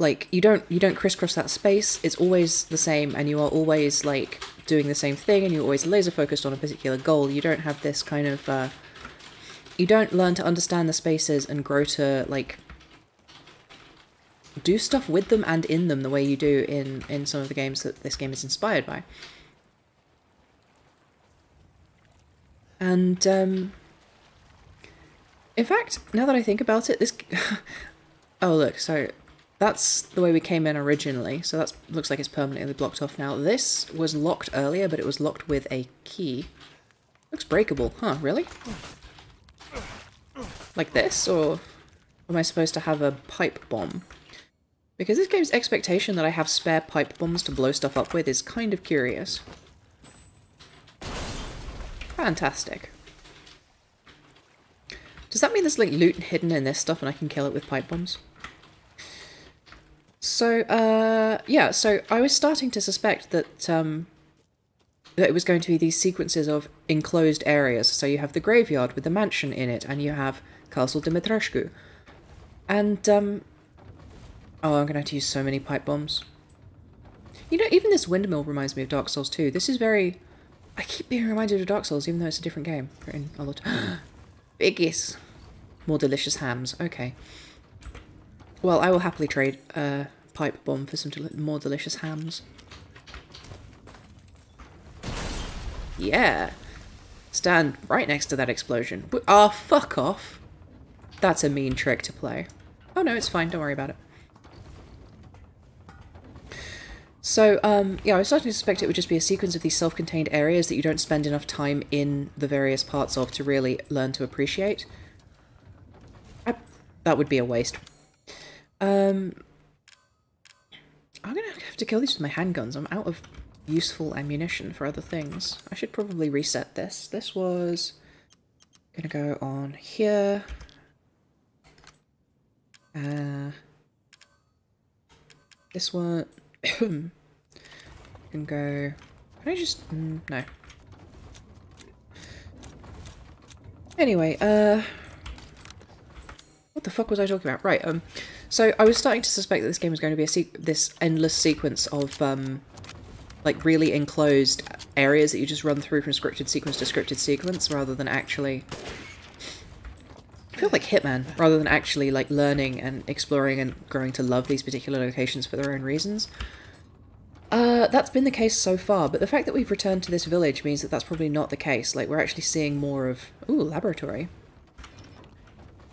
like you don't you don't crisscross that space. It's always the same, and you are always like doing the same thing, and you're always laser focused on a particular goal. You don't have this kind of uh, you don't learn to understand the spaces and grow to like do stuff with them and in them the way you do in in some of the games that this game is inspired by. And um, in fact, now that I think about it, this oh look, so that's the way we came in originally. So that looks like it's permanently blocked off now. This was locked earlier, but it was locked with a key. Looks breakable, huh? Really? Like this, or am I supposed to have a pipe bomb? Because this game's expectation that I have spare pipe bombs to blow stuff up with is kind of curious. Fantastic. Does that mean there's like loot hidden in this stuff and I can kill it with pipe bombs? So, uh, yeah, so I was starting to suspect that, um, that it was going to be these sequences of enclosed areas. So you have the graveyard with the mansion in it, and you have Castle Dimitrescu. And, um, oh, I'm gonna have to use so many pipe bombs. You know, even this windmill reminds me of Dark Souls 2. This is very... I keep being reminded of Dark Souls, even though it's a different game. In a lot. Biggies. More delicious hams. Okay. Well, I will happily trade a pipe bomb for some del more delicious hams. Yeah. Stand right next to that explosion. Ah, oh, fuck off. That's a mean trick to play. Oh no, it's fine. Don't worry about it. So, um, yeah, I was starting to suspect it would just be a sequence of these self-contained areas that you don't spend enough time in the various parts of to really learn to appreciate. I, that would be a waste. Um, I'm gonna have to kill these with my handguns. I'm out of useful ammunition for other things. I should probably reset this. This was gonna go on here. Uh, this one can go. Can I just mm, no? Anyway, uh, what the fuck was I talking about? Right, um. So I was starting to suspect that this game was going to be a this endless sequence of um, like really enclosed areas that you just run through from scripted sequence to scripted sequence rather than actually I feel like Hitman rather than actually like learning and exploring and growing to love these particular locations for their own reasons. Uh, that's been the case so far, but the fact that we've returned to this village means that that's probably not the case. Like, we're actually seeing more of... Ooh, laboratory.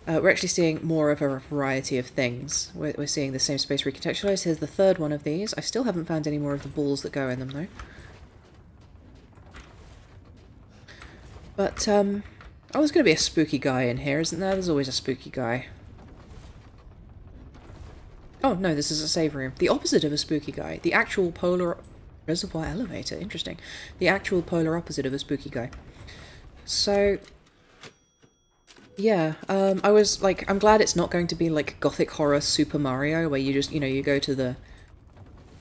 Uh, we're actually seeing more of a variety of things. We're, we're seeing the same space recontextualized. Here's the third one of these. I still haven't found any more of the balls that go in them, though. But, um... Oh, there's going to be a spooky guy in here, isn't there? There's always a spooky guy. Oh, no, this is a save room. The opposite of a spooky guy. The actual polar... Reservoir elevator. Interesting. The actual polar opposite of a spooky guy. So, yeah, um, I was like, I'm glad it's not going to be like gothic horror Super Mario, where you just, you know, you go to the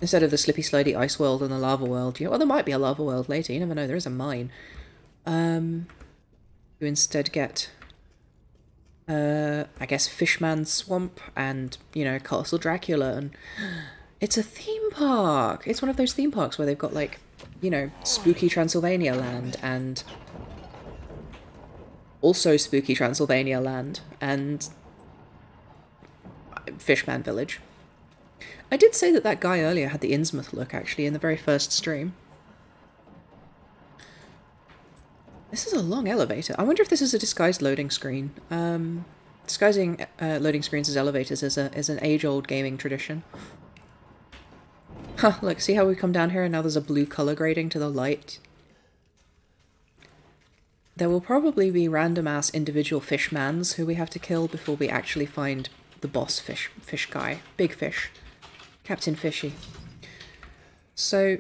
instead of the slippy slidey ice world and the lava world. You know, well, there might be a lava world later. You never know. There is a mine. Um, you instead get, uh, I guess, Fishman Swamp and you know Castle Dracula, and it's a theme park. It's one of those theme parks where they've got like, you know, spooky Transylvania land and also spooky Transylvania land and Fishman Village. I did say that that guy earlier had the Innsmouth look, actually, in the very first stream. This is a long elevator. I wonder if this is a disguised loading screen. Um, disguising uh, loading screens as elevators is a is an age-old gaming tradition. Huh, look, see how we come down here and now there's a blue color grading to the light? There will probably be random ass individual fishmans who we have to kill before we actually find the boss fish fish guy. Big fish. Captain Fishy. So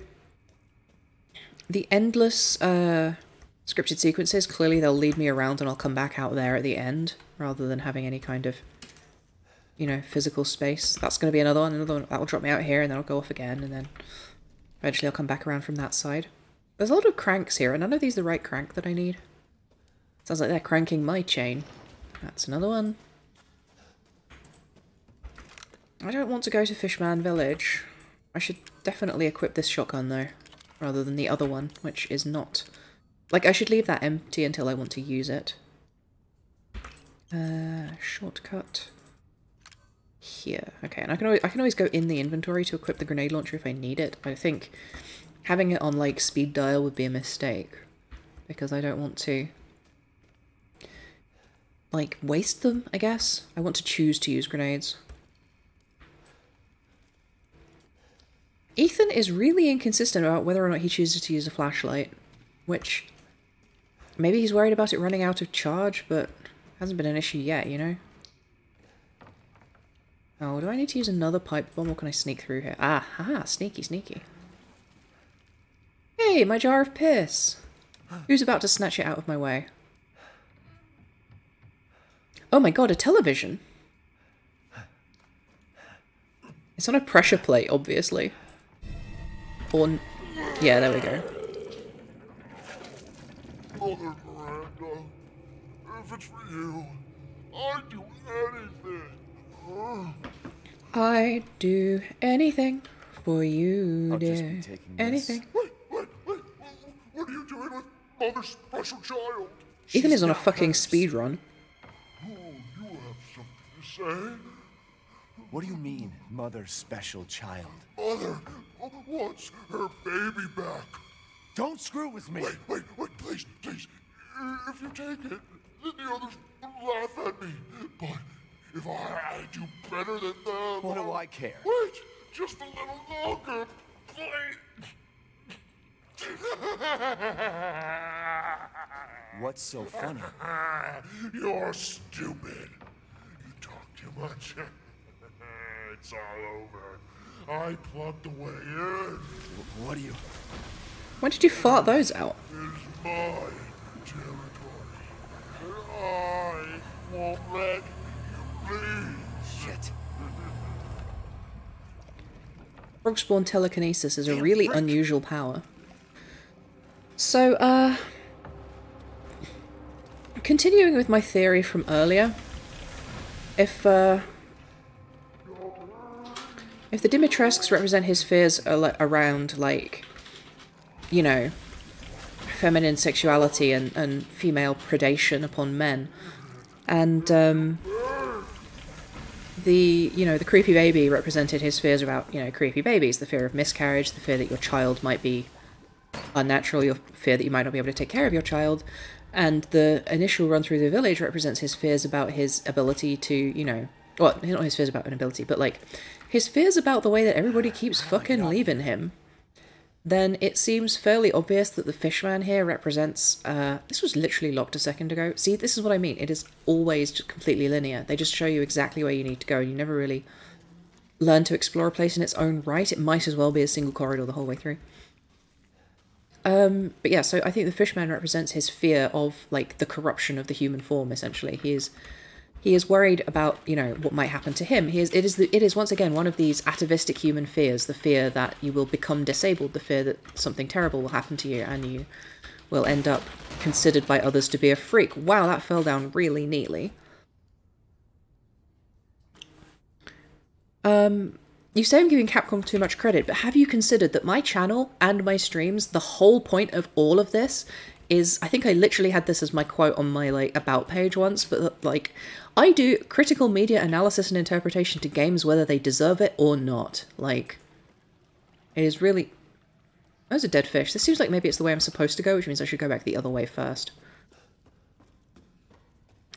the endless uh, scripted sequences, clearly they'll lead me around and I'll come back out there at the end rather than having any kind of you know, physical space. That's going to be another one. Another one that will drop me out here, and then I'll go off again, and then eventually I'll come back around from that side. There's a lot of cranks here, and none of these are the right crank that I need. Sounds like they're cranking my chain. That's another one. I don't want to go to Fishman Village. I should definitely equip this shotgun, though, rather than the other one, which is not... Like, I should leave that empty until I want to use it. Uh, shortcut here. Okay, and I can always, I can always go in the inventory to equip the grenade launcher if I need it. I think having it on like speed dial would be a mistake because I don't want to like waste them, I guess. I want to choose to use grenades. Ethan is really inconsistent about whether or not he chooses to use a flashlight, which maybe he's worried about it running out of charge, but hasn't been an issue yet, you know? Oh, do I need to use another pipe bomb or can I sneak through here? Ah, ha, sneaky, sneaky. Hey, my jar of piss. Who's about to snatch it out of my way? Oh my god, a television. It's on a pressure plate, obviously. Or... Yeah, there we go. Mother Miranda, if it's for you, I'd do anything. I'd do anything for you, I'll just dear. be taking this. Anything. Wait, wait, wait. What are you doing with Mother's special child? Ethan is on a fucking hers. speed run. You have something to say? What do you mean, mother's special child? Mother wants her baby back. Don't screw with me! Wait, wait, wait, please, please. If you take it, then the others laugh at me. But if I, I do better than them... What do I care? Wait, just a little longer, please. What's so funny? You're stupid. You talk much. it's all over. I plugged the way in. What do you... When did you fart those out? It's my territory. And I won't let you leave. Shit. Rogspawn telekinesis is a really unusual power. So, uh... Continuing with my theory from earlier, if, uh... If the Dimitrescu's represent his fears around, like, you know, feminine sexuality and, and female predation upon men, and, um, the you know the creepy baby represented his fears about you know creepy babies the fear of miscarriage the fear that your child might be unnatural your fear that you might not be able to take care of your child and the initial run through the village represents his fears about his ability to you know well not his fears about an ability but like his fears about the way that everybody keeps fucking leaving him. Then it seems fairly obvious that the fishman here represents uh this was literally locked a second ago. See this is what i mean. It is always just completely linear. They just show you exactly where you need to go and you never really learn to explore a place in its own right. It might as well be a single corridor the whole way through um but yeah so i think the fishman represents his fear of like the corruption of the human form essentially. He is he is worried about you know what might happen to him. He is it is the, it is once again one of these atavistic human fears the fear that you will become disabled the fear that something terrible will happen to you and you will end up considered by others to be a freak. Wow that fell down really neatly. Um you say I'm giving Capcom too much credit, but have you considered that my channel and my streams, the whole point of all of this is I think I literally had this as my quote on my like about page once, but like I do critical media analysis and interpretation to games whether they deserve it or not. Like it is really that was a dead fish. This seems like maybe it's the way I'm supposed to go, which means I should go back the other way first.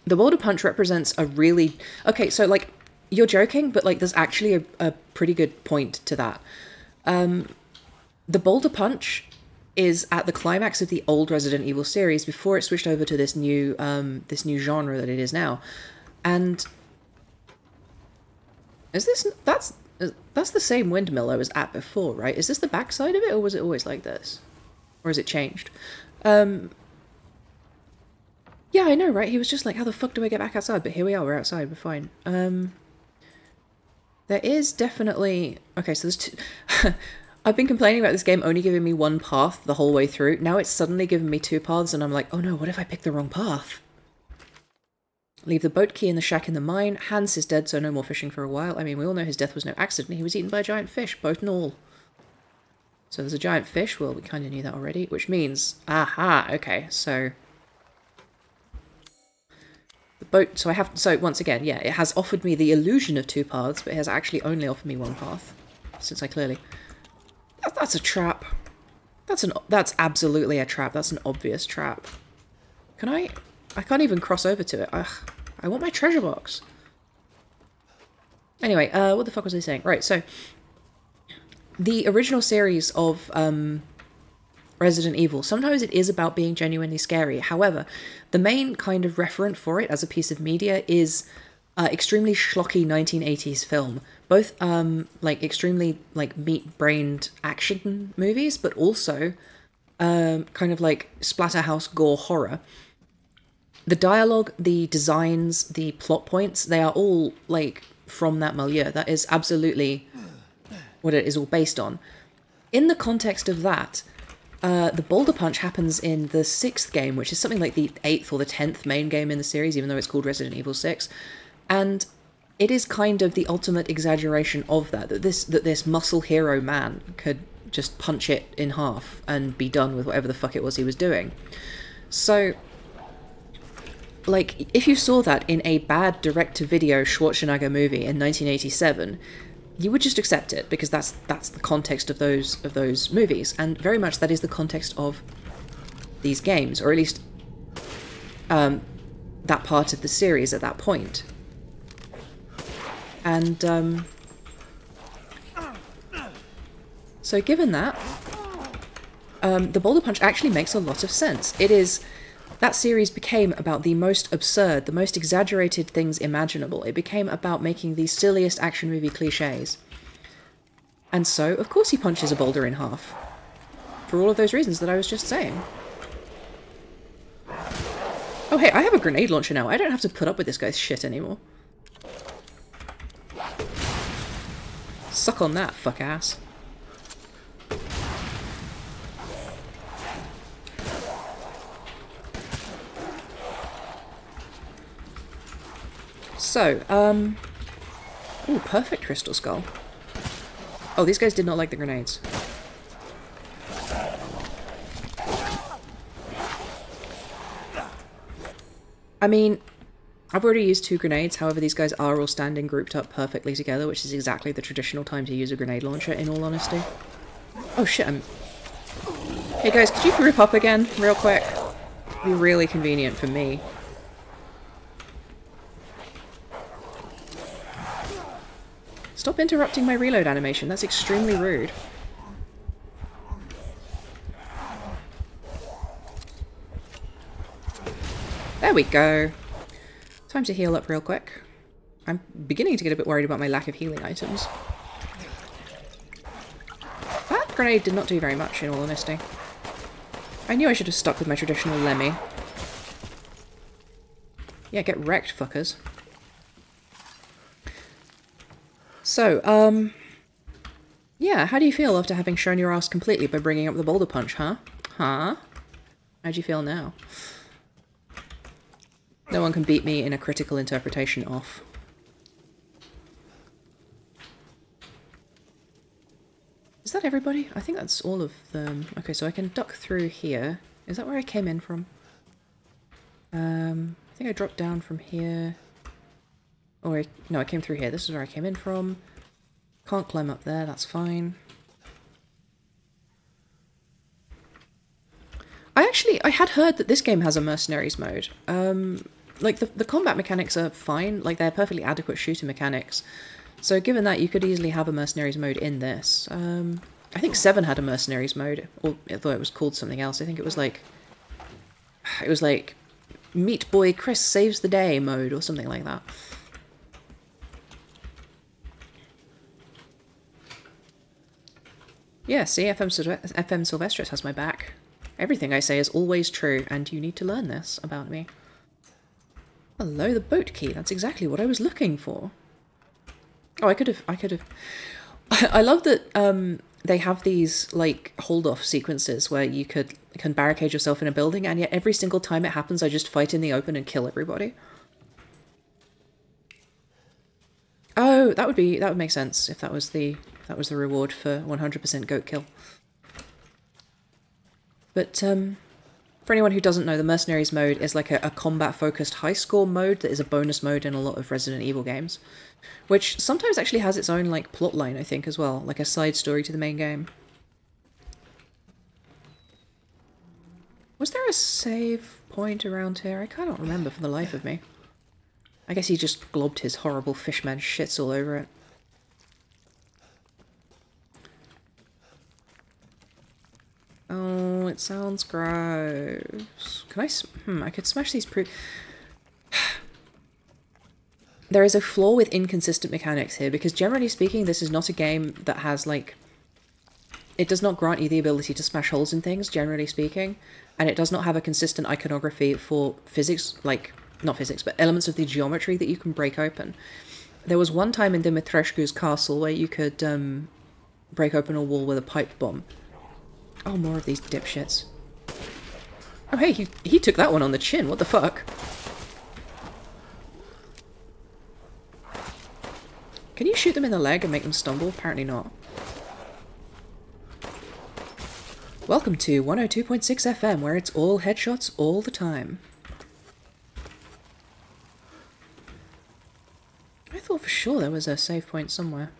The boulder punch represents a really... Okay, so, like, you're joking, but, like, there's actually a, a pretty good point to that. Um, the boulder punch is at the climax of the old Resident Evil series before it switched over to this new um, this new genre that it is now. And is this that's that's the same windmill I was at before, right? Is this the backside of it, or was it always like this, or has it changed? Um, yeah, I know, right? He was just like, "How the fuck do I get back outside?" But here we are. We're outside. We're fine. Um, there is definitely okay. So there's two. I've been complaining about this game only giving me one path the whole way through. Now it's suddenly given me two paths, and I'm like, oh no, what if I pick the wrong path? Leave the boat key in the shack in the mine. Hans is dead, so no more fishing for a while. I mean, we all know his death was no accident. He was eaten by a giant fish, boat and all. So there's a giant fish. Well, we kind of knew that already, which means... Aha, okay, so... Boat... So I have... So, once again, yeah, it has offered me the illusion of two paths, but it has actually only offered me one path. Since I clearly... That, that's a trap. That's an... That's absolutely a trap. That's an obvious trap. Can I... I can't even cross over to it. Ugh. I want my treasure box. Anyway, uh, what the fuck was I saying? Right, so the original series of um, Resident Evil, sometimes it is about being genuinely scary. However, the main kind of referent for it as a piece of media is uh, extremely schlocky 1980s film. Both um, like extremely like meat-brained action movies, but also um, kind of like splatterhouse gore horror the dialogue, the designs, the plot points, they are all like from that milieu. That is absolutely what it is all based on. In the context of that, uh, the Boulder Punch happens in the sixth game, which is something like the eighth or the tenth main game in the series, even though it's called Resident Evil 6. And it is kind of the ultimate exaggeration of that, that this that this muscle hero man could just punch it in half and be done with whatever the fuck it was he was doing. So like if you saw that in a bad direct-to-video Schwarzenegger movie in 1987, you would just accept it because that's that's the context of those of those movies, and very much that is the context of these games, or at least um, that part of the series at that point. And um, so, given that, um, the Boulder Punch actually makes a lot of sense. It is that series became about the most absurd, the most exaggerated things imaginable. It became about making the silliest action movie cliches. And so, of course, he punches a boulder in half. For all of those reasons that I was just saying. Oh, hey, I have a grenade launcher now. I don't have to put up with this guy's shit anymore. Suck on that, fuck ass. So, um... Ooh, perfect crystal skull. Oh, these guys did not like the grenades. I mean, I've already used two grenades, however these guys are all standing grouped up perfectly together, which is exactly the traditional time to use a grenade launcher, in all honesty. Oh shit, I'm... Hey guys, could you group up again, real quick? It'd be really convenient for me. Stop interrupting my reload animation, that's extremely rude. There we go. Time to heal up real quick. I'm beginning to get a bit worried about my lack of healing items. That grenade did not do very much, in all honesty. I knew I should have stuck with my traditional LEMI. Yeah, get wrecked, fuckers. So, um... Yeah, how do you feel after having shown your ass completely by bringing up the boulder punch, huh? Huh? How do you feel now? No one can beat me in a critical interpretation off. Is that everybody? I think that's all of them. Okay, so I can duck through here. Is that where I came in from? Um, I think I dropped down from here. Or, I, no, I came through here. This is where I came in from. Can't climb up there, that's fine. I actually I had heard that this game has a mercenaries mode. Um, like the the combat mechanics are fine, like they're perfectly adequate shooter mechanics. So given that, you could easily have a mercenaries mode in this. Um, I think Seven had a mercenaries mode, or although it was called something else. I think it was like it was like Meat Boy Chris saves the day mode or something like that. Yeah, see, FM, Sylve- FM Sylvestris has my back. Everything I say is always true, and you need to learn this about me. Hello, the boat key. That's exactly what I was looking for. Oh, I could have. I could have. I love that um, they have these like hold off sequences where you could can barricade yourself in a building, and yet every single time it happens, I just fight in the open and kill everybody. Oh, that would be that would make sense if that was the that was the reward for 100% goat kill. But um, for anyone who doesn't know, the Mercenaries mode is like a, a combat-focused high score mode that is a bonus mode in a lot of Resident Evil games, which sometimes actually has its own like plot line, I think, as well, like a side story to the main game. Was there a save point around here? I cannot remember for the life of me. I guess he just globbed his horrible fishman shits all over it. Oh, it sounds gross. Can I? Hmm, I could smash these pre- There is a flaw with inconsistent mechanics here because generally speaking, this is not a game that has like. It does not grant you the ability to smash holes in things, generally speaking, and it does not have a consistent iconography for physics, like not physics, but elements of the geometry that you can break open. There was one time in Dimitrescu's castle where you could um, break open a wall with a pipe bomb. Oh, more of these dipshits. Oh, hey, he, he took that one on the chin. What the fuck? Can you shoot them in the leg and make them stumble? Apparently not. Welcome to 102.6 FM, where it's all headshots all the time. I thought for sure there was a save point somewhere.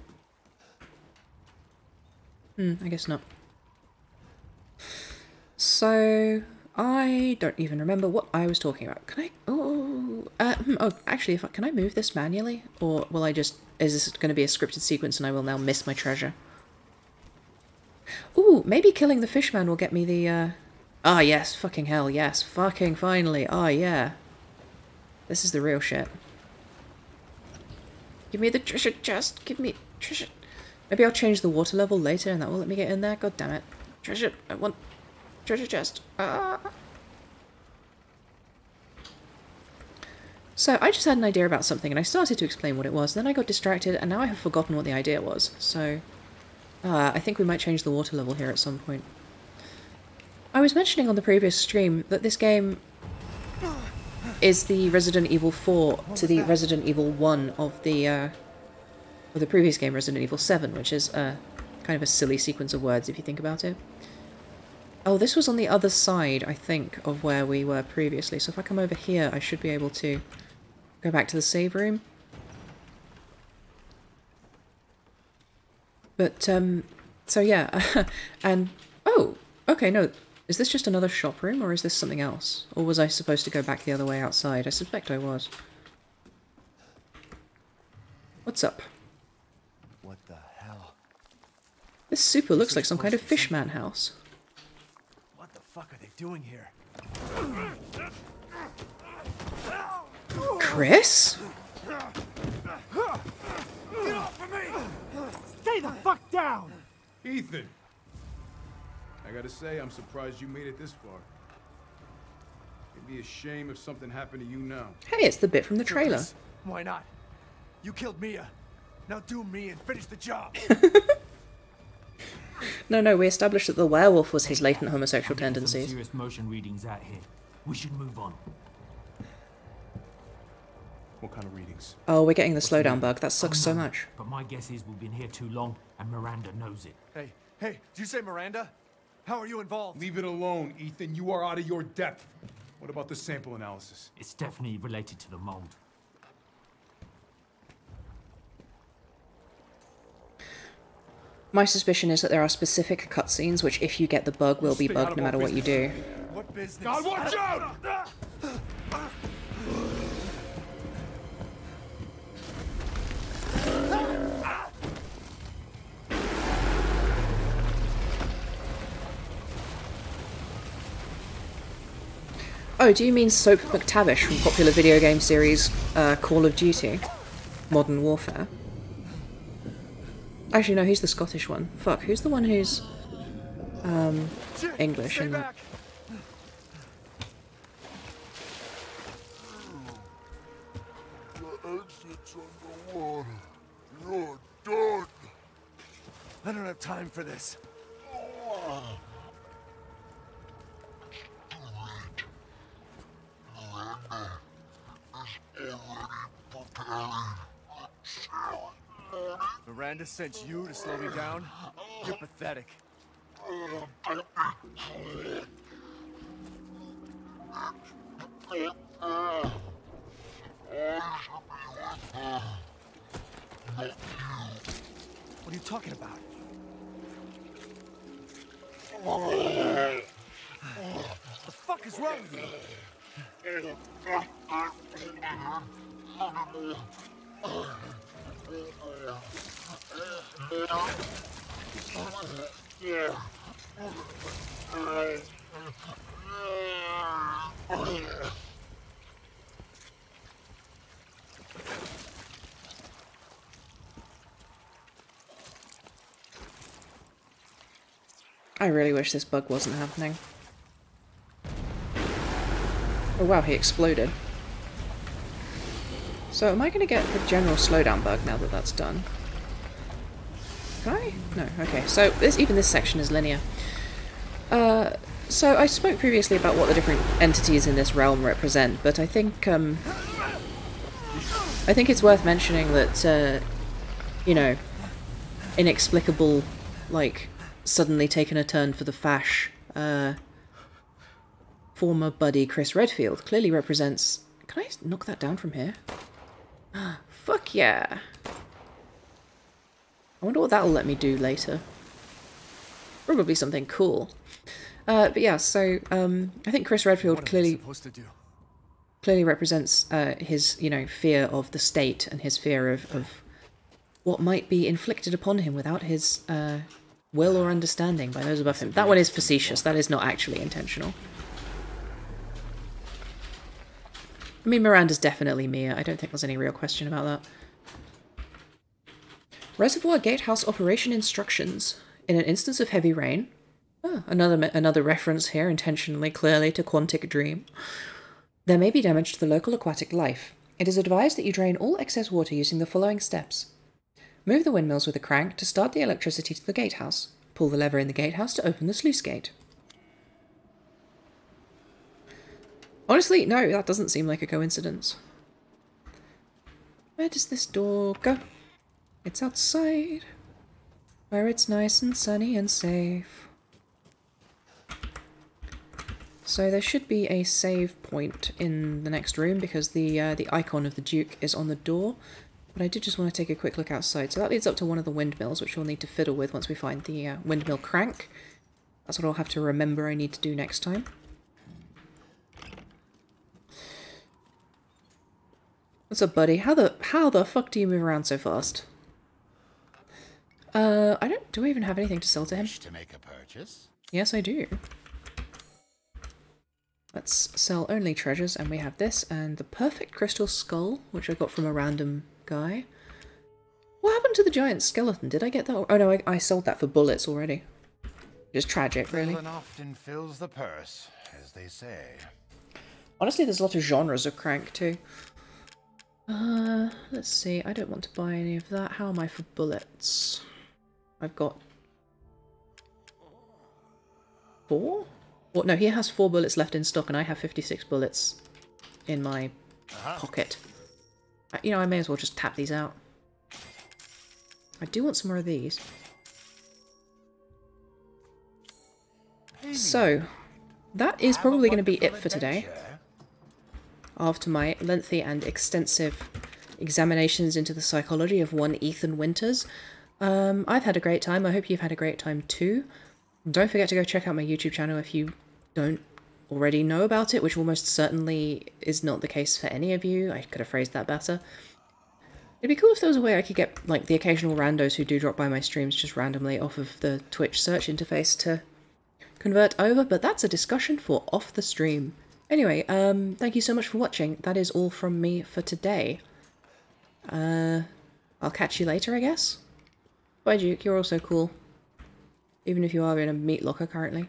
Hmm, I guess not. So, I don't even remember what I was talking about. Can I? Oh, uh, hmm, oh, actually, if I, can I move this manually, or will I just? Is this going to be a scripted sequence, and I will now miss my treasure? Ooh, maybe killing the fishman will get me the. Uh... Ah, yes, fucking hell, yes, fucking finally. Ah, yeah. This is the real shit. Give me the treasure chest. Give me treasure. Maybe I'll change the water level later, and that will let me get in there. God damn it! Treasure. I want treasure chest. Ah. So I just had an idea about something and I started to explain what it was, then I got distracted and now I have forgotten what the idea was. So uh, I think we might change the water level here at some point. I was mentioning on the previous stream that this game is the Resident Evil 4 to the Resident Evil 1 of the uh, of the previous game, Resident Evil 7, which is uh, kind of a silly sequence of words if you think about it. Oh, this was on the other side, I think, of where we were previously. So if I come over here, I should be able to go back to the save room. But, um, so yeah, and, oh, okay, no, is this just another shop room, or is this something else? Or was I supposed to go back the other way outside? I suspect I was. What's up? What the hell? This super looks like some kind of fishman house. What the fuck are they doing here? Chris? Stay the fuck down! Ethan! I gotta say, I'm surprised you made it this far. It'd be a shame if something happened to you now. Hey, it's the bit from the trailer. Why not? You killed Mia. Now do me and finish the job. No, no, we established that the werewolf was his latent homosexual Some tendencies. serious motion readings out here. We should move on. What kind of readings? Oh, we're getting the slowdown bug. That sucks so much. But my guess is we've been here too long, and Miranda knows it. hey, hey, did you say Miranda? How are you involved? Leave it alone, Ethan. You are out of your depth. What about the sample analysis? It's definitely related to the mold. My suspicion is that there are specific cutscenes which, if you get the bug, will be bugged no matter what you do. What business. God, watch out! Oh, do you mean Soap MacTavish from popular video game series uh, Call of Duty? Modern Warfare? Actually, no, he's the Scottish one. Fuck, who's the one who's um, English Stay in that? back. The exit's underwater. You're done. I don't have time for this. Miranda sent you to slow me down? You're pathetic. What are you talking about? what the fuck is wrong with you? I really wish this bug wasn't happening. Oh wow, he exploded. So am I going to get the general slowdown bug now that that's done? Can I? No, okay. So this even this section is linear. Uh, so I spoke previously about what the different entities in this realm represent, but I think um, I think it's worth mentioning that uh, you know, inexplicable, like suddenly taken a turn for the fash. Uh, former buddy Chris Redfield clearly represents. Can I knock that down from here? Fuck yeah! I wonder what that'll let me do later. Probably something cool. Uh, but yeah, so um, I think Chris Redfield What am I clearly clearly represents uh, his, you know, fear of the state and his fear of, of what might be inflicted upon him without his uh, will or understanding by those above him. That one is facetious. That is not actually intentional. I mean, Miranda's definitely Mia. I don't think there's any real question about that. Reservoir Gatehouse operation instructions. In an instance of heavy rain, ah, another another reference here, intentionally, clearly to Quantic Dream. There may be damage to the local aquatic life. It is advised that you drain all excess water using the following steps. Move the windmills with a crank to start the electricity to the gatehouse. Pull the lever in the gatehouse to open the sluice gate. Honestly, no, that doesn't seem like a coincidence. Where does this door go? It's outside, where it's nice and sunny and safe. So there should be a save point in the next room because the uh, the icon of the Duke is on the door. But I did just want to take a quick look outside. So that leads up to one of the windmills, which we'll need to fiddle with once we find the uh, windmill crank. That's what I'll have to remember I need to do next time. What's up, buddy? How the how the fuck do you move around so fast? Uh, I don't. Do I even have anything to sell to him? To make a purchase? Yes, I do. Let's sell only treasures, and we have this and the perfect crystal skull, which I got from a random guy. What happened to the giant skeleton? Did I get that? Oh no, I, I sold that for bullets already. Just tragic, really. Often fills the purse, as they say. Honestly, there's a lot of genres of crank too. Uh, let's see. I don't want to buy any of that. How am I for bullets? I've got four. What? No, he has four bullets left in stock, and I have fifty-six bullets in my pocket. Uh, You know, I may as well just tap these out. I do want some more of these. So, that is probably going to be it for today after my lengthy and extensive examinations into the psychology of one Ethan Winters. Um, I've had a great time. I hope you've had a great time too. Don't forget to go check out my YouTube channel if you don't already know about it, which almost certainly is not the case for any of you. I could have phrased that better. It'd be cool if there was a way I could get like the occasional randos who do drop by my streams just randomly off of the Twitch search interface to convert over, but that's a discussion for off the stream. Anyway, um, thank you so much for watching. That is all from me for today. Uh, I'll catch you later, I guess. Bye, Duke. You're also cool. Even if you are in a meat locker currently.